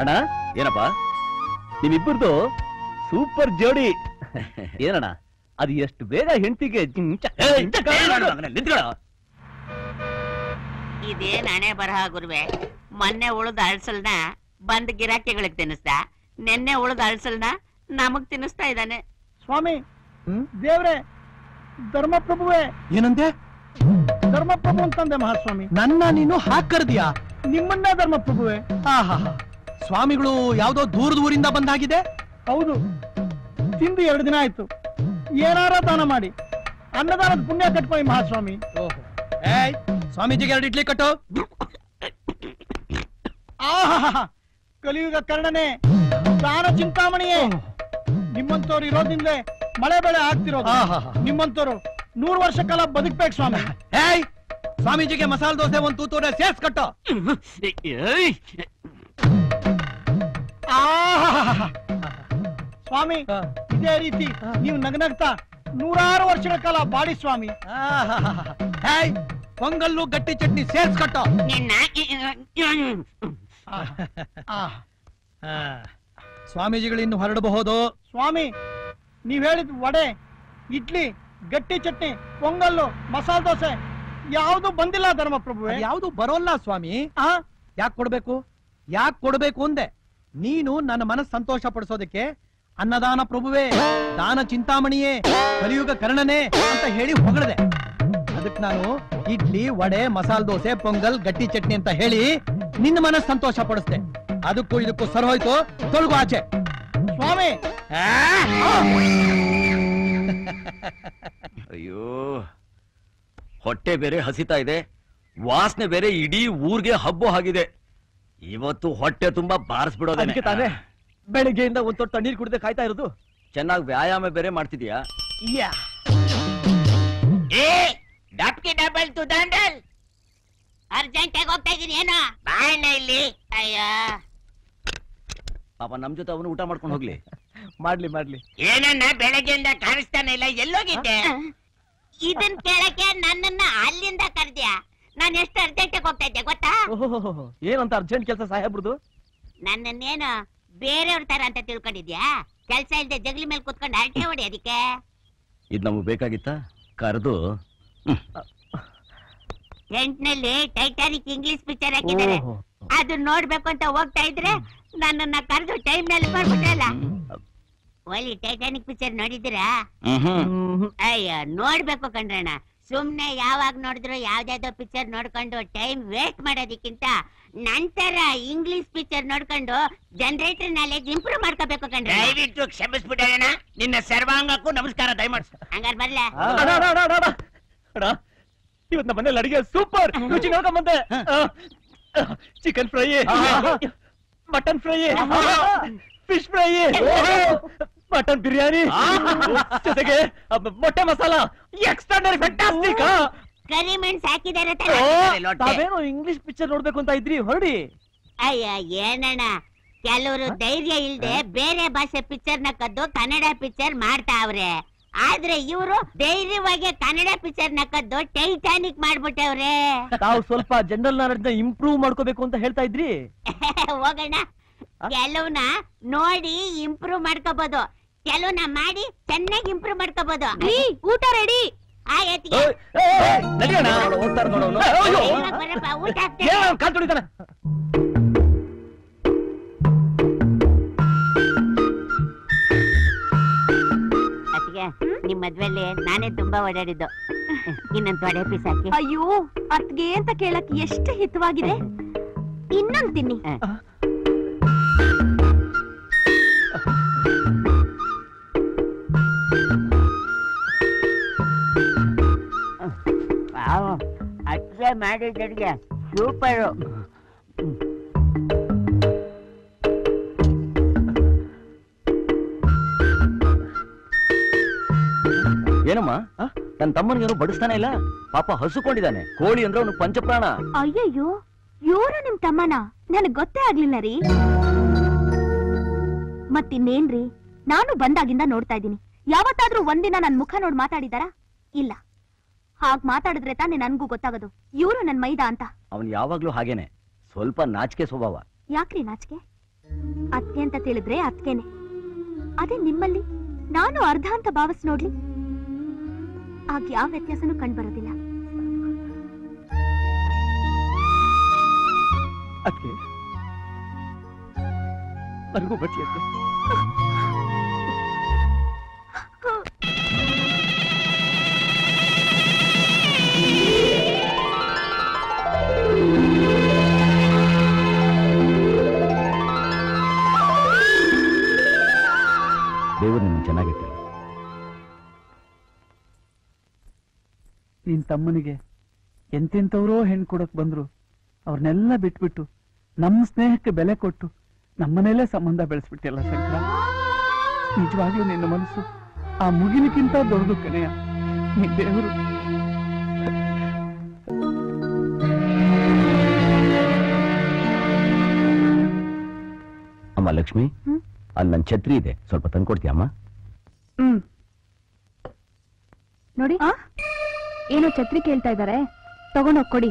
ಅಣ್ಣ ಏನಪ್ಪ? ನಿಮ್ಮಿಬ್ಬರದು ಸೂಪರ್ ಜೋಡಿ. ಏನಣ್ಣ? ಅದು ಎಷ್ಟು ಬೇಗ ಹೆಂಡತಿಗೆ ಇದೇನ್ ಹಣೆ ಬರಹ ಗುರುವೆ? ಮೊನ್ನೆ ಉಳಿದ ಅಳ್ಸಲ್ನ ಬಂದ್ ಗಿರಾಕಿಗಳಿಗೆ ತಿನ್ನಿಸ್ದ. ನೆನ್ನೆ ಉಳಿದ ಅಳ್ಸಲ್ನ ನಮಗ್ ತಿನ್ನಿಸ್ತಾ ಇದ್ದಾನೆ. ಸ್ವಾಮಿ ದೇವ್ರೆ ಧರ್ಮಪ್ರಭುವೇ. ಏನಂದೆ? ಧರ್ಮಪ್ರಭು ಅಂತಂದೆ ಮಹಾಸ್ವಾಮಿ. ನನ್ನ ನೀನು ಹಾಕರ್ದಿಯಾ? ನಿಮ್ಮನ್ನೇ ಧರ್ಮಪ್ರಭುವೇ. ಆಹಾ ಸ್ವಾಮಿಗಳು ಯಾವ್ದೋ ದೂರದ ಊರಿಂದ ಬಂದಾಗಿದೆ? ಹೌದು. ತಿಂದು ಎರಡು ದಿನ ಆಯ್ತು. ಏನಾರ ದಾನ ಮಾಡಿ. ಅನ್ನದಾನದ ಪುಣ್ಯ ಕಟ್ಕೊಳ್ಳಿ ಮಹಾಸ್ವಾಮಿ. ಏಯ್ ಸ್ವಾಮೀಜಿಗೆ ಎರಡು ಇಡ್ಲಿ ಕಟ್ಟು. ಆಹಾ ಕಲಿಯುಗ ಕರ್ಣನೆ ದಾನ ಚಿಂತಾಮಣಿಯೇ. ನಿಮ್ಮಂತವ್ರು ಇರೋದ್ರಿಂದ ಮಳೆ ಬೆಳೆ ಆಗ್ತಿರೋದು. ನಿಮ್ಮಂತವ್ರು ನೂರು ವರ್ಷ ಕಾಲ ಬದುಕ್ಬೇಕು ಸ್ವಾಮಿ. ಹೇಯ್ ಸ್ವಾಮೀಜಿಗೆ ಮಸಾಲೆ ದೋಸೆ ಒಂದು ತೂತೂರೆ ಸೇರ್ಸ್ ಕಟ್ಟ. ಸ್ವಾಮಿ ಇದೇ ರೀತಿ ನೀವು ನಗನಗ್ತಾ ನೂರಾರು ವರ್ಷಗಳ ಕಾಲ ಬಾಡಿ ಸ್ವಾಮಿ. ಹೇಯ್ ಏಯ್ ಪೊಂಗಲ್ಲು ಗಟ್ಟಿ ಚಟ್ನಿ ಸೇರ್ಸ್ ಕಟ್ಟ. ನಿನ್ನ ಆ, ಆ, ಸ್ವಾಮೀಜಿಗಳು ಇನ್ನು ಹೊರಡಬಹುದು. ಸ್ವಾಮಿ ನೀವ್ ಹೇಳಿದ ವಡೆ ಇಡ್ಲಿ ಗಟ್ಟಿ ಚಟ್ನಿ ಪೊಂಗಲ್ಲು ಮಸಾಲ ದೋಸೆ ಯಾವುದು ಬಂದಿಲ್ಲ ಧರ್ಮಪ್ರಭು ಯಾವುದು ಬರೋಲ್ಲ ಸ್ವಾಮಿ. ಯಾಕೆ ಕೊಡ್ಬೇಕು? ಯಾಕೆ ಕೊಡ್ಬೇಕು ಅಂದೆ. ನೀನು ನನ್ನ ಮನಸ್ಸು ಸಂತೋಷ ಪಡಿಸೋದಕ್ಕೆ ಅನ್ನದಾನ ಪ್ರಭುವೇ ದಾನ ಚಿಂತಾಮಣಿಯೇ ಕಲಿಯುಗ ಕರ್ಣನೇ ಅಂತ ಹೇಳಿ ಹೊಗಳದೆ. ಅದಕ್ಕೆ ನಾನು ಇಡ್ಲಿ ವಡೆ ಮಸಾಲ ದೋಸೆ ಪೊಂಗಲ್ ಗಟ್ಟಿ ಚಟ್ನಿ ಅಂತ ಹೇಳಿ ನಿನ್ನ ಮನಸ್ಸು ಸಂತೋಷ ಪಡಿಸ್ದೆ. ಅದಕ್ಕೂ ಇದಕ್ಕೂ ಸರ್ ಹೋಯ್ತು. ತೊಳಗು ಆಚೆ. ಸ್ವಾಮಿ. ಅಯ್ಯೋ. ಹೊಟ್ಟೆ ಬೇರೆ ಹಸಿತಾ ಇದೆ. ವಾಸನೆ ಬೇರೆ ಇಡೀ ಊರ್ಗೆ ಹಬ್ಬ ಆಗಿದೆ. ಇವತ್ತು ಹೊಟ್ಟೆ ತುಂಬಾ ಬಾರಿಸ್ಬಿಡೋದಕ್ಕೆ ಬಾರಿಸ್ಬಿಡೋದೇ ತಾನೇ ಬೆಳಿಗ್ಗೆಯಿಂದ ಒಂದ್ ತೊಟ್ಟ ನೀರು ಕುಡಿದೆ ಕಾಯ್ತಾ ಇರೋದು. ಚೆನ್ನಾಗಿ ವ್ಯಾಯಾಮ ಬೇರೆ ಮಾಡ್ತಿದ್ಯಾ? ಡಬ್ಕಿ ಡಬಲ್ ಟು ದಂಡಲ್. ಅರ್ಜೆಂಟ್ ಆಗಿ ಹೋಗ್ತಾ ಇದೀನಿ ಏನೋ? ಬಾಯಣ್ಣ ಇಲ್ಲಿ. ಅಯ್ಯ. ಪಾಪ ನಮ್ ಜೊತೆ ಅವನು ಊಟ ಮಾಡ್ಕೊಂಡು ಹೋಗ್ಲಿ. ಮಾಡ್ಲಿ ಮಾಡ್ಲಿ. ಏನನ್ನ ಬೆಳಗ್ಗೆಯಿಂದ ಕಾಣಿಸ್ತಾನೆ ಇಲ್ಲ ಎಲ್ಲೋಗಿದ್ದೆ? ಇದನ್ ಕೇಳಕ್ಕೆ ನನ್ನನ್ನ ಅಲ್ಲಿಂದ ಕರ್ದ್ಯಾ? ನಾನು ಎಷ್ಟು ಅರ್ಜೆಂಟ್ ಹೋಗ್ತಾ ಇದ್ದೆ ಗೊತ್ತಾ? ಓಹೋ ಏನಂತ ಅರ್ಜೆಂಟ್ ಕೆಲಸ ಸಾಹೇಬ್ರದು ನನ್ನನ್ನೇನು ಬೇರೆಯವ್ರ ತರ ಅಂತ ತಿಳ್ಕೊಂಡಿದ್ಯಾ? ಕೆಲ್ಸ ಇಲ್ದೆ ಜಗ್ಲಿ ಮೇಲೆ ಕುತ್ಕೊಂಡು ಅರಟೆ ಹೊಡಿ ಅದಕ್ಕೆ. ಇದ್ ನಮಗ್ ಬೇಕಾಗಿತ್ತ? ಕರೆದು. ಎಂಟ್ನಲ್ಲಿ ಟೈಟಾನಿಕ್ ಇಂಗ್ಲಿಷ್ ಪಿಕ್ಚರ್ ಹಾಕಿದ್ದಾರೆ. ಅದು ನೋಡ್ಬೇಕು ಅಂತ ಹೋಗ್ತಾ ಇದ್ರೆ ನನ್ನನ್ನ ಕರೆದು ಟೈಮ್ನಲ್ಲಿ ಬರ್ಬಿಟ್ಟಲ್ಲ ಒಲಿ ಟೈಟಾನಿಕ್ ಪಿಕ್ಚರ್ ನೋಡಿದ್ದೀರಾ? ಅಯ್ಯೋ ನೋಡ್ಬೇಕು ಕಣ್ರಣ್ಣ. ಸುಮ್ನೆ ಯಾವಾಗ ನೋಡಿದ್ರು ಯಾವ್ದಾವ್ದೋ ಪಿಕ್ಚರ್ ನೋಡ್ಕೊಂಡು ಟೈಮ್ ವೇಸ್ಟ್ ಮಾಡೋದಕ್ಕಿಂತ ನಂತರ ಇಂಗ್ಲಿಷ್ ಪಿಕ್ಚರ್ ನೋಡ್ಕೊಂಡು ಜನರೇಟರ್ ನಾಲೆಜ್ ಇಂಪ್ರೂವ್ ಮಾಡ್ಕೋಬೇಕು ಕಣ್ರ ದಯವಿಟ್ಟು ಕ್ಷಮಿಸ್ಬಿಟ್ಟಣ ನಿನ್ನ ಸರ್ವಾಂಗಕ್ಕೂ ನಮಸ್ಕಾರ ದಯಮಾಡ್ಸ. ಹಂಗಾರ್ ಬರ್ಲ? ಇವತ್ತು ನಮ್ಮ ಮನೇಲಿ ಅಡಿಗೆ ಸೂಪರ್. ರುಚಿ ನೋಡ್ಕೊಂಬಂದೆ chicken fry. Mutton fry fish fry mutton biryani ಜೊತೆಗೆ ಮೊಟ್ಟೆ ಮಸಾಲ? ಎಕ್ಸ್ಟ್ರಾಡರಿ ಫ್ಯಾಂಟಾಸ್ಟಿಕ್ ಕರಿ ಮೆಣಸ್ ಹಾಕಿದಾರೆ ತಾವೇನೋ ಇಂಗ್ಲಿಷ್ ಪಿಕ್ಚರ್ ನೋಡ್ಬೇಕು ಅಂತ ಇದ್ರಿ? ಹೊರಡಿ. ಅಯ್ಯ ಏನಣ್ಣ? ಕೆಲವರು ಧೈರ್ಯ ಇಲ್ದೆ ಬೇರೆ ಭಾಷೆ ಪಿಕ್ಚರ್ನ ಕದ್ದು ಕನ್ನಡ ಪಿಕ್ಚರ್ ಮಾಡ್ತಾವ್ರೆ. ಆದ್ರೆ ಇವರು ಧೈರ್ಯವಾಗಿ ಕನ್ನಡ ಪಿಕ್ಚರ್ನ ಕದ್ದು ಟೈಟಾನಿಕ್ ಮಾಡ್ಬಿಟ್ಟವ್ರೆ ತಾವು ಸ್ವಲ್ಪ ಜನರಲ್ ನಾಲೆಡ್ಜ್ ಇಂಪ್ರೂವ್ ಮಾಡ್ಕೋಬೇಕು ಅಂತ ಹೇಳ್ತಾ ಇದ್ರಿ ಹೋಗೋಣ ಕೆಲವ್ನ ನೋಡಿ ಇಂಪ್ರೂವ್ ಮಾಡ್ಕೋಬಹುದು ಕೆಲವ್ನ ಮಾಡಿ ಚೆನ್ನಾಗಿ ಇಂಪ್ರೂವ್ ಮಾಡ್ಕೋಬಹುದು ಊಟ ರೆಡಿ ಊಟ ನಿಮ್ ಮದ್ವೆಲ್ಲಿ ನಾನೇ ತುಂಬಾ ಓಡಾಡಿದ್ದು. ಇನ್ನೊಂದ್ ತೊಡೆ ಪೀಸ್ ಹಾಕಿ ಅಯ್ಯೋ ಅತ್ಗೆ ಅಂತ ಕೇಳಕ್ ಎಷ್ಟು ಹಿತವಾಗಿದೆ? ಇನ್ನೊಂದ್ ತಿನ್ನಿ. ಅತ್ತಿಗೆ ಮಾಡಿದ್ದಡಿಗೆ ಸೂಪರು. ಏನಮ್ಮ? ನನ್ನ ತಮ್ಮನಿಗೇನು ಬಡಿಸ್ತಾನೆ ಇಲ್ಲ? ಪಾಪ ಹಸುಕೊಂಡಿದ್ದಾನೆ. ಕೋಳಿ ಅಂದ್ರೆ ಅವನು ಪಂಚಪ್ರಾಣ. ಅಯ್ಯಯ್ಯೋ ಇವ್ರು ನಿಮ್ ತಮ್ಮನ? ನನಗ್ ಗೊತ್ತೇ ಆಗ್ಲಿಲ್ಲ ರೀ. ಮತ್ತಿನ್ನೇನ್ರಿ? ನಾನು ಬಂದಾಗಿಂದ ನೋಡ್ತಾ ಇದ್ದೀನಿ. ಯಾವತ್ತಾದ್ರೂ ಒಂದಿನ ನನ್ ಮುಖ ನೋಡ್ ಮಾತಾಡಿದಾರಾ? ಇಲ್ಲ. ಹಾಗ್ ಮಾತಾಡಿದ್ರೆ ತಾನೇ ನನ್ಗೂ ಗೊತ್ತಾಗದು. ಇವ್ರು ನನ್ ಮೈದಾ ಅಂತ. ಅವನು ಯಾವಾಗ್ಲೂ ಹಾಗೇನೆ. ಸ್ವಲ್ಪ ನಾಚಿಕೆ ಸ್ವಭಾವ. ಯಾಕ್ರಿ ನಾಚಿಕೆ? ಅತ್ಗೆ ಅಂತ ತಿಳಿದ್ರೆ ಅತ್ಗೆನೆ ಅದೇ ನಿಮ್ಮಲ್ಲಿ? ನಾನು ಅರ್ಧ ಅಂತ ಭಾವಿಸ್ ನೋಡ್ಲಿ. ಆಗ ಯಾವ ವ್ಯತ್ಯಾಸನೂ ಕಂಡುಬರೋದಿಲ್ಲ. ಅದಕ್ಕೆ ನನಗೂ ಬಚ್ಚಿ ತಮ್ಮನಿಗೆ. ಎಂತೆಂಥವರೋ ಹೆಣ್ಣು ಕೊಡಕ್ ಬಂದ್ರು. ಅವ್ರನ್ನೆಲ್ಲ ಬಿಟ್ಬಿಟ್ಟು ನಮ್ಮ ಸ್ನೇಹಕ್ಕೆ ಬೆಲೆ ಕೊಟ್ಟು ನಮ್ಮನೇಲೇ ಸಂಬಂಧ ಬೆಳೆಸ್ಬಿಟ್ಟಿಲ್ಲ ಶಂಕರ. ನಿಜವಾಗ್ಲೂ ನಿನ್ನ ಮನಸ್ಸು ಆ ಮುಗಿಲಿಕ್ಕಿಂತ ದೊಡ್ಡದು ಕನೆಯ ನೀ ದೇವರು. ಅಮ್ಮ ಲಕ್ಷ್ಮಿ? ಅಲ್ಲಿ ನನ್ನ ಛತ್ರಿ ಇದೆ. ಸ್ವಲ್ಪ ತಂದ್ಕೊಡ್ತೀಯ ಅಮ್ಮ? ಹ್ಮ್. ನೋಡಿ. ಏನೋ ಛತ್ರಿ ಕೇಳ್ತಾ ಇದ್ದಾರೆ. ತಗೊಂಡೋಗ್ ಕೊಡಿ.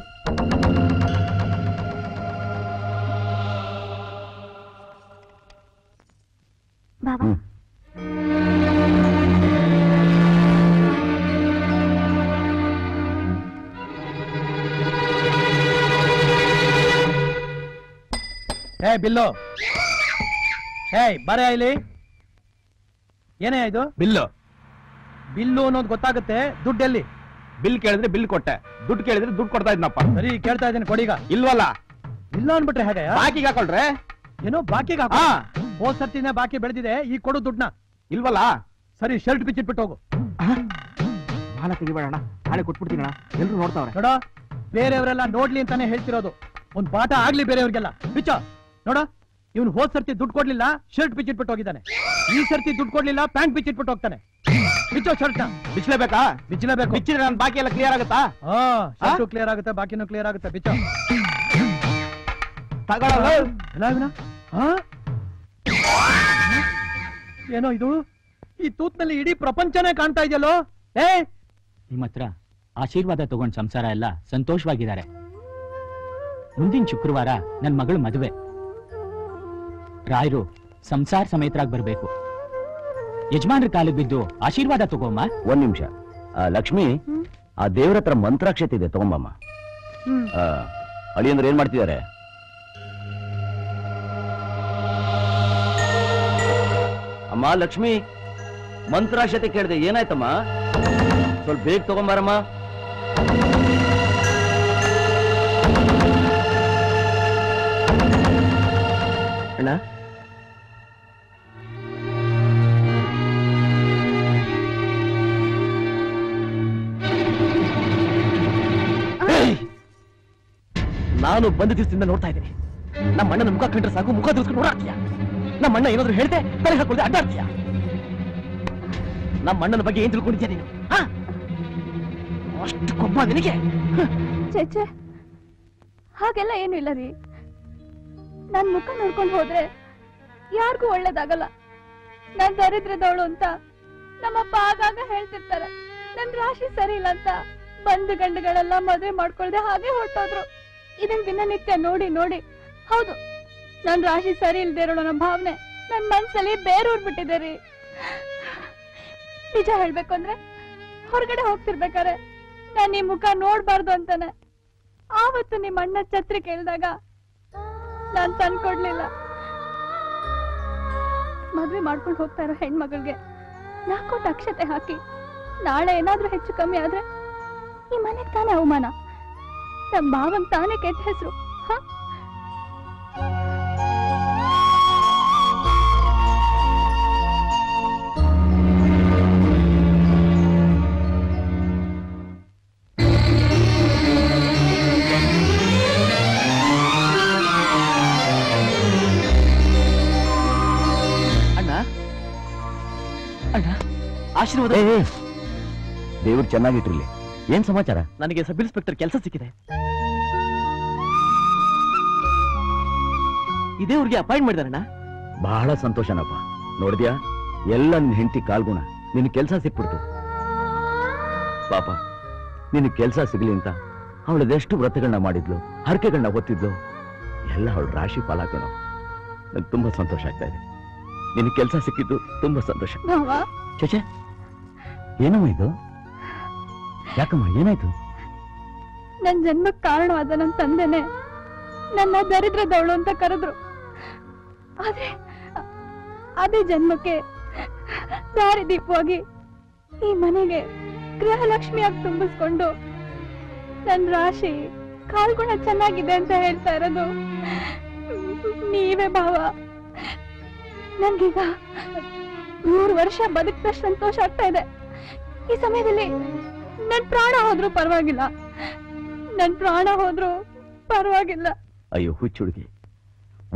ಬಾಬಾ. ಏ ಬಿಲ್ಲು. ಏಯ್ ಬರೇ ಇಲ್ಲಿ. ಏನೇ ಇದು? ಬಿಲ್ಲು. ಬಿಲ್ಲು ಅನ್ನೋದು ಗೊತ್ತಾಗುತ್ತೆ. ದುಡ್ಡೆಲ್ಲಿ? ಬಿಲ್ ಕೇಳಿದ್ರೆ ಬಿಲ್ ಕೊಟ್ಟೆ. ದುಡ್ಡು ಕೇಳಿದ್ರೆ ದುಡ್ಡು ಕೊಡ್ತಾ ಇದ್ನಪ್ಪ. ಸರಿ ಕೇಳ್ತಾ ಇದ್ದೀನಿ ಕೊಡೀಗ ಇಲ್ವಲ್ಲ? ಇಲ್ಲ ಅನ್ಬಿಟ್ರೆ ಹೇಗೆ? ಬಾಕಿಗೆ ಹಾಕೊಳ್ರೆ? ಏನೋ ಬಾಕಿಗೆ ಹಾಕು. ಹಾ. ಹೋದ್ ಸರ್ತಿನೇ ಬಾಕಿ ಬೆಳೆದಿದೆ ಈಗ ಕೊಡು ದುಡ್ಡನ್ನ. ಇಲ್ವಲ್ಲ? ಸರಿ ಶರ್ಟ್ ಬಿಚ್ಚಿಟ್ಬಿಟ್ಟು ಹೋಗು. ಬಾಲ ತೆಗಿಬೇಡಣ ನಾಳೆ ಕೊಟ್ಬಿಡ್ತೀನಣ್ಣ. ಎಲ್ರು ನೋಡ್ತಾವ್ರೆ. ನೋಡ ಬೇರೆಯವರೆಲ್ಲ ನೋಡ್ಲಿ ಅಂತಾನೆ ಹೇಳ್ತಿರೋದು. ಒಂದ್ ಪಾಠ ಆಗ್ಲಿ ಬೇರೆಯವ್ರಿಗೆಲ್ಲ. ಬಿಚ್ಚ. ನೋಡ. ಇವನು ಹೋದ್ ಸರ್ತಿ ದುಡ್ಡು ಕೊಡ್ಲಿಲ್ಲ ಶರ್ಟ್ ಬಿಚ್ಚಿಟ್ಬಿಟ್ಟು ಹೋಗಿದ್ದಾನೆ. ಈ ಸರ್ತಿ ದುಡ್ಡು ಕೊಡ್ಲಿಲ್ಲ ಪ್ಯಾಂಟ್ ಬಿಚ್ಚಿಟ್ಬಿಟ್ಟು ಹೋಗ್ತಾನೆ. ಬಿಚ್ಚೋ ಶರ್ಟ್ ಬಿಚ್ಚಲೇಬೇಕಾ ಬಿಚ್ಚಲೇಬೇಕು ಬಿಚ್ಚಿದ್ರೆ ನನ್ನ ಬಾಕಿ ಎಲ್ಲ ಕ್ಲಿಯರ್ ಆಗುತ್ತಾ? ಹಾ ಶರ್ಟು ಕ್ಲಿಯರ್ ಆಗುತ್ತೆ ಬಾಕಿನೂ ಕ್ಲಿಯರ್ ಆಗುತ್ತೆ ಬಿಚ್ಚೋ. ಇವನ? ಹಾ? ಏನೋ ಇದು? ಈ ತೂತ್ನಲ್ಲಿ ಇಡೀ ಪ್ರಪಂಚನೇ ಕಾಣ್ತಾ ಇದೆಯಲ್ಲೋ? ಏ? ನಿಮ್ಮ ಹತ್ರ ಆಶೀರ್ವಾದ ತಗೊಂಡ್ ಸಂಸಾರ ಎಲ್ಲ ಸಂತೋಷವಾಗಿದ್ದಾರೆ. ಮುಂದಿನ ಶುಕ್ರವಾರ ನನ್ ಮಗಳು ಮದುವೆ. ರಾಯರು ಸಂಸಾರ ಸಮೇತರಾಗಿ ಬರಬೇಕು. ಯಜಮಾನ್ರ ಕಾಲು ಬಿದ್ದು ಆಶೀರ್ವಾದ ತಗೋಮ್ಮ. ಒಂದ್ ನಿಮಿಷ. ಲಕ್ಷ್ಮಿ ಆ ದೇವ್ರ ಹತ್ರ ಮಂತ್ರಾಕ್ಷತೆ ಇದೆ ತಗೊಂಬಮ್ಮ. ಅಳಿಯಂದ್ರೆ ಏನ್ ಮಾಡ್ತಿದ್ದಾರೆ? ಅಮ್ಮ ಲಕ್ಷ್ಮಿ ಮಂತ್ರಾಕ್ಷತೆ ಕೇಳಿದೆ ಏನಾಯ್ತಮ್ಮ? ಸ್ವಲ್ಪ ಬೇಗ ತಗೊಂಬಾರಮ್ಮ. ಅಣ್ಣ ನಾನು ಬಂದ ದಿವಸದಿಂದ ನೋಡ್ತಾ ಇದ್ದೀನಿ. ನಮ್ಮ ಅಣ್ಣನ ಮುಖ ಕಂಡ್ರೆ ಸಾಕು, ಮುಖ ದಿವಸ ಓಡಾಡ್ತೀಯ? ನಮ್ಮ ಅಣ್ಣ ಏನಾದ್ರು ಹೇಳ್ದೆ, ತಲೆ ಹಾಕೊಳ್ದೆ ಅಡ್ಡಾಡ್ತೀಯ? ನಮ್ಮ ಅಣ್ಣನ ಬಗ್ಗೆ ಏನ್ ತಿಳ್ಕೊಂಡಿದ್ಯಾ ನೀನು? ಅಷ್ಟು ಕೊಬ್ಬ ನಿನಗೆ? ಚೇಚೆ, ಹಾಗೆಲ್ಲ ಏನು ಇಲ್ಲ ರೀ. ನನ್ ಮುಖ ನೋಡ್ಕೊಂಡು ಹೋದ್ರೆ ಯಾರಿಗೂ ಒಳ್ಳೇದಾಗಲ್ಲ. ನಾನ್ ದರಿದ್ರದವಳು ಅಂತ ನಮ್ಮಪ್ಪ ಆಗಾಗ ಹೇಳ್ತಿರ್ತಾರೆ. ನನ್ ರಾಶಿ ಸರಿ ಇಲ್ಲ ಅಂತ ಬಂಧು ಗಂಡುಗಳೆಲ್ಲ ಮದುವೆ ಮಾಡ್ಕೊಳ್ದೆ ಹಾಗೆ ಹೊರಟೋದ್ರು. ಇದನ್ ದಿನನಿತ್ಯ ನೋಡಿ ನೋಡಿ. ಹೌದು, ನನ್ ರಾಶಿ ಸರಿ ಇಲ್ದೇ ಇರೋಣ ಅನ್ನೋ ಭಾವನೆ. ನನ್ ಮನ್ಸಲ್ಲಿ ಬೇರೂರ್ ಬಿಟ್ಟಿದೆ ರೀ. ನಿಜ ಹೇಳ್ಬೇಕು ಅಂದ್ರೆ, ಹೊರಗಡೆ ಹೋಗ್ತಿರ್ಬೇಕಾರೆ ನಾನ್ ಈ ಮುಖ ನೋಡ್ಬಾರ್ದು ಅಂತಾನೆ. ಆವತ್ತು ನಿಮ್ ಅಣ್ಣ ಛತ್ರಿ ಕೇಳಿದಾಗ ನಾನ್ ತಂದ್ಕೊಡ್ಲಿಲ್ಲ. ಮದ್ವೆ ಮಾಡ್ಕೊಂಡು ಹೋಗ್ತಾ ಇರೋ ಹೆಣ್ಮಗಳಿಗೆ ನಾಲ್ಕೋಟ್ ಅಕ್ಷತೆ ಹಾಕಿ ನಾಳೆ ಏನಾದ್ರೂ ಹೆಚ್ಚು ಕಮ್ಮಿ ಆದ್ರೆ ಈ ಮನೆಗ್ ತಾನೇ ಅವಮಾನ. ನಮ್ ಭಾವನ್ ತಾನೇ ಕೆಟ್ಟ ಹೆಸರು. ಅಣ್ಣ. ಅಣ್ಣ ಆಶೀರ್ವಾದ. ದೇವ್ರು ಚೆನ್ನಾಗಿಟ್ಟಿರ್ಲಿ ಏನ್ ಸಮಾಚಾರ? ನನಗೆ ಸಬ್ ಇನ್ಸ್ಪೆಕ್ಟರ್ ಕೆಲಸ ಸಿಕ್ಕಿದೆ. ಇದೇ ಊರಿಗೆ ಅಪಾಯಿಂಟ್ ಮಾಡಿದಾರಣ್ಣ ಬಹಳ ಸಂತೋಷನಪ್ಪ. ನೋಡಿದ್ಯಾ? ಎಲ್ಲ ನಿನ್ ಹೆಂಡತಿ ಕಾಲ್ಗುಣ. ನಿನ್ ಕೆಲ್ಸ ಸಿಕ್ಬಿಡ್ತು. ಪಾಪ ನಿನ್ ಕೆಲಸ ಸಿಗ್ಲಿ ಅಂತ ಅವಳದೆಷ್ಟು ವ್ರತಗಳನ್ನ ಮಾಡಿದ್ಲು ಹರಕೆಗಳನ್ನ ಹೊತ್ತಿದ್ಲು. ಎಲ್ಲ ಅವಳು ರಾಶಿ ಪಾಲಾಕಣೋ. ನಂಗೆ ತುಂಬಾ ಸಂತೋಷ ಆಗ್ತಾ ಇದೆ. ನಿನ್ ಕೆಲ್ಸ ಸಿಕ್ಕಿದ್ದು ತುಂಬಾ ಸಂತೋಷ. ಚಚೆ ಏನಮ್ಮ ಇದು? ಯಾಕಮ್ಮ ಏನಾಯ್ತು? ನನ್ ಜನ್ಮಕ್ ಕಾರಣವಾದ ನನ್ ತಂದೆನೆ ನನ್ನ ದರಿದ್ರದವಳು ಅಂತ ಕರೆದ್ರು. ಆದ್ರೆ, ಅದೇ ಜನ್ಮಕ್ಕೆ ದಾರಿದೀಪವಾಗಿ ಈ ಮನೆಗೆ ಗೃಹಲಕ್ಷ್ಮಿಯಾಗಿ ತುಂಬಿಸ್ಕೊಂಡು ನನ್ನ ರಾಶಿ ಕಾಲ್ಗುಣ ಚೆನ್ನಾಗಿದೆ ಅಂತ ಹೇಳ್ತಾ ಇರೋದು ನೀವೇ ಭಾವ. ನನ್ಗೀಗ ನೂರು ವರ್ಷ ಬದುಕಿದಷ್ಟು ಸಂತೋಷ ಆಗ್ತಾ ಇದೆ. ಈ ಸಮಯದಲ್ಲಿ ನನ್ ಪ್ರಾಣ ಹೋದ್ರೂ ಪರವಾಗಿಲ್ಲ. ನನ್ ಪ್ರಾಣ ಹೋದ್ರೂ ಪರವಾಗಿಲ್ಲ. ಅಯ್ಯೋ, ಹುಚ್ಚುಡುಗಿ.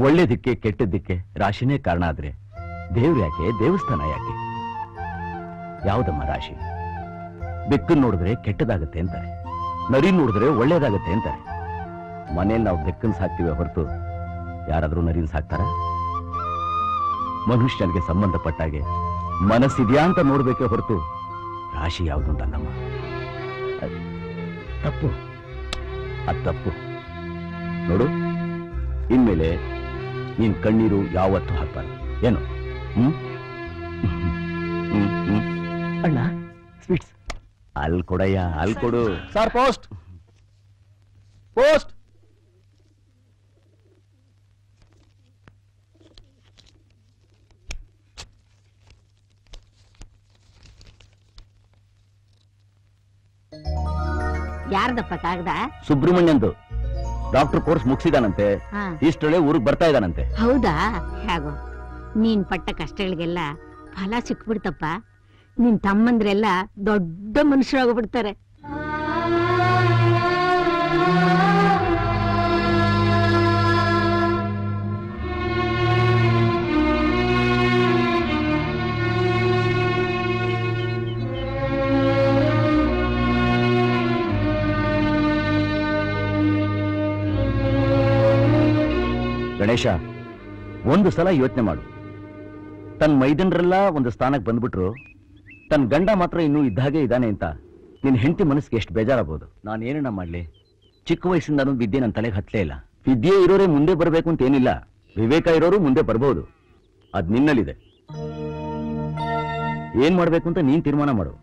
ಒಳ್ಳೇದಕ್ಕೆ ಕೆಟ್ಟದ್ದಕ್ಕೆ ರಾಶಿನೇ ಕಾರಣ ಆದ್ರೆ ದೇವ್ರು ಯಾಕೆ, ದೇವಸ್ಥಾನ ಯಾಕೆ? ಯಾವುದಮ್ಮ ರಾಶಿ? ಬೆಕ್ಕು ನೋಡಿದ್ರೆ ಕೆಟ್ಟದಾಗತ್ತೆ ಅಂತಾರೆ. ನರಿ ನೋಡಿದ್ರೆ ಒಳ್ಳೇದಾಗತ್ತೆ ಅಂತಾರೆ. ಮನೇಲಿ ನಾವು ಬೆಕ್ಕನ್ ಸಾಕ್ತೀವಿ ಹೊರತು ಯಾರಾದ್ರೂ ನರಿನ್ ಸಾಕ್ತಾರ? ಮನುಷ್ಯನಿಗೆ ಸಂಬಂಧಪಟ್ಟಾಗೆ ಮನಸ್ಸಿದ್ಯಾ ಅಂತ ನೋಡ್ಬೇಕೆ ಹೊರತು ರಾಶಿ ಯಾವುದು ಅದ್ ತಪ್ಪು. ಅದು ತಪ್ಪು. ನೋಡು, ಇನ್ಮೇಲೆ ನೀನ್ ಕಣ್ಣೀರು ಯಾವತ್ತು ಹಾಕಲ್ಲ ಏನು? ಹ್ಮ್? ಹ್ಮ್ ಹ್ಮ್. ಅಣ್ಣ ಸ್ವೀಟ್ಸ್. ಅಲ್ಲಿ ಕೊಡಯ್ಯ ಅಲ್ ಕೊಡು. Sir post. ಪೋಸ್ಟ್. ಯಾರ್ದಪ್ಪ ಕಾಗದ? ಸುಬ್ರಹ್ಮಣ್ಯಂದು. ಡಾಕ್ಟರ್ ಕೋರ್ಸ್ ಮುಗಿಸಿದಾನಂತೆ. ಹಾ. ಇಷ್ಟರೊಳಗೆ ಊರಿಗೆ ಬರ್ತಾ ಇದ್ದಾನಂತೆ ಹೌದಾ? ಹೇಗೋ ನೀನ್ ಪಟ್ಟ ಕಷ್ಟಗಳಿಗೆಲ್ಲ ಫಲ ಸಿಕ್ಬಿಡ್ತಪ್ಪ. ನಿನ್ ತಮ್ಮಂದ್ರೆಲ್ಲ ದೊಡ್ಡ ಮನುಷ್ಯರಾಗ್ಬಿಡ್ತಾರೆ. ಗಣೇಶ, ಒಂದು ಸಲ ಯೋಚನೆ ಮಾಡು. ತನ್ನ ಮೈದನರೆಲ್ಲ ಒಂದು ಸ್ಥಾನಕ್ಕೆ ಬಂದ್ಬಿಟ್ರು ತನ್ನ ಗಂಡ ಮಾತ್ರ ಇನ್ನೂ ಇದ್ದಾಗೆ ಇದ್ದಾನೆ ಅಂತ ನಿನ್ನ ಹೆಂಡತಿ ಮನಸ್ಸಿಗೆ ಎಷ್ಟು ಬೇಜಾರಾಗ್ಬೋದು. ನಾನು ಏನನ್ನ ಮಾಡ್ಲಿ? ಚಿಕ್ಕ ವಯಸ್ಸಿಂದನೂ ವಿದ್ಯೆ ನನ್ನ ತಲೆಗೆ ಹತ್ತಲೇ ಇಲ್ಲ. ವಿದ್ಯೆ ಇರೋರೇ ಮುಂದೆ ಬರಬೇಕು ಅಂತ ಏನಿಲ್ಲ. ವಿವೇಕ ಇರೋರು ಮುಂದೆ ಬರ್ಬೋದು. ಅದು ನಿನ್ನಲ್ಲಿದೆ. ಏನ್ ಮಾಡಬೇಕು ಅಂತ ನೀನ್ ತೀರ್ಮಾನ ಮಾಡು.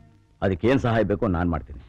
ಅದಕ್ಕೆ ಏನ್ ಸಹಾಯ ಬೇಕೋ ನಾನು ಮಾಡ್ತೀನಿ.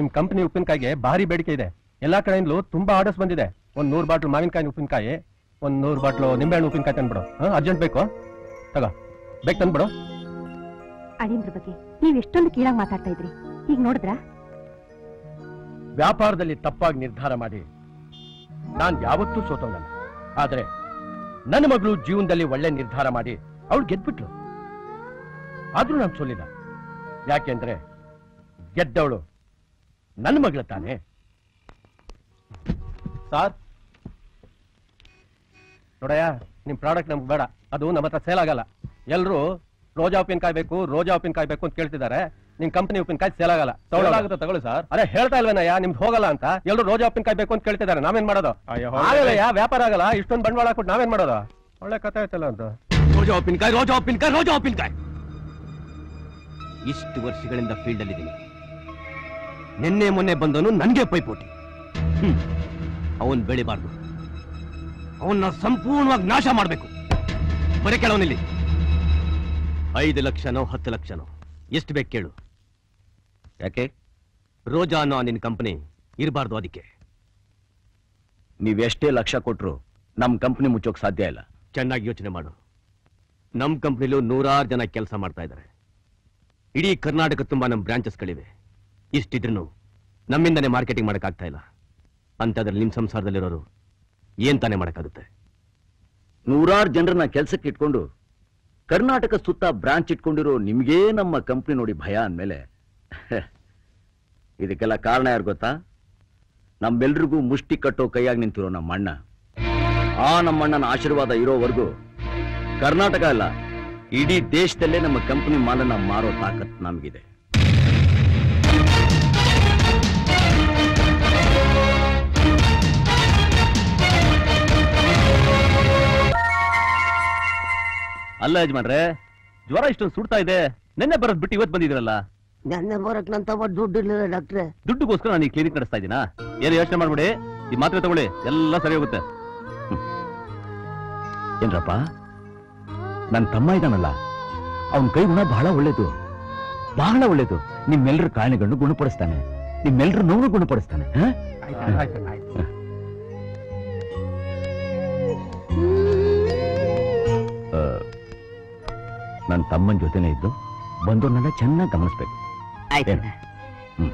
ನಿಮ್ ಕಂಪನಿ ಉಪ್ಪಿನಕಾಯಿಗೆ ಭಾರಿ ಬೇಡಿಕೆ ಇದೆ. ಎಲ್ಲಾ ಕಡೆಯಿಂದಲೂ ತುಂಬಾ ಆರ್ಡರ್ಸ್ ಬಂದಿದೆ. ಒಂದ್ ನೂರ್ ಬಾಟ್ಲು ಮಾವಿನಕಾಯಿ ಉಪ್ಪಿನಕಾಯಿ ಒಂದ್ ನೂರ್ ಬಾಟ್ಲು ನಿಂಬೆಹಣ್ಣು ಉಪ್ಪಿನಕಾಯಿ ತಂದ್ಬಿಡು. ಅರ್ಜೆಂಟ್ ಬೇಕು. ತಗೋ. ಬೇಕು ತಂದ್ಬಿಡು. ಅಳಿಂದ್ರ ಬಗ್ಗೆ ನೀವ್ ಎಷ್ಟೊಂದು ಕೀಳಾಗಿ ಮಾತಾಡ್ತಾ ಇದ್ರಿ? ಈಗ ನೋಡಿದ್ರ? ವ್ಯಾಪಾರದಲ್ಲಿ ತಪ್ಪಾಗಿ ನಿರ್ಧಾರ ಮಾಡಿ. ನಾನ್ ಯಾವತ್ತೂ ಸೋತವನಲ್ಲ. ಆದ್ರೆ ನನ್ನ ಮಗಳು ಜೀವನದಲ್ಲಿ ಒಳ್ಳೆ ನಿರ್ಧಾರ ಮಾಡಿ ಅವಳು ಗೆದ್ಬಿಟ್ಲು. ಆದ್ರೂ ನಾನು ಸೋಲಿಲ್ಲ. ಯಾಕೆಂದ್ರೆ ಗೆದ್ದವಳು ನನ್ನ ಮಗಳ ತಾನೆ? ಸಾರ್ ನೋಡಯ್ಯ ನಿಮ್ ಪ್ರಾಡಕ್ಟ್ ನಮ್ಗೆ ಬೇಡ. ಅದು ನಮ್ಮ ಹತ್ರ ಸೇಲ್ ಆಗಲ್ಲ. ಎಲ್ಲರೂ ರೋಜಾ ಉಪ್ಪಿನಕಾಯಿ ಬೇಕು ರೋಜಾ ಉಪ್ಪಿನಕಾಯಿ ಬೇಕು ಅಂತ ಕೇಳ್ತಿದ್ದಾರೆ. ನಿಮ್ ಕಂಪನಿ ಉಪ್ಪಿನಕಾಯಿ ಸೇಲ್ ಆಗಲ್ಲ. ಆಗುತ್ತೆ ತಗೊಳ್ಳಿ ಸರ್ ಅದೇ ಹೇಳ್ತಾ ಇಲ್ವೇನಯ್ಯ ನಿಮ್ದು ಹೋಗಲ್ಲ ಅಂತ? ಎಲ್ರು ರೋಜಾ ಉಪ್ಪಿನಕಾಯಿ ಬೇಕು ಅಂತ ಕೇಳ್ತಿದ್ದಾರೆ ನಾವೇನ್ ಮಾಡೋದು? ಆಗಲ್ಲಯ್ಯ ವ್ಯಾಪಾರ ಆಗಲ್ಲ ಇಷ್ಟೊಂದು ಬಂಡವಾಳ ಹಾಕ್ಬಿಟ್ಟು ನಾವೇನ್ ಮಾಡೋದು? ಒಳ್ಳೆ ಕಥೆ ಆಯ್ತಲ್ಲ ಅಂತ ರೋಜಾ ಉಪ್ಪಿನಕಾಯಿ ರೋಜಾ ಉಪ್ಪಿನಕಾಯಿ ರೋಜಾ ಉಪ್ಪಿನಕಾಯಿ. ಇಷ್ಟು ವರ್ಷಗಳಿಂದ ಫೀಲ್ಡ್ ಅಲ್ಲಿ ಇದ್ದೀನಿ ನಿನ್ನೆ ಮೊನ್ನೆ ಬಂದವನು ನನಗೆ ಪೈಪೋಟಿ. ಅವನ್ ಬೆಳಿಬಾರ್ದು. ಅವನ್ನ ಸಂಪೂರ್ಣವಾಗಿ ನಾಶ ಮಾಡಬೇಕು. ಬರೀ ಕೇಳವನಿಲ್ಲಿ ಐದು ಲಕ್ಷನೋ ಹತ್ತು ಲಕ್ಷನೋ? ಎಷ್ಟು ಬೇಕು ಕೇಳು. ಯಾಕೆ? ರೋಜಾ ಅನ್ನೋ ನಿನ್ನ ಕಂಪನಿ ಇರಬಾರ್ದು ಅದಕ್ಕೆ. ನೀವೆಷ್ಟೇ ಲಕ್ಷ ಕೊಟ್ರು ನಮ್ಮ ಕಂಪನಿ ಮುಚ್ಚೋಕ್ ಸಾಧ್ಯ ಇಲ್ಲ. ಚೆನ್ನಾಗಿ ಯೋಚನೆ ಮಾಡು. ನಮ್ಮ ಕಂಪ್ನಿಲೂ ನೂರಾರು ಜನ ಕೆಲಸ ಮಾಡ್ತಾ ಇದ್ದಾರೆ ಇಡೀ ಕರ್ನಾಟಕ ತುಂಬಾ ನಮ್ಮ ಬ್ರಾಂಚಸ್ಗಳಿವೆ ಇಷ್ಟಿದ್ರು ನಮ್ಮಿಂದನೇ ಮಾರ್ಕೆಟಿಂಗ್ ಮಾಡಕ್ಕಾಗ್ತಾ ಇಲ್ಲ. ಅಂತದ್ರಲ್ಲಿ ನಿಮ್ಮ ಸಂಸಾರದಲ್ಲಿರೋರು ಏನ್ ತಾನೇ ಮಾಡೋಕ್ಕಾಗುತ್ತೆ? ನೂರಾರು ಜನರನ್ನ ಕೆಲಸಕ್ಕೆ ಇಟ್ಕೊಂಡು ಕರ್ನಾಟಕ ಸುತ್ತ ಬ್ರಾಂಚ್ ಇಟ್ಕೊಂಡಿರೋ ನಿಮ್ಗೇ ನಮ್ಮ ಕಂಪ್ನಿ ನೋಡಿ ಭಯ ಅಂದ್ಮೇಲೆ ಇದಕ್ಕೆಲ್ಲ ಕಾರಣ ಯಾರು ಗೊತ್ತಾ? ನಮ್ಮೆಲ್ರಿಗೂ ಮುಷ್ಟಿ ಕಟ್ಟೋ ಕೈಯಾಗಿ ನಿಂತಿರೋ ನಮ್ಮ ಅಣ್ಣ ಆ ನಮ್ಮಣ್ಣನ ಆಶೀರ್ವಾದ ಇರೋವರೆಗೂ ಕರ್ನಾಟಕ ಅಲ್ಲ, ಇಡೀ ದೇಶದಲ್ಲೇ ನಮ್ಮ ಕಂಪನಿ ಮಾಲನ್ನ ಮಾರೋ ತಾಕತ್ ನಮಗಿದೆ. ಅಲ್ಲ ಯಜಮಾನ್ರೆ ಜ್ವರ ಇಷ್ಟೊಂದು ಸುಡ್ತಾ ಇದೆ. ನಿನ್ನೆ ಬರೋದ್ ಬಿಟ್ಟು ಇವತ್ತು ಬಂದಿದ್ರಲ್ಲ ನನ್ನ ಬರಕ್ ನನ್ ತಮ್ಮ ದುಡ್ಡು ಇಲ್ಲ ಡಾಕ್ಟ್ರೆ. ದುಡ್ಡುಗೋಸ್ಕರ ನಾನು ಈ ಕ್ಲಿನಿಕ್ ನಡೆಸ್ತಾ ಇದ್ದೀನಾ? ಏನು ಯೋಚನೆ ಮಾಡ್ಬಿಡಿ. ಈ ಮಾತ್ರೆ ತಗೊಳ್ಳಿ. ಎಲ್ಲ ಸರಿ ಹೋಗುತ್ತೆ. ಏನ್ರಪ್ಪ? ನನ್ನ ತಮ್ಮ ಇದ್ದಾನಲ್ಲ ಅವನ ಕೈ ಗುಣ ಬಹಳ ಒಳ್ಳೇದು. ಬಹಳ ಒಳ್ಳೇದು. ನಿಮ್ಮೆಲ್ಲರ ಕಾಯಿಲೆಗಳನ್ನು ಗುಣಪಡಿಸ್ತಾನೆ. ನಿಮ್ಮೆಲ್ಲರ ನೋವು ಗುಣಪಡಿಸ್ತಾನೆ ನನ್ನ ತಮ್ಮನ ಜೊತೆನೇ ಇದ್ದು ಬಂದವ್ರನ್ನೆಲ್ಲ ಚೆನ್ನಾಗಿ ಗಮನಿಸ್ಬೇಕು. ಹ್ಮ್.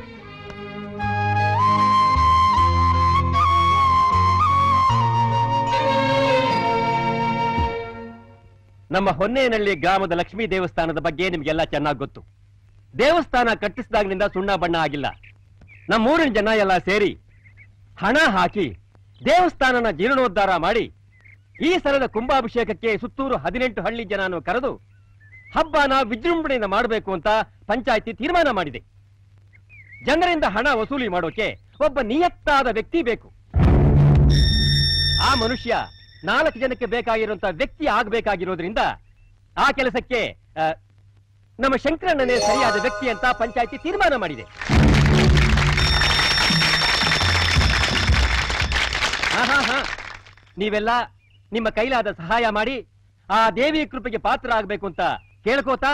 ನಮ್ಮ ಹೊನ್ನೇನಹಳ್ಳಿ ಗ್ರಾಮದ ಲಕ್ಷ್ಮೀ ದೇವಸ್ಥಾನದ ಬಗ್ಗೆ ನಿಮಗೆಲ್ಲ ಚೆನ್ನಾಗಿ ಗೊತ್ತು. ದೇವಸ್ಥಾನ ಕಟ್ಟಿಸಿದಾಗಿನಿಂದ ಸುಣ್ಣ ಬಣ್ಣ ಆಗಿಲ್ಲ. ನಮ್ಮೂರಿನ ಜನ ಎಲ್ಲ ಸೇರಿ ಹಣ ಹಾಕಿ ದೇವಸ್ಥಾನನ ಜೀರ್ಣೋದ್ಧಾರ ಮಾಡಿ ಈ ಸಲದ ಕುಂಭಾಭಿಷೇಕಕ್ಕೆ ಸುತ್ತೂರು ಹದಿನೆಂಟು ಹಳ್ಳಿ ಜನನು ಕರೆದು ಹಬ್ಬನ ವಿಜೃಂಭಣೆಯಿಂದ ಮಾಡಬೇಕು ಅಂತ ಪಂಚಾಯಿತಿ ತೀರ್ಮಾನ ಮಾಡಿದೆ. ಜನರಿಂದ ಹಣ ವಸೂಲಿ ಮಾಡೋಕೆ ಒಬ್ಬ ನಿಯತ್ತಾದ ವ್ಯಕ್ತಿ ಬೇಕು. ಆ ಮನುಷ್ಯ ನಾಲ್ಕು ಜನಕ್ಕೆ ಬೇಕಾಗಿರುವಂತ ವ್ಯಕ್ತಿ ಆಗ್ಬೇಕಾಗಿರೋದ್ರಿಂದ ಆ ಕೆಲಸಕ್ಕೆ ನಮ್ಮ ಶಂಕರಣ್ಣನೇ ಸರಿಯಾದ ವ್ಯಕ್ತಿ ಅಂತ ಪಂಚಾಯಿತಿ ತೀರ್ಮಾನ ಮಾಡಿದೆ. ಹಾ, ಹಾ. ನೀವೆಲ್ಲ ನಿಮ್ಮ ಕೈಲಾದ ಸಹಾಯ ಮಾಡಿ ಆ ದೇವಿ ಕೃಪೆಗೆ ಪಾತ್ರ ಆಗ್ಬೇಕು ಅಂತ ಕೇಳ್ಕೋತಾ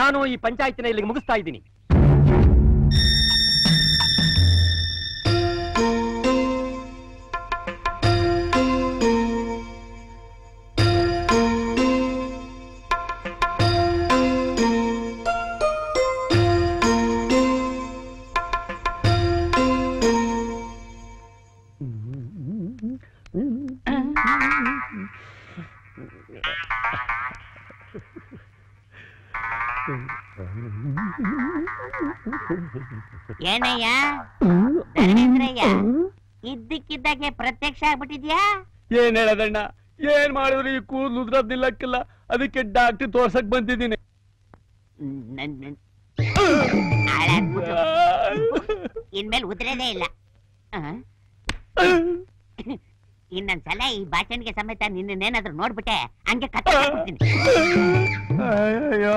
ನಾನು ಈ ಪಂಚಾಯತ್ನ ಇಲ್ಲಿಗೆ ಮುಗಿಸ್ತಾ ಇದ್ದೀನಿ. ಧರ್ಮೇಂದ್ರಯ್ಯ ಇದ್ದಕ್ಕಿದ್ದಾಗೆ ಪ್ರತ್ಯಕ್ಷ ಆಗ್ಬಿಟ್ಟಿದ್ಯಾ? ಏನ್ ಹೇಳದಣ್ಣ? ಏನ್ ಮಾಡಿದ್ರು ಈ ಕೂದಲು ಉದ್ರದ್ ನಿಲ್ಲಕ್ಕಿಲ್ಲ ಅದಕ್ಕೆ ಡಾಕ್ಟರ್ ತೋರ್ಸಕ್ ಬಂದಿದ್ದೀನಿ. ಹಾಳಾಗ್ಬಿಟ್ಟು. ಇನ್ಮೇಲೆ ಉದ್ರೇದೇ ಇಲ್ಲ. ಆ? ಇನ್ನೊಂದ್ಸಲ ಈ ಬಾಚಣಿಗೆ ಸಮೇತ ನಿನ್ನೇನಾದ್ರೂ ನೋಡ್ಬಿಟ್ಟೆ ಹಂಗೆ ಕತ್ತ ಅಯ್ಯೋ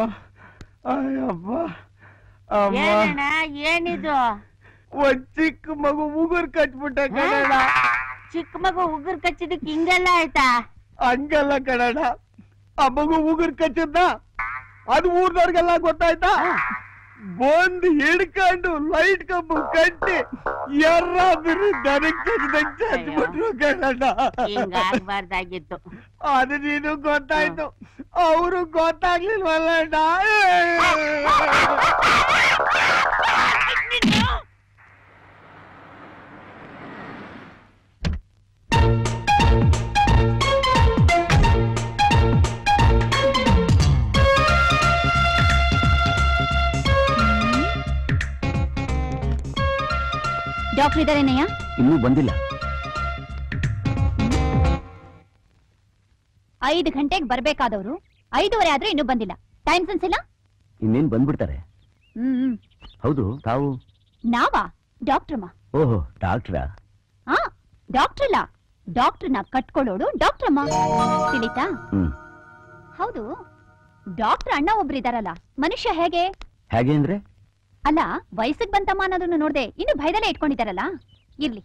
ಅಯ್ಯಪ್ಪ. ಏನಣ್ಣ ಏನಿದು? ಒಂದ್ ಚಿಕ್ಕ ಮಗು ಉಗುರ್ ಕಟ್ಬಿಟ್ಟ ಕಣಣ್ಣ. ಚಿಕ್ಕ ಮಗು ಉಗುರ್ ಕಚ್ಚಿದಕ್ ಹಿಂಗೆಲ್ಲ ಆಯ್ತಾ? ಹಂಗಲ್ಲ ಕಣಣ್ಣ. ಆ ಮಗು ಉಗುರ್ ಕಚ್ಚಿದ್ದ ಅದು ಊರ್ದವ್ರಿಗೆಲ್ಲ ಗೊತ್ತಾಯ್ತಾ? ಬಂದು ಹಿಡ್ಕೊಂಡು ಲೈಟ್ ಕಂಬ ಕಟ್ಟಿ ಯಾರಾದ್ರೂ ದನಕ್ ತೆಗ್ದಂಗ್ ಚಂದ್ಬಿಟ್ರು ಕಣಣ್ಣ ಹಿಂಗಾಗ್ಬಾರ್ದಾಗಿತ್ತು. ಅದು ನೀನು ಗೊತ್ತಾಯ್ತು. ಅವರು ಗೊತ್ತಾಗ್ಲಿಲ್ವಲ್ಲಣ್ಣ? ಡಾಕ್ಟರ್ ಇದಾರೇನಯ್ಯ ಇನ್ನೂ ಬಂದಿಲ್ಲ. ಐದು ಗಂಟೆಗೆ ಬರ್ಬೇಕಾದವರು ಐದೂವರೆ ಆದ್ರೆ ಇನ್ನೂ ಬಂದಿಲ್ಲ. ಟೈಮ್ ಸೆನ್ಸ್ ಇಲ್ಲ? ಇನ್ನೇನ್ ಬಂದ್ಬಿಡ್ತಾರೆ? ಹ್ಮ್ ಹೌದು ತಾವು? ನಾವಾ? ಡಾಕ್ಟ್ರಮ್ಮ? ಓಹೋ ಡಾಕ್ಟ್ರಾ? ಹಾ ಡಾಕ್ಟರ್ ಇಲ್ಲ ಡಾಕ್ಟರ್ನ ಕಟ್ಕೊಳ್ಳೋಳು ಡಾಕ್ಟ್ರಮ್ಮ. ತಿಳಿತಾ? ಹ್ಮ್. ಹೌದು. ಡಾಕ್ಟರ್ ಅಣ್ಣ ಒಬ್ರು ಇದಾರಲ್ಲ ಮನುಷ್ಯ ಹೇಗೆ? ಹೇಗೆ ಅಂದ್ರೆ? ಅಲ್ಲ ವಯಸ್ಸಿಗೆ ಬಂತಮ್ಮ ಅನ್ನೋದನ್ನ ನೋಡ್ದೆ ಇನ್ನು ಭಯದಲ್ಲೇ ಇಟ್ಕೊಂಡಿದ್ದಾರಲ್ಲ? ಇರ್ಲಿ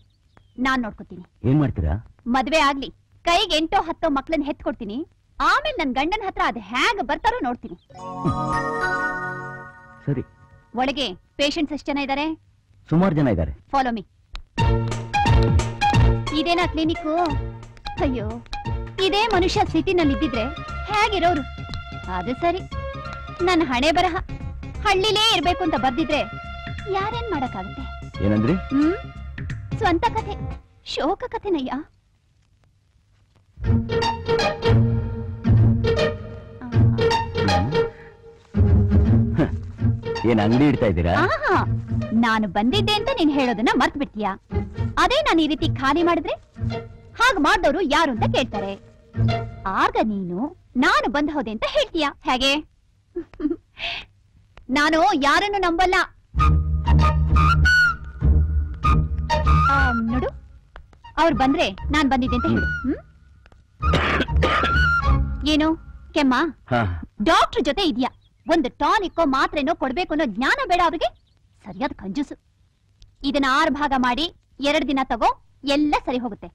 ನಾನ್ ನೋಡ್ಕೊತೀನಿ. ಏನ್ ಮಾಡ್ತೀರಾ? ಮದ್ವೆ ಆಗ್ಲಿ ಕೈಗೆ ಎಂಟೋ ಹತ್ತೋ ಮಕ್ಳನ್ನ ಹೆತ್ಕೊಡ್ತೀನಿ. ಆಮೇಲೆ ನನ್ ಗಂಡನ ಹತ್ರ ಅದ್ ಹೇಗ್ ಬರ್ತಾರೋ ನೋಡ್ತೀನಿ. ಸರಿ. ಒಳಗೆ ಪೇಷಂಟ್ಸ್ ಎಷ್ಟು ಜನ ಇದಾರೆ? ಸುಮಾರು ಜನ ಇದ್ದಾರೆ ಫಾಲೋ ಮೀ ಇದೇನಾ ಕ್ಲಿನಿಕ್ ಅಯ್ಯೋ ಇದೇ ಮನುಷ್ಯ ಸಿಟಿನಲ್ಲಿ ಇದ್ದಿದ್ರೆ ಹೇಗಿರೋರು? ಅದು ಸರಿ. ನನ್ನ ಹಣೆ ಬರಹ. ಹಳ್ಳಿಲೇ ಇರ್ಬೇಕು ಅಂತ ಬರ್ದಿದ್ರೆ ಯಾರೇನ್ ಮಾಡಕ್ಕಾಗುತ್ತೆ? ಏನಂದ್ರಿ? ಹ್ಮ್? ಸ್ವಂತ ಕಥೆ ಶೋಕ ಕಥೆನಯ್ಯ. ಏನ್ ಅಂಗಡಿ ಇಡ್ತಾ ಇದ್ದೀರಾ? ಆಹಾ ನಾನು ಬಂದಿದ್ದೆ ಅಂತ ನೀನ್ ಹೇಳೋದನ್ನ ಮರ್ತ್ ಬಿಟ್ಟಿಯ ಅದೇ ನಾನು ಈ ರೀತಿ ಖಾಲಿ ಮಾಡಿದ್ರೆ ಹಾಗ ಮಾಡ್ದವ್ರು ಯಾರು ಅಂತ ಕೇಳ್ತಾರೆ. ಆಗ ನೀನು ನಾನು ಬಂದ ಹೋದೆ ಅಂತ ಹೇಳ್ತೀಯ? ಹೇಗೆ? ನಾನು ಯಾರನ್ನು ನಂಬಲ್ಲ? ಆ, ನೋಡು. ಅವ್ರು ಬಂದ್ರೆ ನಾನ್ ಬಂದಿದ್ದೆ ಅಂತ ಹೇಳು. ಹ್ಮ್. ಏನು? ಕೆಮ್ಮ? ಡಾಕ್ಟರ್ ಜೊತೆ ಇದೆಯಾ? ಒಂದು ಟಾನಿಕ್ಕೋ ಮಾತ್ರೆನೋ ಕೊಡ್ಬೇಕು ಅನ್ನೋ ಜ್ಞಾನ ಬೇಡ ಅವ್ರಿಗೆ? ಸರಿಯಾದ ಕಂಜೂಸು. ಇದನ್ನ ಆರು ಭಾಗ ಮಾಡಿ ಎರಡು ದಿನ ತಗೋ ಎಲ್ಲ ಸರಿ ಹೋಗುತ್ತೆ.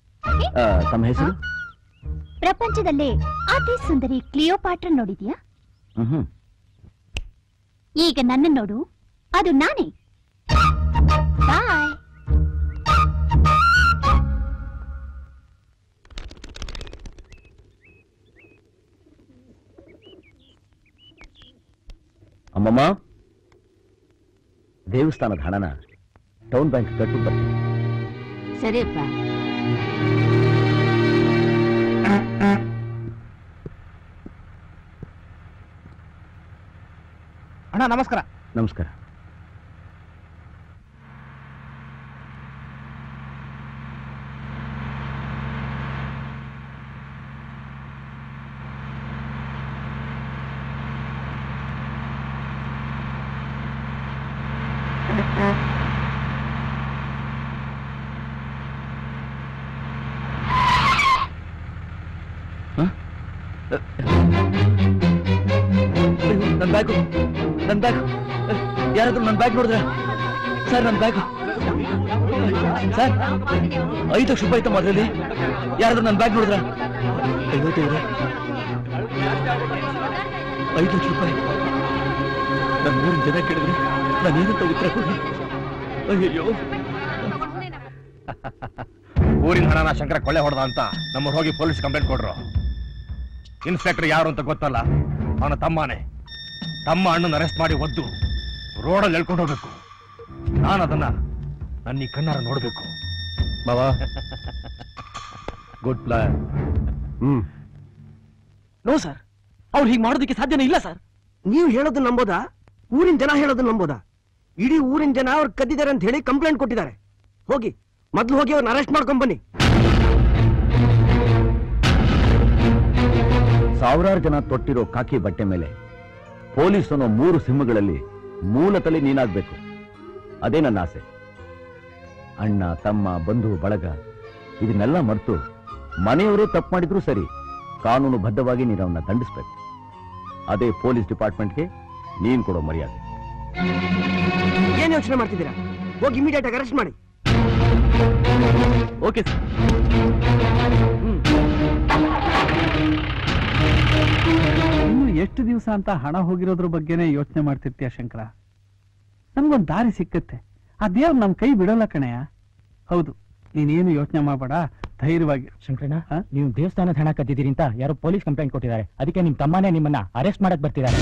ಪ್ರಪಂಚದಲ್ಲೇ ಅತಿ ಸುಂದರಿ ಕ್ಲಿಯೋಪಾಟ್ರ ನೋಡಿದ್ಯಾ? ಈಗ ನನ್ನ ನೋಡು ಅದು ನಾನೇ ಬಾಯ್ ಅಮ್ಮಮ್ಮ ದೇವಸ್ಥಾನದ ಹಣನ ಟೌನ್ ಬ್ಯಾಂಕ್ ಕಟ್ಟು ಬರ್ತೀನಿ ಸರಿಯಪ್ಪ ಅಣ್ಣ ನಮಸ್ಕಾರ. ನಮಸ್ಕಾರ. ನೋಡಿದ್ರ, ಸರ್, ನನ್ನ ಬ್ಯಾಗ್ ಸರ್, ಐದು ಲಕ್ಷ ರೂಪಾಯಿ ಇತ್ತು ಮೊದಲಲ್ಲಿ. ಯಾರಾದ್ರೂ ನನ್ನ ಬ್ಯಾಗ್ ನೋಡಿದ್ರ ಐದು ಲಕ್ಷ ರೂಪಾಯಿ. ನನ್ನ ಮೂರು ಜನ ಕೇಳಿದ್ರೆ. ನಾನೇನಂತ ಉತ್ತರ ಕೊಡಿ ಅಯ್ಯೋ ಊರಿನ ಹಣನ ಶಂಕರ ಕೊಳ್ಳೆ ಹೊಡೆದ ಅಂತ ನಮ್ಮ ಹೋಗಿ ಪೊಲೀಸ್ ಕಂಪ್ಲೇಂಟ್ ಕೊಡ್ರು. ಇನ್ಸ್ಪೆಕ್ಟರ್ ಯಾರು ಅಂತ ಗೊತ್ತಲ್ಲ? ಅವನ ತಮ್ಮನೇ. ತಮ್ಮ ಅಣ್ಣನ ಅರೆಸ್ಟ್ ಮಾಡಿ ಒದ್ದು. ರೋಡಲ್ಲಿ ಎಳ್ಕೊಂಡು ಹೋಗ್ಬೇಕು. ನಾನು ಅದನ್ನ ನನ್ನ ಈ ಕಣ್ಣಾರ ನೋಡ್ಬೇಕು. ಬಾಬಾ. Good plan hmm. No sir ಅವ್ರು ಹೀಗೆ ಮಾಡೋದಕ್ಕೆ ಸಾಧ್ಯನೇ ಇಲ್ಲ ಸರ್. ನೀವು ಹೇಳೋದು ನಂಬೋದಾ? ಊರಿನ ಜನ ಹೇಳೋದು ನಂಬೋದಾ? ಇಡೀ ಊರಿನ ಜನ ಅವ್ರು ಕದ್ದಿದ್ದಾರೆ ಅಂತ ಹೇಳಿ ಕಂಪ್ಲೇಂಟ್ ಕೊಟ್ಟಿದ್ದಾರೆ. ಹೋಗಿ ಮೊದ್ಲು ಹೋಗಿ ಅವ್ರನ್ನ ಅರೆಸ್ಟ್ ಮಾಡ್ಕೊಂಡ್ ಬನ್ನಿ. ಸಾವಿರಾರು ಜನ ತೊಟ್ಟಿರೋ ಕಾಕಿ ಬಟ್ಟೆ ಮೇಲೆ ಪೊಲೀಸ್ ಅನ್ನೋ ಮೂರು ಸಿಂಹಗಳಲ್ಲಿ ಮೂಲತಲೆ ನೀನಾಗ್ಬೇಕು. ಅದೇ ನನ್ನ ಆಸೆ. ಅಣ್ಣ ತಮ್ಮ ಬಂಧು ಬಳಗ ಇದನ್ನೆಲ್ಲ ಮರೆತು ಮನೆಯವರೇ ತಪ್ಪು ಮಾಡಿದ್ರು ಸರಿ ಕಾನೂನು ಬದ್ಧವಾಗಿ ನೀನು ಅವನ್ನ ದಂಡಿಸ್ಬೇಕು. ಅದೇ ಪೊಲೀಸ್ ಡಿಪಾರ್ಟ್ಮೆಂಟ್ಗೆ ನೀನ್ ಕೊಡೋ ಮರ್ಯಾದೆ. ಏನು ಯೋಚನೆ ಮಾಡ್ತಿದ್ದೀರಾ? ಹೋಗಿ ಇಮಿಡಿಯೇಟ್ ಆಗಿ ಅರೆಸ್ಟ್ ಮಾಡಿ. Okay sir. ಎಷ್ಟು ದಿವಸ ಅಂತ ಹಣ ಹೋಗಿರೋದ್ರ ಬಗ್ಗೆನೇ ಯೋಚನೆ ಮಾಡ್ತಿರ್ತೀಯ ಶಂಕರ? ನಮ್ಗೊಂದು ದಾರಿ ಸಿಕ್ಕತ್ತೆ. ಆ ದೇವ್ ನಮ್ ಕೈ ಬಿಡೋಲ್ಲ ಕಣಯ್ಯ ಹೌದು ನೀನೇನು ಯೋಚನೆ ಮಾಡಬೇಡ ಧೈರ್ಯವಾಗಿ. ಶಂಕರಣ್ಣ ನೀವು ದೇವಸ್ಥಾನದ ಹಣ ಕದ್ದಿದ್ದೀರಿ ಅಂತ ಯಾರೋ ಪೊಲೀಸ್ ಕಂಪ್ಲೇಂಟ್ ಕೊಟ್ಟಿದ್ದಾರೆ. ಅದಕ್ಕೆ ನಿಮ್ ತಮ್ಮನೇ ನಿಮ್ಮನ್ನ ಅರೆಸ್ಟ್ ಮಾಡಕ್ ಬರ್ತಿದ್ದಾರೆ.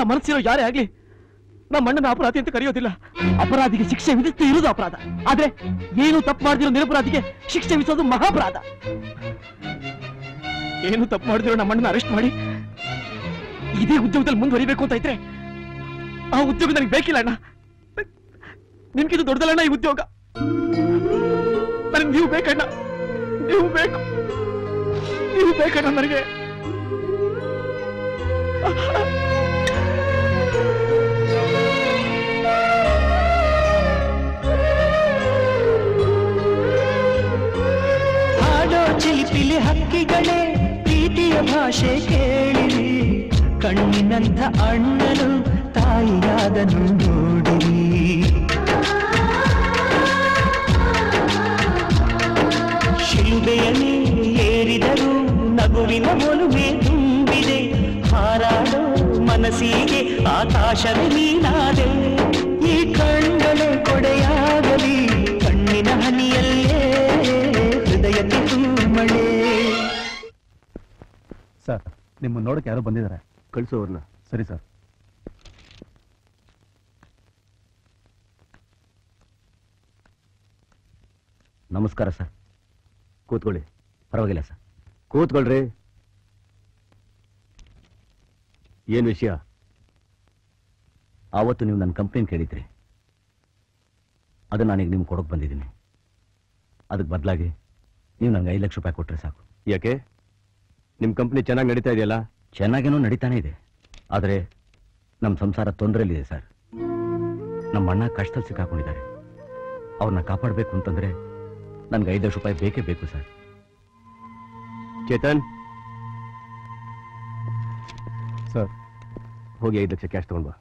ಅಂತ ಮನಸ್ಸಿರೋ ಯಾರೇ ಆಗ್ಲಿ, ನಮ್ಮ ಅಣ್ಣನ ಅಪರಾಧಿ ಅಂತ ಕರೆಯೋದಿಲ್ಲ. ಅಪರಾಧಿಗೆ ಶಿಕ್ಷೆ ವಿಧಿಸ್ತು ಇರುವುದು ಅಪರಾಧ. ಆದ್ರೆ ಏನು ತಪ್ಪು ಮಾಡಿದಿರೋ ನಿರಪರಾಧಿಗೆ ಶಿಕ್ಷೆ ವಿಧಿಸೋದು ಮಹಾಪರಾಧ. ಏನು ತಪ್ಪು ಮಾಡಿದಿರೋ ನಮ್ಮ ಅಣ್ಣನ ಅರೆಸ್ಟ್ ಮಾಡಿ. ಇದೇ ಉದ್ಯೋಗದಲ್ಲಿ ಮುಂದುವರಿಬೇಕು ಅಂತ ಇದ್ರೆ ಆ ಉದ್ಯೋಗ ನನಗೆ ಬೇಕಿಲ್ಲ ಅಣ್ಣ. ನಿಮ್ಗಿದು ದೊಡ್ಡದಲ್ಲಣ್ಣ ಈ ಉದ್ಯೋಗ. ನನಗೆ ನೀವು ಬೇಕಣ್ಣ. ನೀವು ಬೇಕು. ನೀವು ಬೇಕಣ್ಣ ನನಗೆ. ಹಕ್ಕಿಗಳೇ ಪ್ರೀತಿಯ ಭಾಷೆ ಕೇಳಿರಿ. ಕಣ್ಣಿನಂಥ ಅಣ್ಣನು ತಾಯಿಯಾದನು ನೋಡಿರಿ. ಶಿಲ್ಬೆಯಲ್ಲಿ ಏರಿದರು ನಗುವಿನ ಒಲುಮೆ ತುಂಬಿದೆ. ಹಾರಾಡೋ ಮನಸ್ಸಿಗೆ ಆಕಾಶವೇ ನೀನಾದೆ ನಿಮ್ಮ ನೋಡಕ್ಕೆ ಯಾರೋ ಬಂದಿದ್ದಾರೆ. ಕಳಿಸೋರ್ನ ಅವ್ರನ್ನ. ಸರಿ ಸರ್. ನಮಸ್ಕಾರ ಸರ್. ಕೂತ್ಕೊಳ್ಳಿ. ಪರವಾಗಿಲ್ಲ ಸರ್. ಕೂತ್ಕೊಳ್ರಿ. ಏನು ವಿಷಯ? ಆವತ್ತು ನೀವು ನನ್ನ ಕಂಪ್ಲೇಂಟ್ ಕೇಳಿದ್ರಿ. ಅದು ನಾನೀಗ ನಿಮ್ಗೆ ಕೊಡೋಕೆ ಬಂದಿದ್ದೀನಿ. ಅದಕ್ಕೆ ಬದಲಾಗಿ ನೀವು ನನಗೆ ಐದು ಲಕ್ಷ ರೂಪಾಯಿ ಕೊಟ್ಟರೆ ಸಾಕು. ಯಾಕೆ? ನಿಮ್ ಕಂಪ್ನಿ ಚೆನ್ನಾಗಿ ನಡೀತಾ ಇದೆಯಲ್ಲ? ಚೆನ್ನಾಗೇನೋ ನಡೀತಾನೆ ಇದೆ. ಆದರೆ ನಮ್ಮ ಸಂಸಾರ ತೊಂದರೆಯಲ್ಲಿದೆ ಸರ್. ನಮ್ಮ ಅಣ್ಣ ಕಷ್ಟದಲ್ಲಿ ಸಿಕ್ಕಾಕೊಂಡಿದ್ದಾರೆ. ಅವ್ರನ್ನ ಕಾಪಾಡಬೇಕು ಅಂತಂದ್ರೆ ನನ್ಗೆ ಐದು ಲಕ್ಷ ರೂಪಾಯಿ ಬೇಕೇ ಬೇಕು ಸರ್. ಚೇತನ್? ಸರ್ ಹೋಗಿ ಐದು ಲಕ್ಷ ಕ್ಯಾಶ್ ತಗೊಂಡ್ ಬಾ.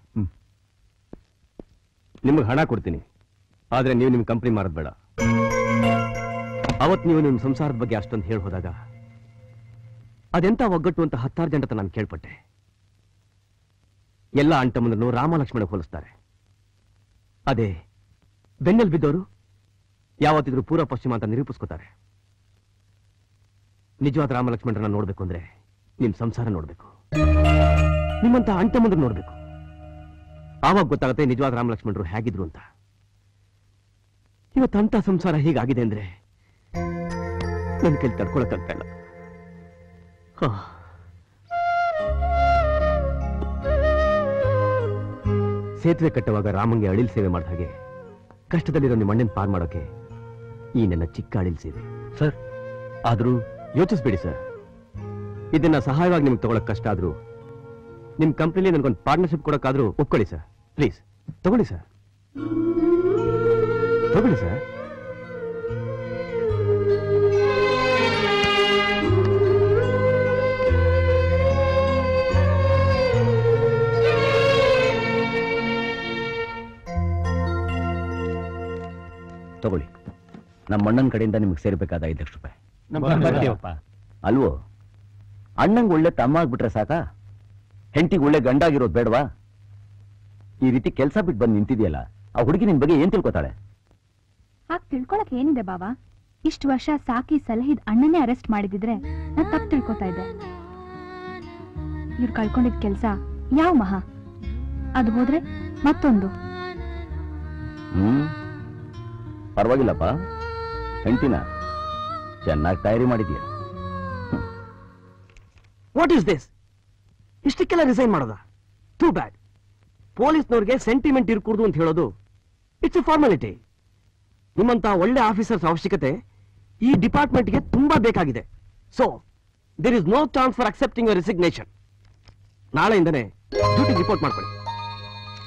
ನಿಮಗೆ ಹಣ ಕೊಡ್ತೀನಿ. ಆದರೆ ನೀವು ನಿಮ್ಮ ಕಂಪ್ನಿ ಮಾರೋದು ಬೇಡ. ಅವತ್ತು ನೀವು ನಿಮ್ಮ ಸಂಸಾರದ ಬಗ್ಗೆ ಅಷ್ಟೊಂದು ಹೇಳಿ ಹೋದಾಗ ಅದೆಂತ ಒಗ್ಗಟ್ಟು ಅಂತ ಹತ್ತಾರು ಜನರ ನಾನು ಕೇಳ್ಪಟ್ಟೆ. ಎಲ್ಲ ಅಂಟಮ್ಮನನ್ನು ರಾಮ ಲಕ್ಷ್ಮಣ ಹೋಲಿಸ್ತಾರೆ. ಅದೇ, ಬೆನ್ನೆಲ್ ಬಿದ್ದವರು ಯಾವತ್ತಿದ್ರು ಪೂರ್ವ ಪಶ್ಚಿಮ ಅಂತ ನಿರೂಪಿಸ್ಕೋತಾರೆ. ನಿಜವಾದ ರಾಮ ಲಕ್ಷ್ಮಣರನ್ನ ನೋಡ್ಬೇಕು ಅಂದ್ರೆ ನಿಮ್ ಸಂಸಾರ ನೋಡ್ಬೇಕು. ನಿಮ್ಮಂತ ಅಂಟಮಂದ್ರ ನೋಡ್ಬೇಕು. ಆವಾಗ ಗೊತ್ತಾಗುತ್ತೆ ನಿಜವಾದ ರಾಮ ಲಕ್ಷ್ಮಣರು ಹೇಗಿದ್ರು ಅಂತ. ಇವತ್ತಂತ ಸಂಸಾರ ಹೀಗಾಗಿದೆ ಅಂದ್ರೆ ನನ್ನ ಕೈಲಿ ತಡ್ಕೊಳಕ್ಕಾಗ್ತಾ ಇಲ್ಲ. ಸೇತುವೆ ಕಟ್ಟುವಾಗ ರಾಮಂಗೆ ಅಳಿಲ್ ಸೇವೆ ಮಾಡಿದ ಹಾಗೆ ಕಷ್ಟದಲ್ಲಿರೋ ನಿಮ್ಮ ಅಣ್ಣನ ಪಾರ್ ಮಾಡೋಕೆ ಈ ನನ್ನ ಚಿಕ್ಕ ಅಳಿಲ್ ಸೇವೆ. ಸರ್ ಆದ್ರೂ ಯೋಚಿಸ್ಬೇಡಿ ಸರ್. ಇದನ್ನ ಸಹಾಯವಾಗಿ ನಿಮ್ಗೆ ತಗೊಳಕ್ ಕಷ್ಟ ಆದ್ರೂ ನಿಮ್ ಕಂಪ್ನಿಲಿ ನನ್ಗೊಂದು ಪಾರ್ಟ್ನರ್ಶಿಪ್ ಕೊಡೋಕ್ಕಾದ್ರೂ ಒಪ್ಕೊಳ್ಳಿ ಸರ್. ಪ್ಲೀಸ್. ತಗೊಳ್ಳಿ ಸರ್. ತಗೊಳ್ಳಿ ಸರ್. ತಗೊಳ್ಳಿ. ನಮ್ಮ ಅಣ್ಣನ ಕಡೆಯಿಂದ ನಿಮ್ಗೆ ಸೇರ್ಬೇಕಾದ ಐದು ಲಕ್ಷ ರೂಪಾಯಿ. ಅಲ್ವೋ? ಅಣ್ಣಂಗೆ ಒಳ್ಳೆ ತಮ್ಮ ಆಗ್ಬಿಟ್ರೆ ಸಾಕ? ಹೆಂಡತಿಗೆ ಒಳ್ಳೆ ಗಂಡಾಗಿರೋದು ಬೇಡವಾ? ಈ ರೀತಿ ಕೆಲಸ ಬಿಟ್ಟು ಬಂದು ನಿಂತಿದೆಯಲ್ಲ ಆ ಹುಡುಗಿ ನಿನ್ ಬಗ್ಗೆ ಏನ್ ತಿಳ್ಕೊತಾಳೆ? ಹಾಗೆ ತಿಳ್ಕೊಳಕ್ ಏನಿದೆ ಬಾಬಾ ಇಷ್ಟು ವರ್ಷ ಸಾಕಿ ಸಲಹಿದ ಅಣ್ಣನೇ ಅರೆಸ್ಟ್ ಮಾಡಿದಿದ್ರೆ ನಾ ತಪ್ಪು ತಿಳ್ಕೊತಾ ಇದ್ದೆ. ಇವ್ರು ಕಳ್ಕೊಂಡಿದ್ ಕೆಲ್ಸ ಯಾವ ಮಹಾ? ಅದು ಹೋದ್ರೆ ಮತ್ತೊಂದು. ಹ್ಮ್? ಪರವಾಗಿಲ್ಲಪ್ಪ. ಹೆಂಡತಿನ ಚೆನ್ನಾಗಿ ತಯಾರಿ ಮಾಡಿದ್ಯಾ? ವಾಟ್ ಇಸ್ ದಿಸ್ ಇಷ್ಟಕ್ಕೆಲ್ಲ ರಿಸೈನ್ ಮಾಡೋದ? ಟೂ ಬ್ಯಾಡ್ ಪೊಲೀಸ್ನವ್ರಿಗೆ ಸೆಂಟಿಮೆಂಟ್ ಇರ್ಕೂಡ್ದು ಅಂತ ಹೇಳೋದು ಇಟ್ಸ್ ಎ ಫಾರ್ಮಾಲಿಟಿ ನಿಮ್ಮಂತ ಒಳ್ಳೆ ಆಫೀಸರ್ಸ್ ಅವಶ್ಯಕತೆ ಈ ಡಿಪಾರ್ಟ್ಮೆಂಟ್ಗೆ ತುಂಬಾ ಬೇಕಾಗಿದೆ. So there is no chance for accepting resignation ನಾಳೆಯಿಂದನೇ duty report ಮಾಡ್ಕೊಳ್ಳಿ.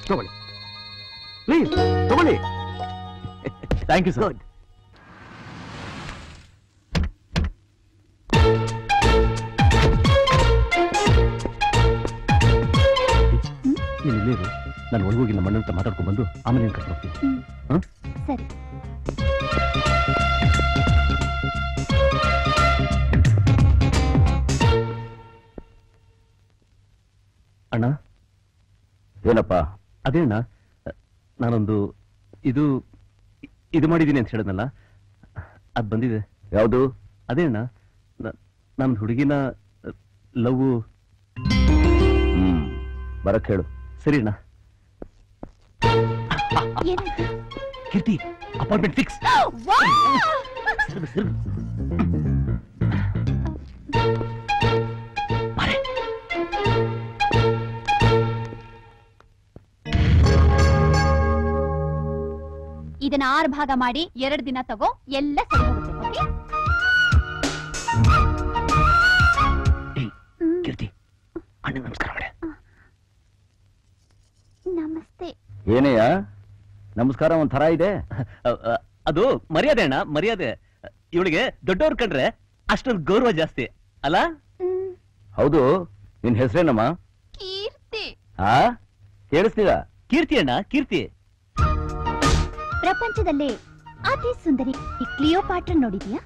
ತಗೊಳ್ಳಿ. ಪ್ಲೀಸ್ ತಗೊಳ್ಳಿ. ಥ್ಯಾಂಕ್ ಯು ಸರ್ ನೀನು ಇಲ್ಲೇ ಇರು ನಾನು ಒಳಗೋಗಿ ನಮ್ಮ ಅಣ್ಣನ ಮಾತಾಡ್ಕೊಂಡು ಬಂದು ಆಮೇಲೆ ಏನು ಕರ್ಕೊಂಡು ಹೋಗ್ತೀನಿ. ಹಾಂ? ಸರಿ. ಅಣ್ಣ? ಏನಪ್ಪ? ಅದೇ ಅಣ್ಣ ನಾನೊಂದು ಇದು ಇದು ಮಾಡಿದ್ದೀನಿ ಅಂತ ಹೇಳಿದ್ನಲ್ಲ ಅದು ಬಂದಿದೆ. ಯಾವುದು? ಅದೇ ಅಣ್ಣ ನನ್ನ ಹುಡುಗಿನ ಲವ್. ಹ್ಮ್ ಬರಕ್ ಹೇಳು. ಸರಿ ಅಣ್ಣ. Keerthi appointment fix. ಇದನ್ನ ಆರು ಭಾಗ ಮಾಡಿ ಎರಡು ದಿನ ತಗೋ ಎಲ್ಲ ಸರಿ ಹೋಗುತ್ತೆ ಓಕೆ ಕೀರ್ತಿ ಅಣ್ಣ ನಮಸ್ಕಾರ ಮಾಡೆ. ನಮಸ್ತೆ. ಏನೆಯ? ನಮಸ್ಕಾರ ಒಂದ್ ಥರ ಇದೆ. ಅದು ಮರ್ಯಾದೆ ಅಣ್ಣ ಮರ್ಯಾದೆ. ಇವಳಿಗೆ ದೊಡ್ಡವ್ರು ಕಂಡ್ರೆ ಅಷ್ಟೊಂದು ಗೌರವ ಜಾಸ್ತಿ ಅಲ್ಲ? ಹೌದು ನಿನ್ ಹೆಸರೇನಮ್ಮ? ಕೀರ್ತಿ. ಆ? ಕೇಳಿಸ್ತೀರಾ? ಕೀರ್ತಿ ಅಣ್ಣ ಕೀರ್ತಿ. ಪ್ರಪಂಚದಲ್ಲೇ ಅತಿ ಸುಂದರಿ ಈ ಕ್ಲಿಯೋಪಾಟ್ರ ನೋಡಿದ್ಯಾ?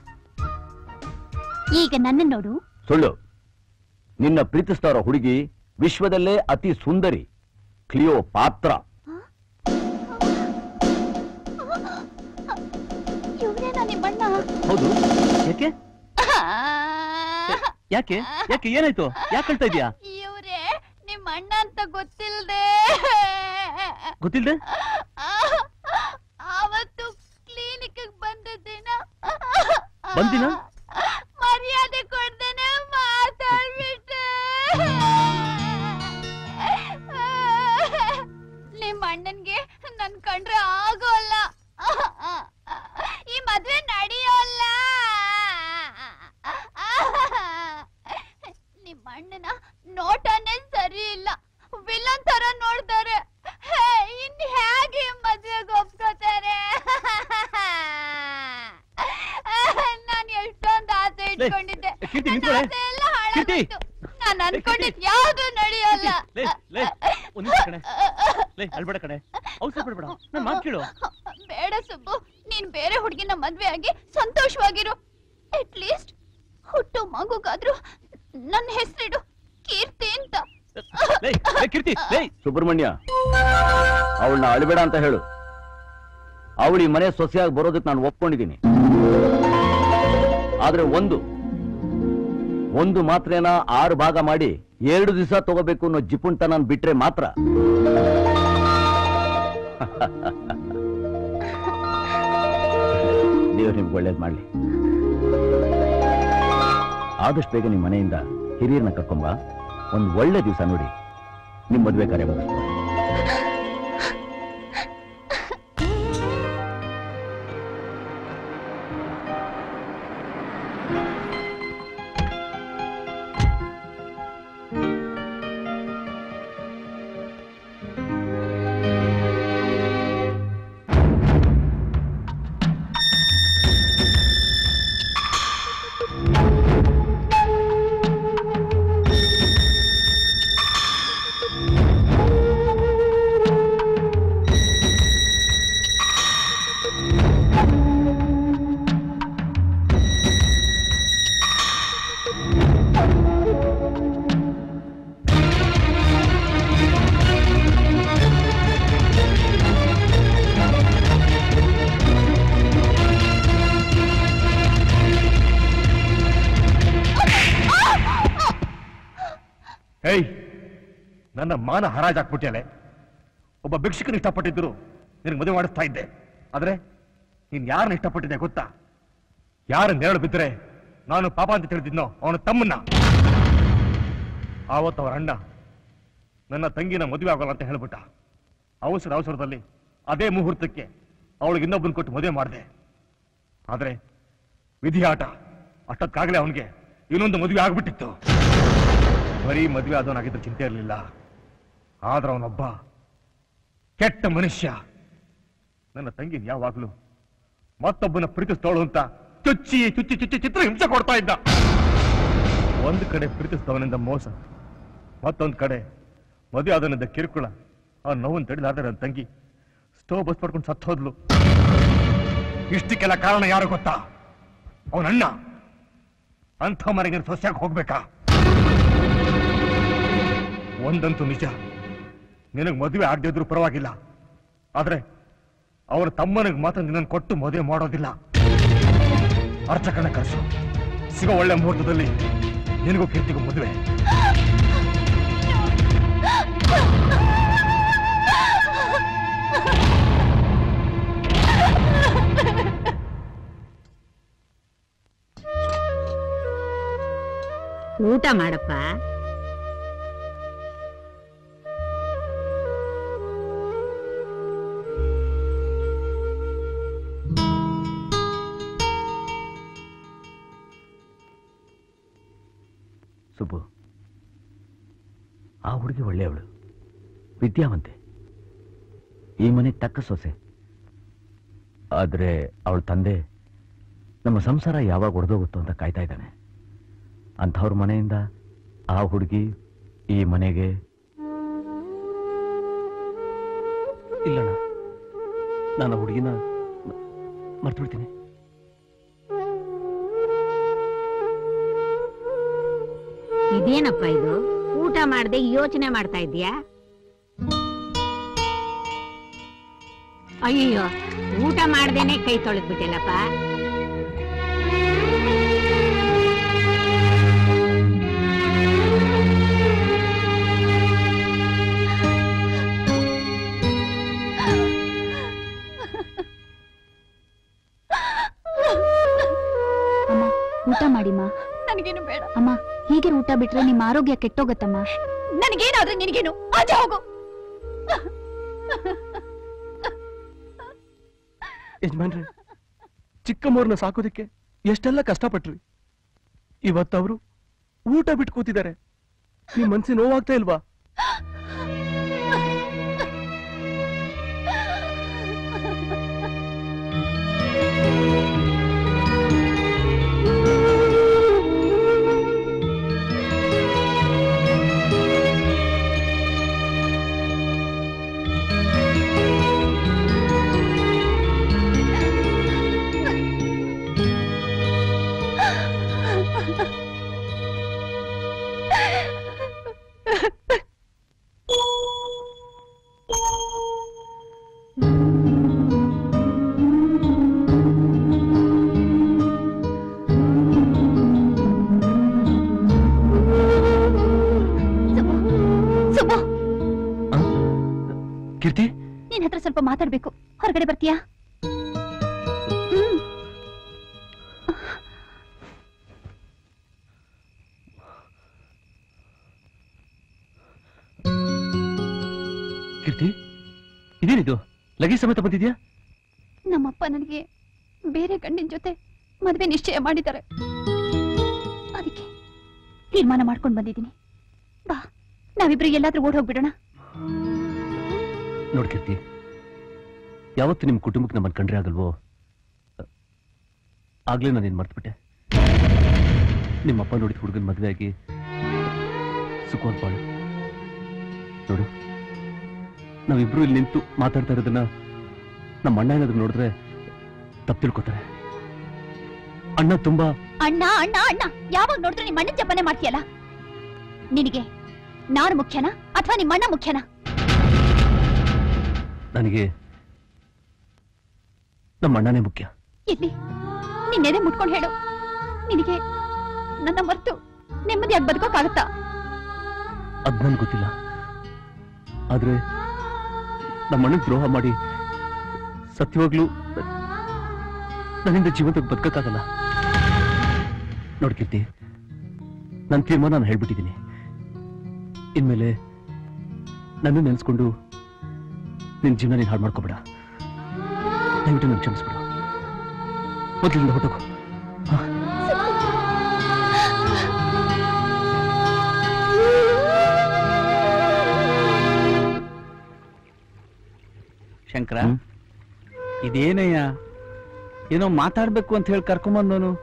ಈಗ ನನ್ನ ನೋಡು. ಸುಳ್ಳು. ನಿನ್ನ ಪ್ರೀತಿಸ್ತಾರ ಹುಡುಗಿ ವಿಶ್ವದಲ್ಲೇ ಅತಿ ಸುಂದರಿ ಕ್ಲಿಯೋ ಪಾತ್ರ ಹೌದು. ಯಾಕೆ? ಯಾಕೆ? ಯಾಕೆ? ಏನಾಯ್ತು? ಯಾಕೆ ಹೇಳ್ತಾ ಇದೀಯಾ ಇವ್ರೆ ನಿಮ್ಮ ಅಣ್ಣ ಅಂತ ಗೊತ್ತಿಲ್ದೆ. ಗೊತ್ತಿಲ್ದೆ? ಬಂದಿನ? ಮರ್ಯಾದೆ ಕೊಡ್ದೇನೆ ಮಾತಾಡ್ಬಿಟ್ಟೆ ನಿಮ್ ಅಣ್ಣನ್ಗೆ ನನ್ ಕಂಡ್ರೆ ಆಗೋಲ್ಲ ಈ ಮದ್ವೆ ನಡೆಯೋಲ್ಲ ನಿಮ್ ಅಣ್ಣನ ನೋಟನೇ ಸರಿ ಇಲ್ಲ. ವಿಲನ್ ತರ ನೋಡ್ತಾರೆ. ಇನ್ ಹೇಗೆ ಮದ್ವೆಗೆ ಒಪ್ಕೋತಾರೆ ನಾನು ಎಷ್ಟೊಂದು ಆಸೆ ಇಟ್ಕೊಂಡಿದ್ದೆ. ಎಲ್ಲ ಹಾಳಾಗೋಯ್ತು ನಾನು ಅನ್ಕೊಂಡಿದ್ ಯಾವ್ದು ನಡೆಯಲ್ಲ. ಲೇ ಲೇ ಒಂದ್ ನಿಮಿಷ ಕಣೆ. ಅಳ್ಬೇಡ ಕಣೆ. ಅವಸರ ಪಡ್ಬೇಡ. ನನ್ ಮಾತು ಕೇಳು. ಬೇಡ ಸುಬ್ಬು ನೀನ್ ಬೇರೆ ಹುಡುಗಿನ ಮದ್ವೆ ಆಗಿ ಸಂತೋಷವಾಗಿರು. ಅಟ್ ಲೀಸ್ಟ್ ಹುಟ್ಟು ಮಗುಗಾದ್ರೂ ನನ್ನ ಹೆಸರಿಡು. ಕೀರ್ತಿ ಅಂತ. ಲೇ ಲೇ ಕೀರ್ತಿ ಲೇ. ಸುಬ್ರಹ್ಮಣ್ಯ ಅವಳನ್ನ ಅಳಬೇಡ ಅಂತ ಹೇಳು. ಅವಳು ಈ ಮನೆ ಸೊಸೆಯಾಗಿ ಬರೋದಕ್ಕೆ ನಾನು ಒಪ್ಕೊಂಡಿದ್ದೀನಿ. ಆದ್ರೆ ಒಂದು. ಒಂದು ಮಾತ್ರೇನ ಆರು ಭಾಗ ಮಾಡಿ ಎರಡು ದಿವಸ ತಗೋಬೇಕು ಅನ್ನೋ ಜಿಪುಂಟ ನಾನು ಬಿಟ್ರೆ ಮಾತ್ರ. ದೇವ್ರು ನಿಮ್ಗೆ ಒಳ್ಳೇದು ಮಾಡ್ಲಿ. ಆದಷ್ಟು ಬೇಗ ನಿಮ್ಮ ಮನೆಯಿಂದ ಹಿರಿಯರನ್ನ ಕರ್ಕೊಂಬ ಒಂದು ಒಳ್ಳೆ ದಿವಸ ನೋಡಿ. ನಿಮ್ಮ ಮದುವೆ ಕಾರ್ಯ ನನ್ನ ಮಾನ ಹರಾಜಾಕ್ಬಿಟ್ಟಿಯಲೆ ಒಬ್ಬ ಭಿಕ್ಷಕನ ಇಷ್ಟಪಟ್ಟಿದ್ದರು ನಿನಗೆ ಮದುವೆ ಮಾಡಿಸ್ತಾ ಇದ್ದೆ. ಆದರೆ ನೀನು ಯಾರನ್ನ ಇಷ್ಟಪಟ್ಟಿದ್ದೆ ಗೊತ್ತಾ? ಯಾರು ನೆರಳು ಬಿದ್ದರೆ ನಾನು ಪಾಪ ಅಂತ ತಿಳಿದಿದ್ನೋ ಅವನ ತಮ್ಮನ್ನ. ಆವತ್ತು ಅವರ ಅಣ್ಣ ನನ್ನ ತಂಗಿನ ಮದುವೆ ಆಗೋಲ್ಲ ಅಂತ ಹೇಳ್ಬಿಟ್ಟ. ಅವಸರ ಅವಸರದಲ್ಲಿ ಅದೇ ಮುಹೂರ್ತಕ್ಕೆ ಅವಳಿಗೆ ಇನ್ನೊಬ್ಬನ ಕೊಟ್ಟು ಮದುವೆ ಮಾಡಿದೆ. ಆದರೆ ವಿಧಿ ಆಟ ಅಷ್ಟೊತ್ತಾಗಲೇ ಅವನಿಗೆ ಇನ್ನೊಂದು ಮದುವೆ ಆಗ್ಬಿಟ್ಟಿತ್ತು. ಬರೀ ಮದುವೆ ಆದವನಾಗಿದ್ದ ಚಿಂತೆ ಇರಲಿಲ್ಲ. ಆದ್ರೆ ಅವನೊಬ್ಬ ಕೆಟ್ಟ ಮನುಷ್ಯ. ನನ್ನ ತಂಗಿನ ಯಾವಾಗ್ಲೂ ಮತ್ತೊಬ್ಬನ ಪ್ರೀತಿಸ್ತವಳು ಅಂತ ಚುಚ್ಚಿ ಚುಚ್ಚಿ ಚುಚ್ಚಿ ಚಿತ್ರ ಹಿಂಸೆ ಕೊಡ್ತಾ ಇದ್ದ. ಒಂದು ಕಡೆ ಪ್ರೀತಿಸಿದವನಿಂದ ಮೋಸ, ಮತ್ತೊಂದು ಕಡೆ ಮದುವೆ ಆದನಿಂದ ಕಿರುಕುಳ. ಆ ನೋವನ್ನು ತಡಿಲಾದ ನನ್ನ ತಂಗಿ ಸ್ಟೋವ್ ಬಸ್ ಪಡ್ಕೊಂಡು ಸತ್ತು ಹೋದ್ಲು. ಇಷ್ಟಕ್ಕೆಲ್ಲ ಕಾರಣ ಯಾರು ಗೊತ್ತಾ? ಅವನಣ್ಣ. ಅಂಥ ಮನೆಗೆ ಸಸ್ಯಕ್ಕೆ ಹೋಗ್ಬೇಕಾ? ಒಂದಂತೂ ನಿಜ. ನಿನಗೆ ಮದುವೆ ಆಗದೆ ಇದ್ರೂ ಪರವಾಗಿಲ್ಲ. ಆದರೆ ಅವರ ತಮ್ಮನಿಗೆ ಮಾತ್ರ ನಿನ್ನನ್ನು ಕೊಟ್ಟು ಮದುವೆ ಮಾಡೋದಿಲ್ಲ. ಅರ್ಚಕನ ಕರೆಸು ಸಿಗೋ ಒಳ್ಳೆ ಮುಹೂರ್ತದಲ್ಲಿ ನಿನಗೂ ಕೀರ್ತಿಗೂ ಮದುವೆ. ಊಟ ಮಾಡಪ್ಪ. ಆ ಹುಡುಗಿ ಒಳ್ಳೆಯವಳು. ವಿದ್ಯಾವಂತೆ. ಈ ಮನೆಗೆ ತಕ್ಕ ಸೊಸೆ. ಆದ್ರೆ ಅವಳ ತಂದೆ ನಮ್ಮ ಸಂಸಾರ ಯಾವಾಗ ಒಡೆದೋಗುತ್ತೋ ಅಂತ ಕಾಯ್ತಾ ಇದ್ದಾನೆ. ಅಂಥವ್ರ ಮನೆಯಿಂದ ಆ ಹುಡುಗಿ ಈ ಮನೆಗೆ ಇಲ್ಲಣ್ಣ ನಾನು ಆ ಹುಡುಗಿನ ಮರ್ತು ಬಿಡ್ತೀನಿ ಇದೇನಪ್ಪ ಇದು? ಊಟ ಮಾಡದೆ ಯೋಚನೆ ಮಾಡ್ತಾ ಇದೀಯಾ ಅಯ್ಯೋ ಊಟ ಮಾಡ್ದೇನೆ ಕೈ ತೊಳೆದ್ಬಿಟ್ಟಿಲ್ಲಪ್ಪ. ಅಮ್ಮ ಊಟ ಮಾಡಿಮ್ಮ. ನನಗೇನು ಬೇಡ. ಅಮ್ಮ ಹೀಗೆ ಊಟ ಬಿಟ್ರೆ ನಿಮ್ಮ ಆರೋಗ್ಯ ಕೆಟ್ಟೋಗತ್ತಮ್ಮ? ನನಗೇನಾದ್ರೆ ನಿನಗೇನು? ಆಚೆ ಹೋಗು. ಯಜಮಾನ್ರೆ ಚಿಕ್ಕಮ್ಮವ್ರನ್ನ ಸಾಕೋದಕ್ಕೆ ಎಷ್ಟೆಲ್ಲ ಕಷ್ಟಪಟ್ರಿ. ಇವತ್ತವರು ಊಟ ಬಿಟ್ಟು ಕೂತಿದ್ದಾರೆ. ನಿಮ್ ಮನ್ಸಿಗೆ ನೋವಾಗ್ತಾ ಇಲ್ವಾ? ಇದೇನಿದು? ಲಗೇಜ್ ಸಮೇತ ಬಂದಿದ್ಯಾ? ನಮ್ಮಪ್ಪ ನನಗೆ ಬೇರೆ ಗಂಡಿನ ಜೊತೆ ಮದುವೆ ನಿಶ್ಚಯ ಮಾಡಿದ್ದಾರೆ. ಅದಕ್ಕೆ ತೀರ್ಮಾನ ಮಾಡ್ಕೊಂಡು ಬಂದಿದ್ದೀನಿ. ಬಾ ನಾವಿಬ್ರು ಎಲ್ಲಾದ್ರೂ ಓಡ್ ಹೋಗ್ಬಿಡೋಣ. ನೋಡ್ಕಿರ್ತಿ ಯಾವತ್ತು ನಿಮ್ ಕುಟುಂಬಕ್ಕೆ ನಮ್ಮನ್ನು ಕಂಡ್ರೆ ಆಗಲ್ವೋ? ಆಗ್ಲೇ ನಾನು ಏನ್ ಮರ್ತ್ಬಿಟ್ಟೆ? ನಿಮ್ಮಪ್ಪ ನೋಡಿದ ಹುಡುಗನ ಮದುವೆ ಆಗಿ ಸುಖವಾದ ಬಾಳು. ನೋಡು. ನಾವಿಬ್ರು ಇಲ್ಲಿ ನಿಂತು ಮಾತಾಡ್ತಾ ಇರೋದನ್ನ ನಮ್ಮ ಅಣ್ಣ ಏನಾದ್ರು ನೋಡಿದ್ರೆ ತಪ್ಪು ತಿಳ್ಕೊತಾರೆ. ಅಣ್ಣ ತುಂಬಾ ಅಣ್ಣ ಅಣ್ಣ ಅಣ್ಣ ಯಾವಾಗ ನೋಡಿದ್ರೆ ನಿಮ್ಮ ಅಣ್ಣನ ಜಪನೆ ಮಾಡ್ತೀಯಲ್ಲ? ನಿನಗೆ ನಾನು ಮುಖ್ಯನಾ ಅಥವಾ ನಿಮ್ಮ ಅಣ್ಣ ಮುಖ್ಯನಾ? ನನಗೆ ನಮ್ಮ ಅಣ್ಣನೇ ಮುಖ್ಯ. ಇಲ್ಲಿ ನಿನ್ನೆದೆ ಮುಟ್ಕೊಂಡು ಹೇಳು. ನಿನಗೆ ನನ್ನ ಮರ್ತು ನೆಮ್ಮದಿಯಾಗಿ ಬದುಕೋಕ್ಕಾಗತ್ತಾ ಅದ್ ನನ್ಗೆ ಗೊತ್ತಿಲ್ಲ. ಆದ್ರೆ ನಮ್ಮ ಅಣ್ಣಗೆ ದ್ರೋಹ ಮಾಡಿ ಸತ್ಯವಾಗ್ಲೂ ನನ್ನಿಂದ ಜೀವಂತಕ್ಕೆ ಬದುಕಕ್ಕಾಗಲ್ಲ. ನೋಡ್ಕಿರ್ತಿ ನನ್ನ ತೀರ್ಮಾನ ನಾನು ಹೇಳ್ಬಿಟ್ಟಿದ್ದೀನಿ. ಇನ್ಮೇಲೆ ನನ್ನ ನೆನೆಸ್ಕೊಂಡು ನಿನ್ ಜೀವನ ನೀನು ಹಾಳು ಮಾಡ್ಕೋಬೇಡ. ದಯವಿಟ್ಟು ನಾನು ಕ್ಷಮಿಸ್ಬಿಡು. ಮೊದಲಿಂದ ಹೊಟ್ಟೋಗು ಶಂಕರ ಇದೇನಯ್ಯ? ಏನೋ ಮಾತಾಡ್ಬೇಕು ಅಂತ ಹೇಳಿ ಕರ್ಕೊಂಬಂದವನು.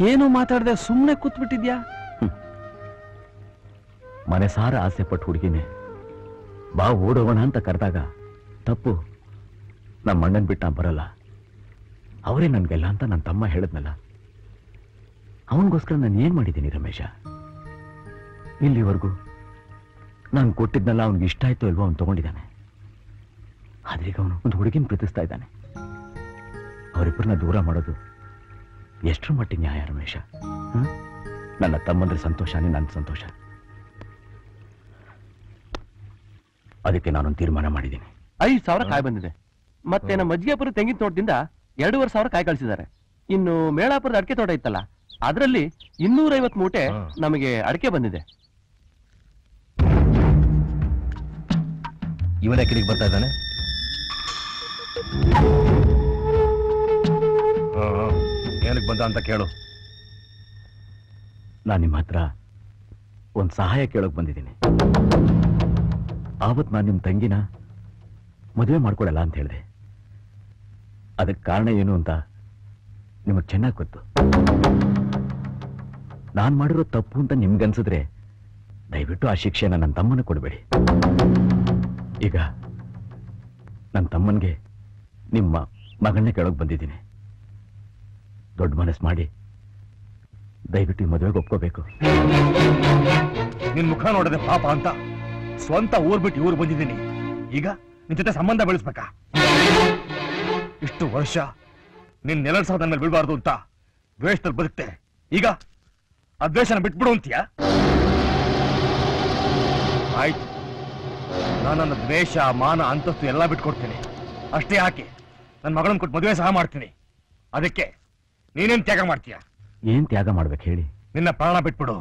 ಏನು ಮಾತಾಡ್ದೆ ಸುಮ್ಮನೆ ಕೂತ್ಬಿಟ್ಟಿದ್ಯಾ? ಮನೆ ಸಾರ ಆಸೆ ಪಟ್ಟು ಹುಡುಗಿನೇ. ಬಾ ಓಡೋಗೋಣ ಅಂತ ಕರೆದಾಗ ತಪ್ಪು. ನಮ್ಮ ಅಣ್ಣನ್ ಬಿಟ್ಟು ನಾ ಬರಲ್ಲ. ಅವರೇ ನನ್ಗೆಲ್ಲ ಅಂತ ನನ್ನ ತಮ್ಮ ಹೇಳಿದ್ನಲ್ಲ. ಅವನಿಗೋಸ್ಕರ ನಾನು ಏನ್ ಮಾಡಿದ್ದೀನಿ ರಮೇಶ? ಇಲ್ಲಿವರೆಗೂ? ನಾನು ಕೊಟ್ಟಿದ್ನಲ್ಲ ಅವ್ನಿಗೆ ಇಷ್ಟ ಆಯ್ತು ಇಲ್ವೋ ಅವ್ನು ತಗೊಂಡಿದ್ದಾನೆ. ಆದ್ರೆ ಈಗ ಅವನು ಒಂದು ಹುಡುಗಿನ ಪ್ರೀತಿಸ್ತಾ ಇದ್ದಾನೆ. ಅವರಿಬ್ಬರನ್ನ ದೂರ ಮಾಡೋದು ಎಷ್ಟರ ಮಟ್ಟಿಗೆ ನ್ಯಾಯ ರಮೇಶ? ನನ್ನ ತಮ್ಮಂದ್ರ ಸಂತೋಷನೇ ನನ್ನ ಸಂತೋಷ. ಅದಕ್ಕೆ ನಾನೊಂದು ತೀರ್ಮಾನ ಮಾಡಿದ್ದೀನಿ. ಐದು ಸಾವಿರ ಕಾಯಿ ಬಂದಿದೆ. ಮತ್ತೆ ನಮ್ಮ ಮಜ್ಜಿಗೆಪುರ ತೆಂಗಿನ ತೋಟದಿಂದ ಎರಡೂವರೆ ಸಾವಿರ ಕಾಯಿ ಕಳಿಸಿದ್ದಾರೆ. ಇನ್ನು ಮೇಳಾಪುರದ ಅಡಿಕೆ ತೋಟ ಇತ್ತಲ್ಲ ಅದರಲ್ಲಿ ಇನ್ನೂರೈವತ್ ಮೂಟೆ ನಮಗೆ ಅಡಿಕೆ ಬಂದಿದೆ. ಇವರ ಕಿಡಿಗೆ ಬರ್ತಾ ಇದ್ದಾನೆ? ಏನಕ್ಕೆ ಬಂದ ಅಂತ ಕೇಳು. ನಾನು ನಿಮ್ಮ ಹತ್ರ ಒಂದು ಸಹಾಯ ಕೇಳೋಕೆ ಬಂದಿದ್ದೀನಿ. ಆವತ್ ನಾನು ನಿಮ್ಮ ತಂಗಿನ ಮದುವೆ ಮಾಡ್ಕೊಡಲ್ಲ ಅಂತ ಹೇಳಿದೆ. ಅದಕ್ಕೆ ಕಾರಣ ಏನು ಅಂತ ನಿಮಗೆ ಚೆನ್ನಾಗಿ ಗೊತ್ತು. ನಾನು ಮಾಡಿರೋ ತಪ್ಪು ಅಂತ ನಿಮ್ಗನ್ಸಿದ್ರೆ ದಯವಿಟ್ಟು ಆ ಶಿಕ್ಷೆನ ನನ್ನ ತಮ್ಮನ ಕೊಡಬೇಡಿ. ಈಗ ನನ್ನ ತಮ್ಮನಿಗೆ ನಿಮ್ಮ ಮಗಳನ್ನೇ ಕೆಳಗೆ ಬಂದಿದ್ದೀನಿ. ದೊಡ್ಡ ಮನಸ್ಸು ಮಾಡಿ ದಯವಿಟ್ಟು ಈ ಮದುವೆಗೆ ಒಪ್ಕೋಬೇಕು. ನಿನ್ ಮುಖ ನೋಡದೆ ಪಾಪ ಅಂತ ಸ್ವಂತ ಊರ್ ಬಿಟ್ಟು ಊರು ಬಂದಿದ್ದೀನಿ. ಈಗ ನಿನ್ ಜೊತೆ ಸಂಬಂಧ ಬೆಳೆಸ್ಬೇಕಾ? ಇಷ್ಟು ವರ್ಷ ನಿನ್ ನೆಲ ನನ್ನ ಮೇಲೆ ಬಿಡಬಾರ್ದು ಅಂತ ದ್ವೇಷದಲ್ಲಿ ಬದುಕ್ತೆ. ಈಗ ಆ ದ್ವೇಷನ ಬಿಟ್ಬಿಡು ಅಂತೀಯ? ಆಯ್ತು. ನಾನು ದ್ವೇಷ, ಮಾನ, ಅಂತಸ್ತು ಎಲ್ಲ ಬಿಟ್ಕೊಡ್ತೀನಿ. ಅಷ್ಟೇ ಹಾಕಿ ನನ್ನ ಮಗಳನ್ನ ಕೊಟ್ಟು ಮದುವೆ ಸಹ ಮಾಡ್ತೀನಿ. ಅದಕ್ಕೆ ನೀನೇನ್ ತ್ಯಾಗ ಮಾಡ್ತೀಯ? ಏನ್ ತ್ಯಾಗ ಮಾಡ್ಬೇಕು ಹೇಳಿ? ನಿನ್ನ ಪ್ರಾಣ ಬಿಟ್ಬಿಡು.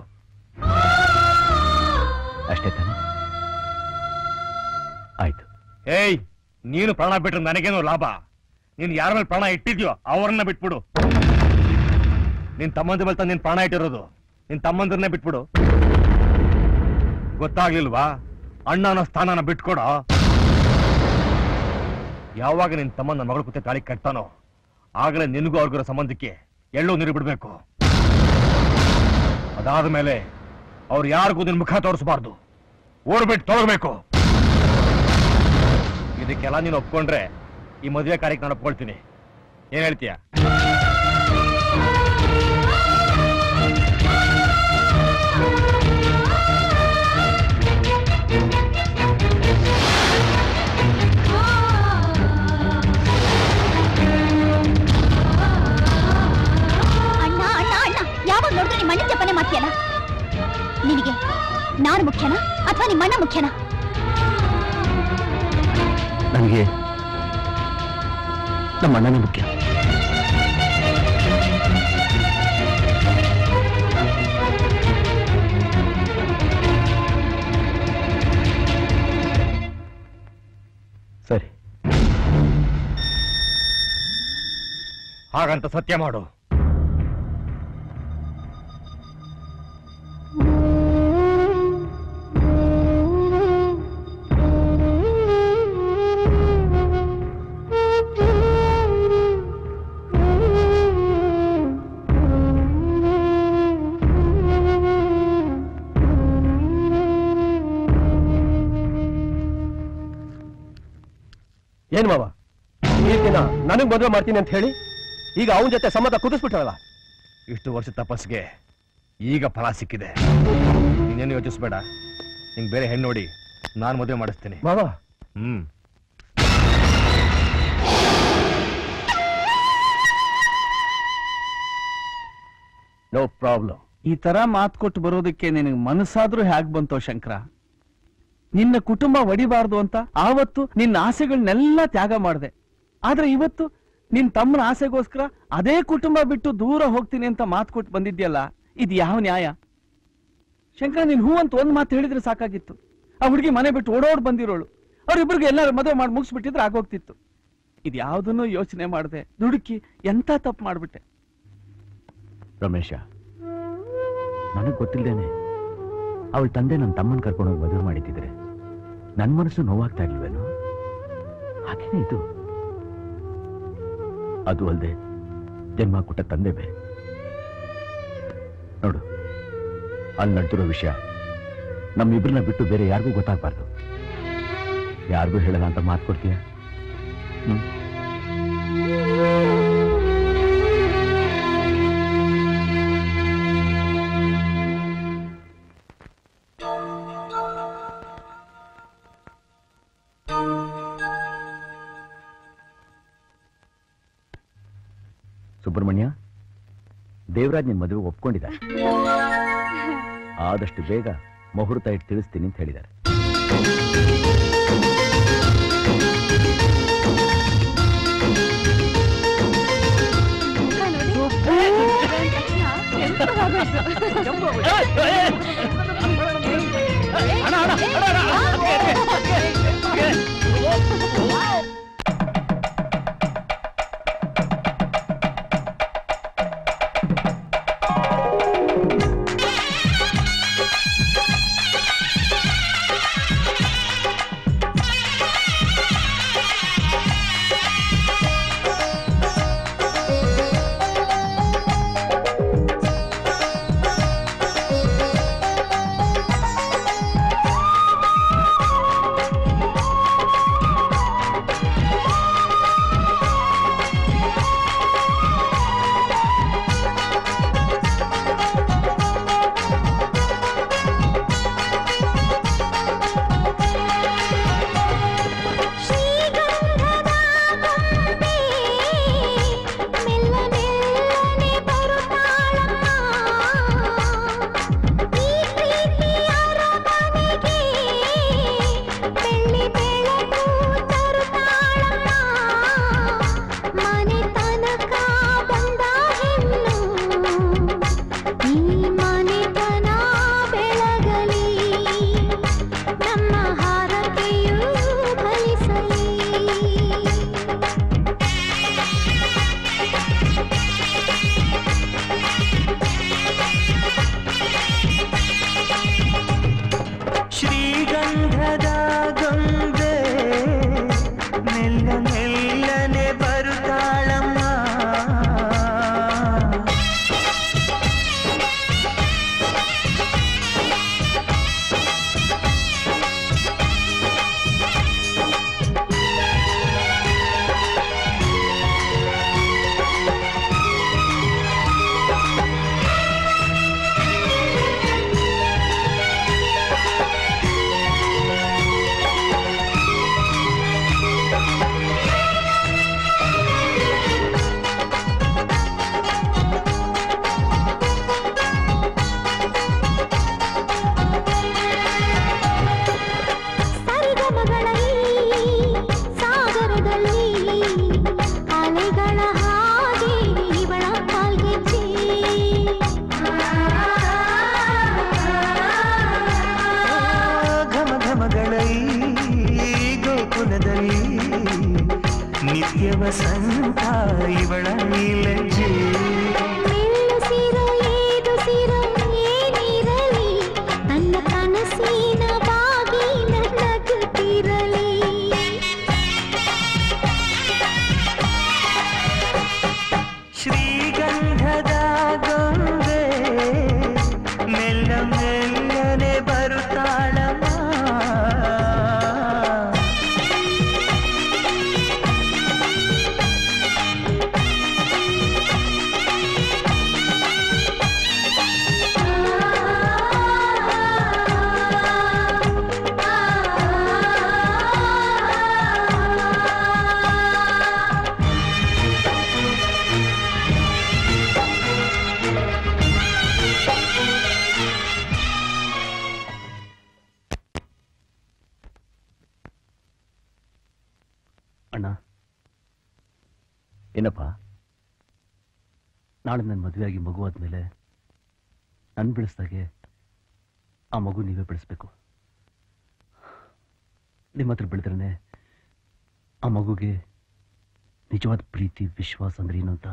ಅಷ್ಟೇ ತಾನೆ? ಆಯ್ತು. ಏಯ್ ನೀನು ಪ್ರಾಣ ಬಿಟ್ರೆ ನನಗೇನು ಲಾಭ? ನೀನು ಯಾರ ಮೇಲೆ ಪ್ರಾಣ ಇಟ್ಟಿದ್ಯೋ ಅವರನ್ನ ಬಿಟ್ಬಿಡು. ನಿನ್ ತಮ್ಮಂದ್ರ ಮೇಲೆ ತಂದು ನಿನ್ ಪ್ರಾಣ ಇಟ್ಟಿರೋದು. ನಿನ್ ತಮ್ಮಂದ್ರನ್ನೇ ಬಿಟ್ಬಿಡು. ಗೊತ್ತಾಗ್ಲಿಲ್ವಾ? ಅಣ್ಣನ ಸ್ಥಾನನ ಬಿಟ್ಕೊಡ? ಯಾವಾಗ ನಿನ್ ತಮ್ಮ ನನ್ನ ಮಗಳ ಕುತ್ತೆ ತಾಳಿ ಕಟ್ತಾನೋ ಆಗಲೇ ನಿನಗೂ ಅವ್ರಿಗಿರೋ ಸಂಬಂಧಕ್ಕೆ ಎಳ್ಳು ನೀರು ಬಿಡ್ಬೇಕು. ಅದಾದ ಮೇಲೆ ಅವ್ರು ಯಾರಿಗೂ ನಿನ್ ಮುಖ ತೋರಿಸಬಾರ್ದು. ಓಡ್ಬಿಟ್ಟು ತೋರ್ಬೇಕು ಇದಕ್ಕೆಲ್ಲ ನೀನು ಒಪ್ಕೊಂಡ್ರೆ ಈ ಮದುವೆ ಕಾರ್ಯಕ್ಕೆ ನಾನು ಒಪ್ಕೊಳ್ತೀನಿ. ಏನ್ ಹೇಳ್ತೀಯ? ಜಪನೆ ನಿನಗೆ ನಾನು ಮುಖ್ಯನಾ ಅಥವಾ ನಿಮ್ಮ ಅಣ್ಣ ಮುಖ್ಯನಾ? ನನಗೆ ನಮ್ಮ ಅಣ್ಣನೇ ಮುಖ್ಯ. ಸರಿ. ಹಾಗಂತ ಸತ್ಯ ಮಾಡು. ಏನ್ ಮಾವ? ಈ ದಿನ ನನಗ್ ಮದುವೆ ಮಾಡ್ತೀನಿ ಅಂತ ಹೇಳಿ ಈಗ ಅವನ ಜೊತೆ ಸಂಬಂಧ ಕುದಿಸ್ಬಿಟ್ಟಲ್ಲ ಇಷ್ಟು ವರ್ಷ ತಪಸ್ಸಿಗೆ ಈಗ ಫಲ ಸಿಕ್ಕಿದೆ. ನೀನೇನು ಯೋಚಿಸ್ಬೇಡ. ನಿಂಗೆ ಬೇರೆ ಹೆಣ್ಣು ನೋಡಿ ನಾನು ಮದುವೆ ಮಾಡಿಸ್ತೀನಿ. ಮಾವ? ಹ್ಮ್. ನೋ ಪ್ರಾಬ್ಲಮ್ ಈ ತರ ಮಾತು ಕೊಟ್ಟು ಬರೋದಕ್ಕೆ ನಿನಗೆ ಮನಸ್ಸಾದ್ರೂ ಹೇಗ್ ಬಂತೋ ಶಂಕರ? ನಿನ್ನ ಕುಟುಂಬ ಒಡಿಬಾರ್ದು ಅಂತ ಆವತ್ತು ನಿನ್ನ ಆಸೆಗಳನ್ನೆಲ್ಲ ತ್ಯಾಗ ಮಾಡಿದೆ. ಆದ್ರೆ ಇವತ್ತು ನಿನ್ ತಮ್ಮನ ಆಸೆಗೋಸ್ಕರ ಅದೇ ಕುಟುಂಬ ಬಿಟ್ಟು ದೂರ ಹೋಗ್ತೀನಿ ಅಂತ ಮಾತು ಕೊಟ್ಟು ಬಂದಿದ್ಯಲ್ಲ, ಇದು ಯಾವ ನ್ಯಾಯ? ಶಂಕರ, ನೀನ್ ಹೂ ಅಂತ ಒಂದ್ ಮಾತು ಹೇಳಿದ್ರೆ ಸಾಕಾಗಿತ್ತು. ಆ ಹುಡುಗಿ ಮನೆ ಬಿಟ್ಟು ಓಡೋಡ್ ಬಂದಿರೋಳು. ಅವ್ರಿಬ್ರಿಗೆ ಎಲ್ಲರೂ ಮದುವೆ ಮಾಡಿ ಮುಗಿಸ್ಬಿಟ್ಟಿದ್ರೆ ಆಗೋಗ್ತಿತ್ತು. ಇದು ಯಾವ್ದನ್ನು ಯೋಚನೆ ಮಾಡಿದೆ. ದುಡುಕಿ ಎಂತ ತಪ್ಪು ಮಾಡ್ಬಿಟ್ಟೆ. ರಮೇಶ, ನನಗ್ ಗೊತ್ತಿಲ್ದೇನೆ ಅವಳ ತಂದೆ ನನ್ನ ತಮ್ಮನ್ ಕರ್ಕೊಂಡೋಗಿ ಮದುವೆ ಮಾಡಿದ್ದಿದ್ರೆ ನನ್ನ ಮನಸ್ಸು ನೋವಾಗ್ತಾ ಇಲ್ವೇನು? ಹಾಗೇನೆ ಇದು? ಅದು ಅಲ್ಲದೆ ಜನ್ಮ ಕೊಟ್ಟ ತಂದೆ ಬೇರೆ ನೋಡು, ಅಲ್ಲಿ ನಡೆದಿರೋ ವಿಷಯ ನಮ್ಮಿಬ್ಬರನ್ನ ಬಿಟ್ಟು ಬೇರೆ ಯಾರಿಗೂ ಗೊತ್ತಾಗಬಾರ್ದು. ಯಾರಿಗೂ ಹೇಳಲ್ಲ ಅಂತ ಮಾತು ಕೊಡ್ತೀಯ? ಹ್ಮ್? ಸುಬ್ರಹ್ಮಣ್ಯ ದೇವರಾಜ್ ನಿನ್ ಮದುವೆ ಒಪ್ಕೊಂಡಿದ್ದಾರೆ. ಆದಷ್ಟು ಬೇಗ ಮುಹೂರ್ತ ಇಟ್ಟು ತಿಳಿಸ್ತೀನಿ ಅಂತ ಹೇಳಿದ್ದಾರೆ. ಮದುವೆಯಾಗಿ ಮಗು ಆದ್ಮೇಲೆ ನನ್ ಬೆಳೆಸ್ದಾಗೆ ಆ ಮಗು ನೀವೇ ಬೆಳೆಸ್ಬೇಕು ನಿಮ್ಮ ಹತ್ರ ಬೆಳೆದ್ರೆ ಆ ಮಗುಗೆ ನಿಜವಾದ ಪ್ರೀತಿ, ವಿಶ್ವಾಸ ಅಂದ್ರೆ ಏನು ಅಂತ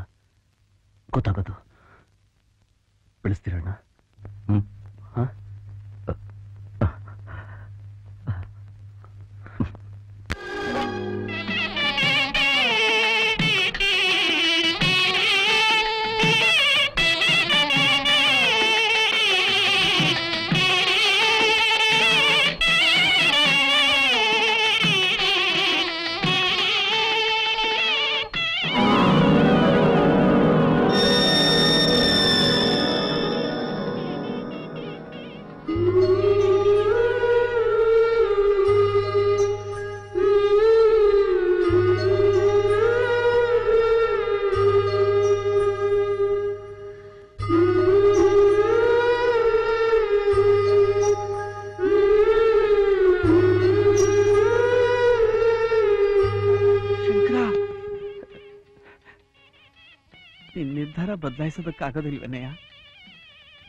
ವಿನಯ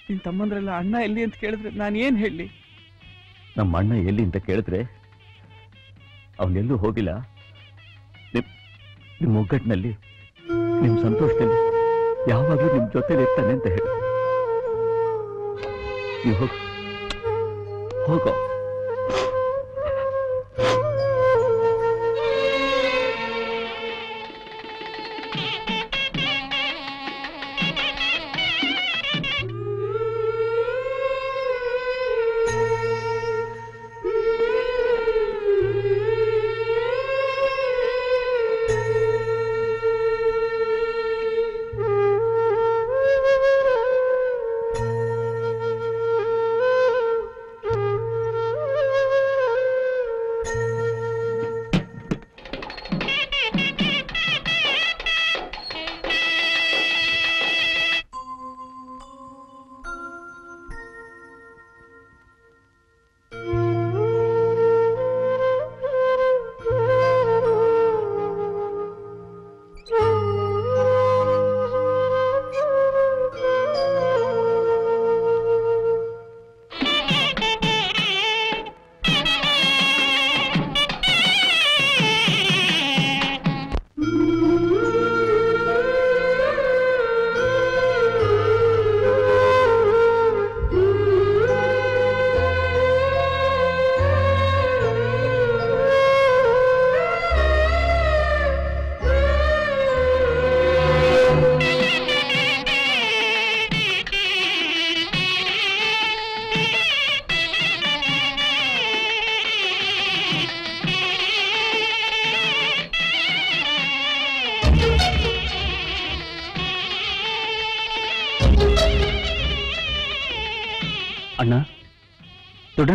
ನಿನ್ ತಮ್ಮಂದ್ರೆಲ್ಲ ಅಣ್ಣ ಎಲ್ಲಿ ಅಂತ ಕೇಳಿದ್ರೆ ನಾನು ಏನ್ ಹೇಳಿ? ನಮ್ಮ ಅಣ್ಣ ಎಲ್ಲಿ ಅಂತ ಕೇಳಿದ್ರೆ ಅವನೆಲ್ಲೂ ಹೋಗಿಲ್ಲ. ನಿಮ್ಮ ಒಗ್ಗಟ್ಟಿನಲ್ಲಿ ನಿಮ್ ಸಂತೋಷದಲ್ಲಿ ಯಾವಾಗಲೂ ನಿಮ್ ಜೊತೆಲಿ ಇರ್ತಾನೆ ಅಂತ ಹೇಳಿ. ಹೋಗು.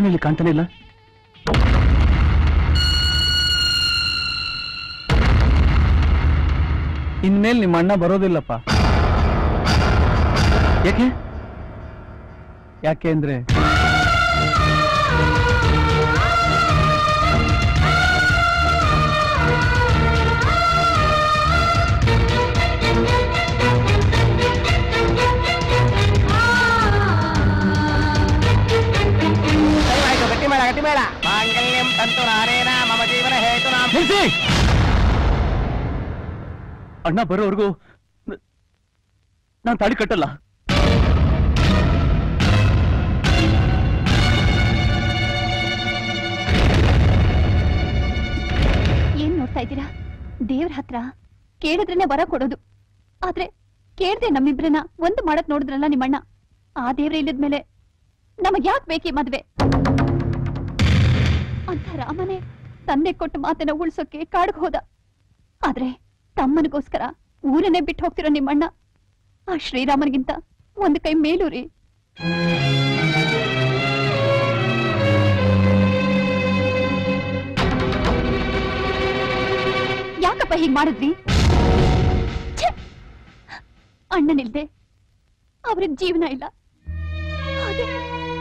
ದೊಡ್ಡನಲ್ಲಿ ಕಾಣ್ತಾನೆ ಇಲ್ಲ. ಇನ್ಮೇಲೆ ನಿಮ್ಮ ಅಣ್ಣ ಬರೋದಿಲ್ಲಪ್ಪ. ಯಾಕೆ? ಯಾಕೆ ಅಂದ್ರೆ ಅಣ್ಣ ಬರೋವರೆಗೂ ನಾನು ತಾಳಿ ಕಟ್ಟಲ್ಲ. ಏನ್ ನೋಡ್ತಾ ಇದ್ದೀರಾ? ದೇವ್ರ ಹತ್ರ ಕೇಳಿದ್ರೇನೆ ಬರ ಕೊಡೋದು. ಆದ್ರೆ ಕೇಳ್ದೆ ನಮ್ಮಿಬ್ರನ್ನ ಒಂದು ಮಾಡಕ್ ನೋಡಿದ್ರಲ್ಲ ನಿಮ್ಮಣ್ಣ. ಆ ದೇವ್ರ ಇಲ್ಲದ್ಮೇಲೆ ನಮಗ್ ಯಾಕೆ ಬೇಕಿ ಮದ್ವೆ? ಅಂತ ರಾಮನೆ ತಂದೆ ಕೊಟ್ಟ ಮಾತನ್ನ ಉಳ್ಸೋಕೆ ಕಾಡ್ಗ್ ಹೋದ. ಆದ್ರೆ ತಮ್ಮನಿಗೋಸ್ಕರ ಊರನ್ನೇ ಬಿಟ್ಟು ಹೋಗ್ತಿರೋ ನಿಮ್ಮಣ್ಣ. ಆ ಶ್ರೀರಾಮನಿಗಿಂತ ಒಂದು ಕೈ ಮೇಲೂರಿ. ಯಾಕಪ್ಪ ಹೀಗ್ ಮಾಡಿದ್ವಿ! ಅಣ್ಣನಿಲ್ದೆ. ಅವ್ರಿಗೆ ಜೀವನ ಇಲ್ಲ.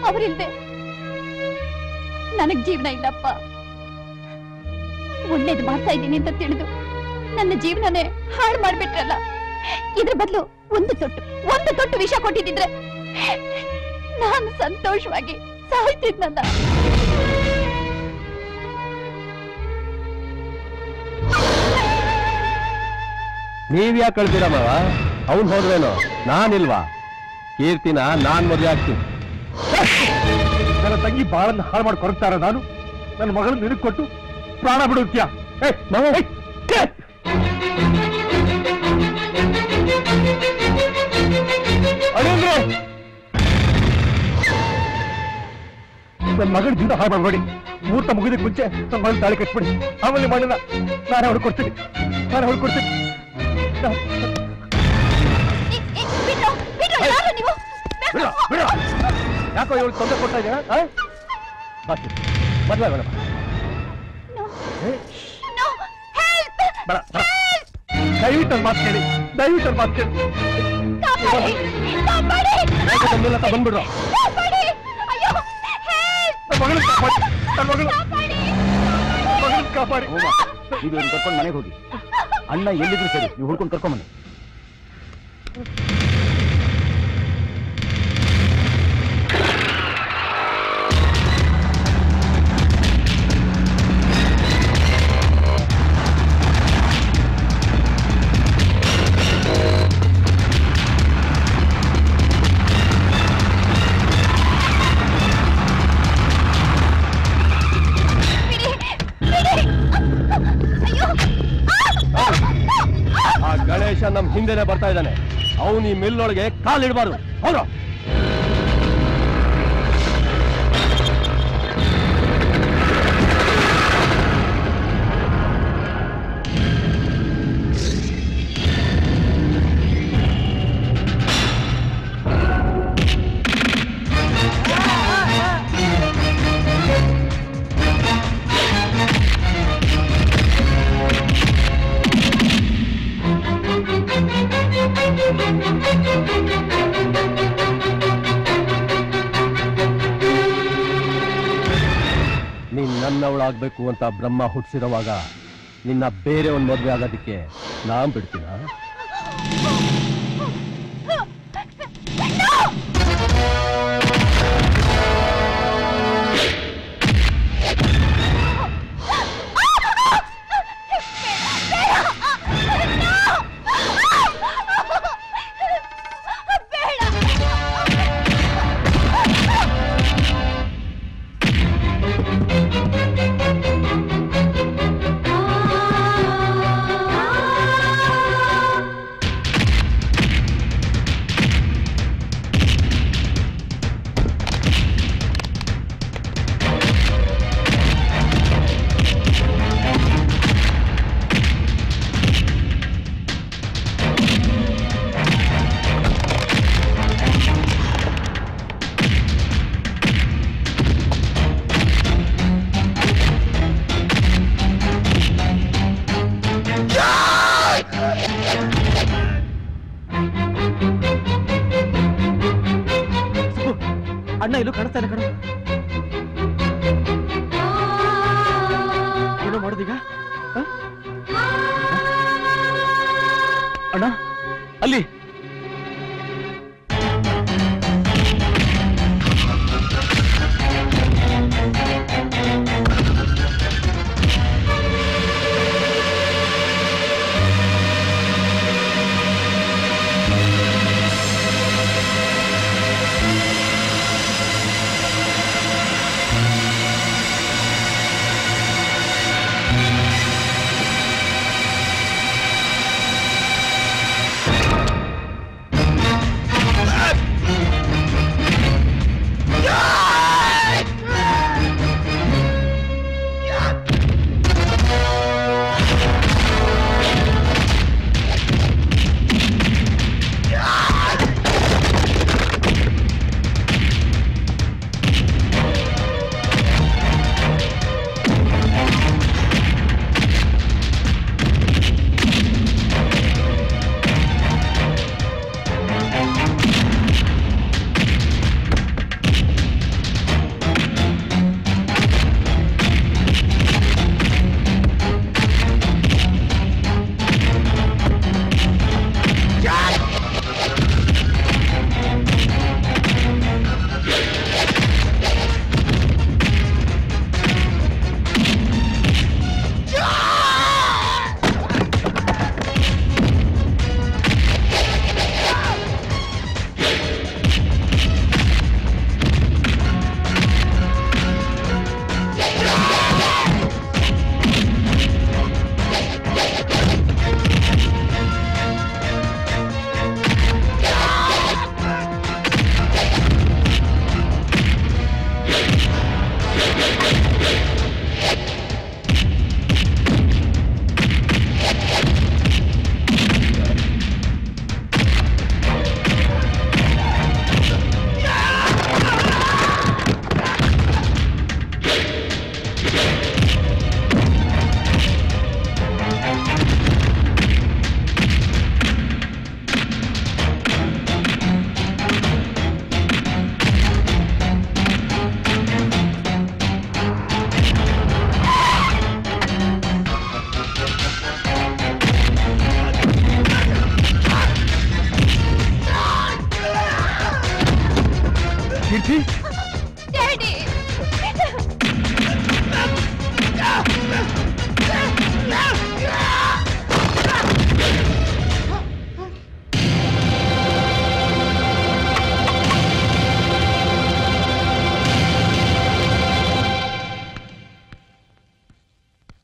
ಅವರಿಲ್ದೆ. ನನಗ್ ಜೀವನ ಇಲ್ಲಪ್ಪ. ಒಳ್ಳೇದು ಮಾಡ್ತಾ ಇದ್ದೀನಿ ಅಂತ ತಿಳಿದು ನನ್ನ ಜೀವನನೇ ಹಾಳು ಮಾಡ್ಬಿಟ್ರಲ್ಲ? ಇದ್ರ ಬದಲು ಒಂದು ತೊಟ್ಟು ಒಂದು ತೊಟ್ಟು ವಿಷ ಕೊಟ್ಟಿದ್ರೆ ನಾನು ಸಂತೋಷವಾಗಿ ಸಾಯ್ತಿದ್ನಲ್ಲ. ನೀವ್ ಯಾಕೆ ಕಳ್ತೀರ ಮಾವ? ಅವ್ನ್ ಹೋದ್ರೇನು? ನಾನಿಲ್ವಾ? ಕೀರ್ತಿನ ನಾನ್ ಮದುವೆ ಆಗ್ತೀನಿ. ನನ್ನ ತಂಗಿ ಬಾಳನ್ನ ಹಾಳು ಮಾಡಿ ನಾನು ನನ್ನ ಮಗಳನ್ನ ನಿನಗ್ ಕೊಟ್ಟು ಪ್ರಾಣ ಬಿಡುತ್ತೀಯ? ಮಾವ, ಏ, ಏ. ಅಳಿಯಂದ್ರೆ ನನ್ನ ಮಗನ ಜೀವನ ಹಾಳು ಮಾಡಬೇಡಿ ಮುಹೂರ್ತ ಮುಗಿದಕ್ಕೆ ಮುಂಚೆ ನಮ್ಮ ಮಗನ ತಾಳಿ ಕಟ್ಬಿಡಿ. ಆಮೇಲೆ ಮಾಡಲ್ಲ ನಾನೇ ನಾನೇ ಅವ್ಳು ಕೊಡ್ತೀನಿ. ಬಿಡ್ರೋ, ಬಿಡ್ರೋ, ಯಾರು ನೀವು? ಬಿಡ ಬಿಡ. ಯಾಕೋ ಇವಳು ತೊಂದರೆ ಕೊಡ್ತಾ ಇದ್ದೀರಾ ಮದ್ವೆ! ಬೇಡ ಬೇಡ. ದಯವಿಟ್ಟು ಮಾತು ಕೇಳಿ. ದಯವಿಟ್ಟು ಮಾತ್ ಮಾತು ಕೇಳಿ. ಬಂದ್ಬಿಡ್ರು. ಮಗಳು ಮಗಳನ್ನ ಕಾಪಾಡಿ. ಇದು ಕರ್ಕೊಂಡು ಮನೆಗೆ ಹೋಗಿ. ಅಣ್ಣ ಎಲ್ಲಿದ್ರು ಸರಿ ನೀವು ಹುಡ್ಕೊಂಡು ಕರ್ಕೊಂಬನ್ನಿ ಬರ್ತಾ ಇದ್ದಾನೆ. ಅವನು ಈ ಮಿಲ್ಲೊಳಗೆ ಕಾಲಿಡಬಾರ್ದು. ಹೌದು ನನ್ನವಳಾಗ್ಬೇಕು ಅಂತ ಬ್ರಹ್ಮ ಹುಟ್ಟಿಸಿರುವಾಗ ನಿನ್ನ ಬೇರೆ ಒಂದು ಮದುವೆ ಆಗೋದಕ್ಕೆ ನಾನು ಬಿಡ್ತೀನ?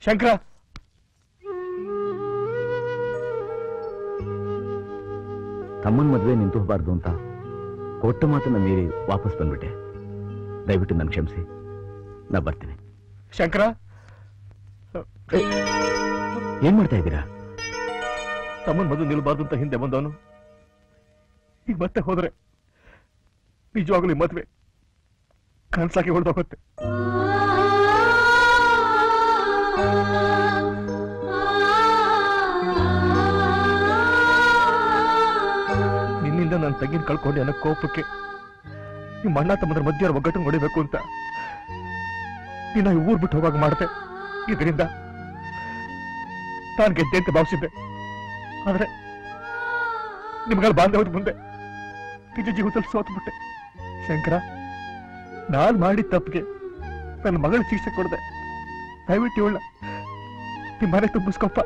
ಶಂಕರ. ತಮ್ಮನ ಮದುವೆ ನಿಂತು ಹೋಗಬಾರ್ದು ಅಂತ ಕೊಟ್ಟ ಮಾತನ್ನ ಮೀರಿ ವಾಪಸ್ ಬಂದ್ಬಿಟ್ಟೆ. ದಯವಿಟ್ಟು ನನ್ ಕ್ಷಮಿಸಿ. ನಾ ಬರ್ತೀನಿ. ಶಂಕರ. ಏನ್ ಮಾಡ್ತಾ ಇದ್ದೀರಾ? ತಮ್ಮನ್ ಮದುವೆ ನಿಲ್ಬಾರ್ದು ಅಂತ ಹಿಂದೆ ಬಂದವನು. ಈಗ ಮತ್ತೆ ಹೋದ್ರೆ ನಿಜವಾಗ್ಲೂ ಮದ್ವೆ ಕನ್ಸಾಕಿ ಹೊಡೆದೋಗುತ್ತೆ ನನ್ನ ತಂಗಿನ ಕಳ್ಕೊಂಡೆ ಅನ್ನೋ ಕೋಪಕ್ಕೆ ನಿಮ್ಮ ಅಣ್ಣ ತಮ್ಮದ್ರ ಮಧ್ಯ ಒಗ್ಗಟ್ಟು ಹೊಡಿಬೇಕು ಅಂತ. ನಿನ್ನ ಈ ಊರ್ ಬಿಟ್ಟು ಹೋಗಾಗ ಮಾಡಿದೆ. ಇದರಿಂದ ನಾನು ಗೆದ್ದೆ ಅಂತ ಭಾವಿಸಿದ್ದೆ. ಆದ್ರೆ ನಿಮ್ಗಳ ಬಾಂಧವ್ಯದ ಮುಂದೆ ನಿಜ ಜೀವನದಲ್ಲಿ ಸೋತ್ಬಿಟ್ಟೆ ಶಂಕರ, ನಾನ್ ಮಾಡಿದ ತಪ್ಪಿಗೆ ನನ್ನ ಮಗಳ ಶಿಕ್ಷೆ ಕೊಡದೆ. ದಯವಿಟ್ಟು ಇವಳ ನಿಮ್ಮ ಮನೆ ತುಂಬಿಸ್ಕೊಪ್ಪ.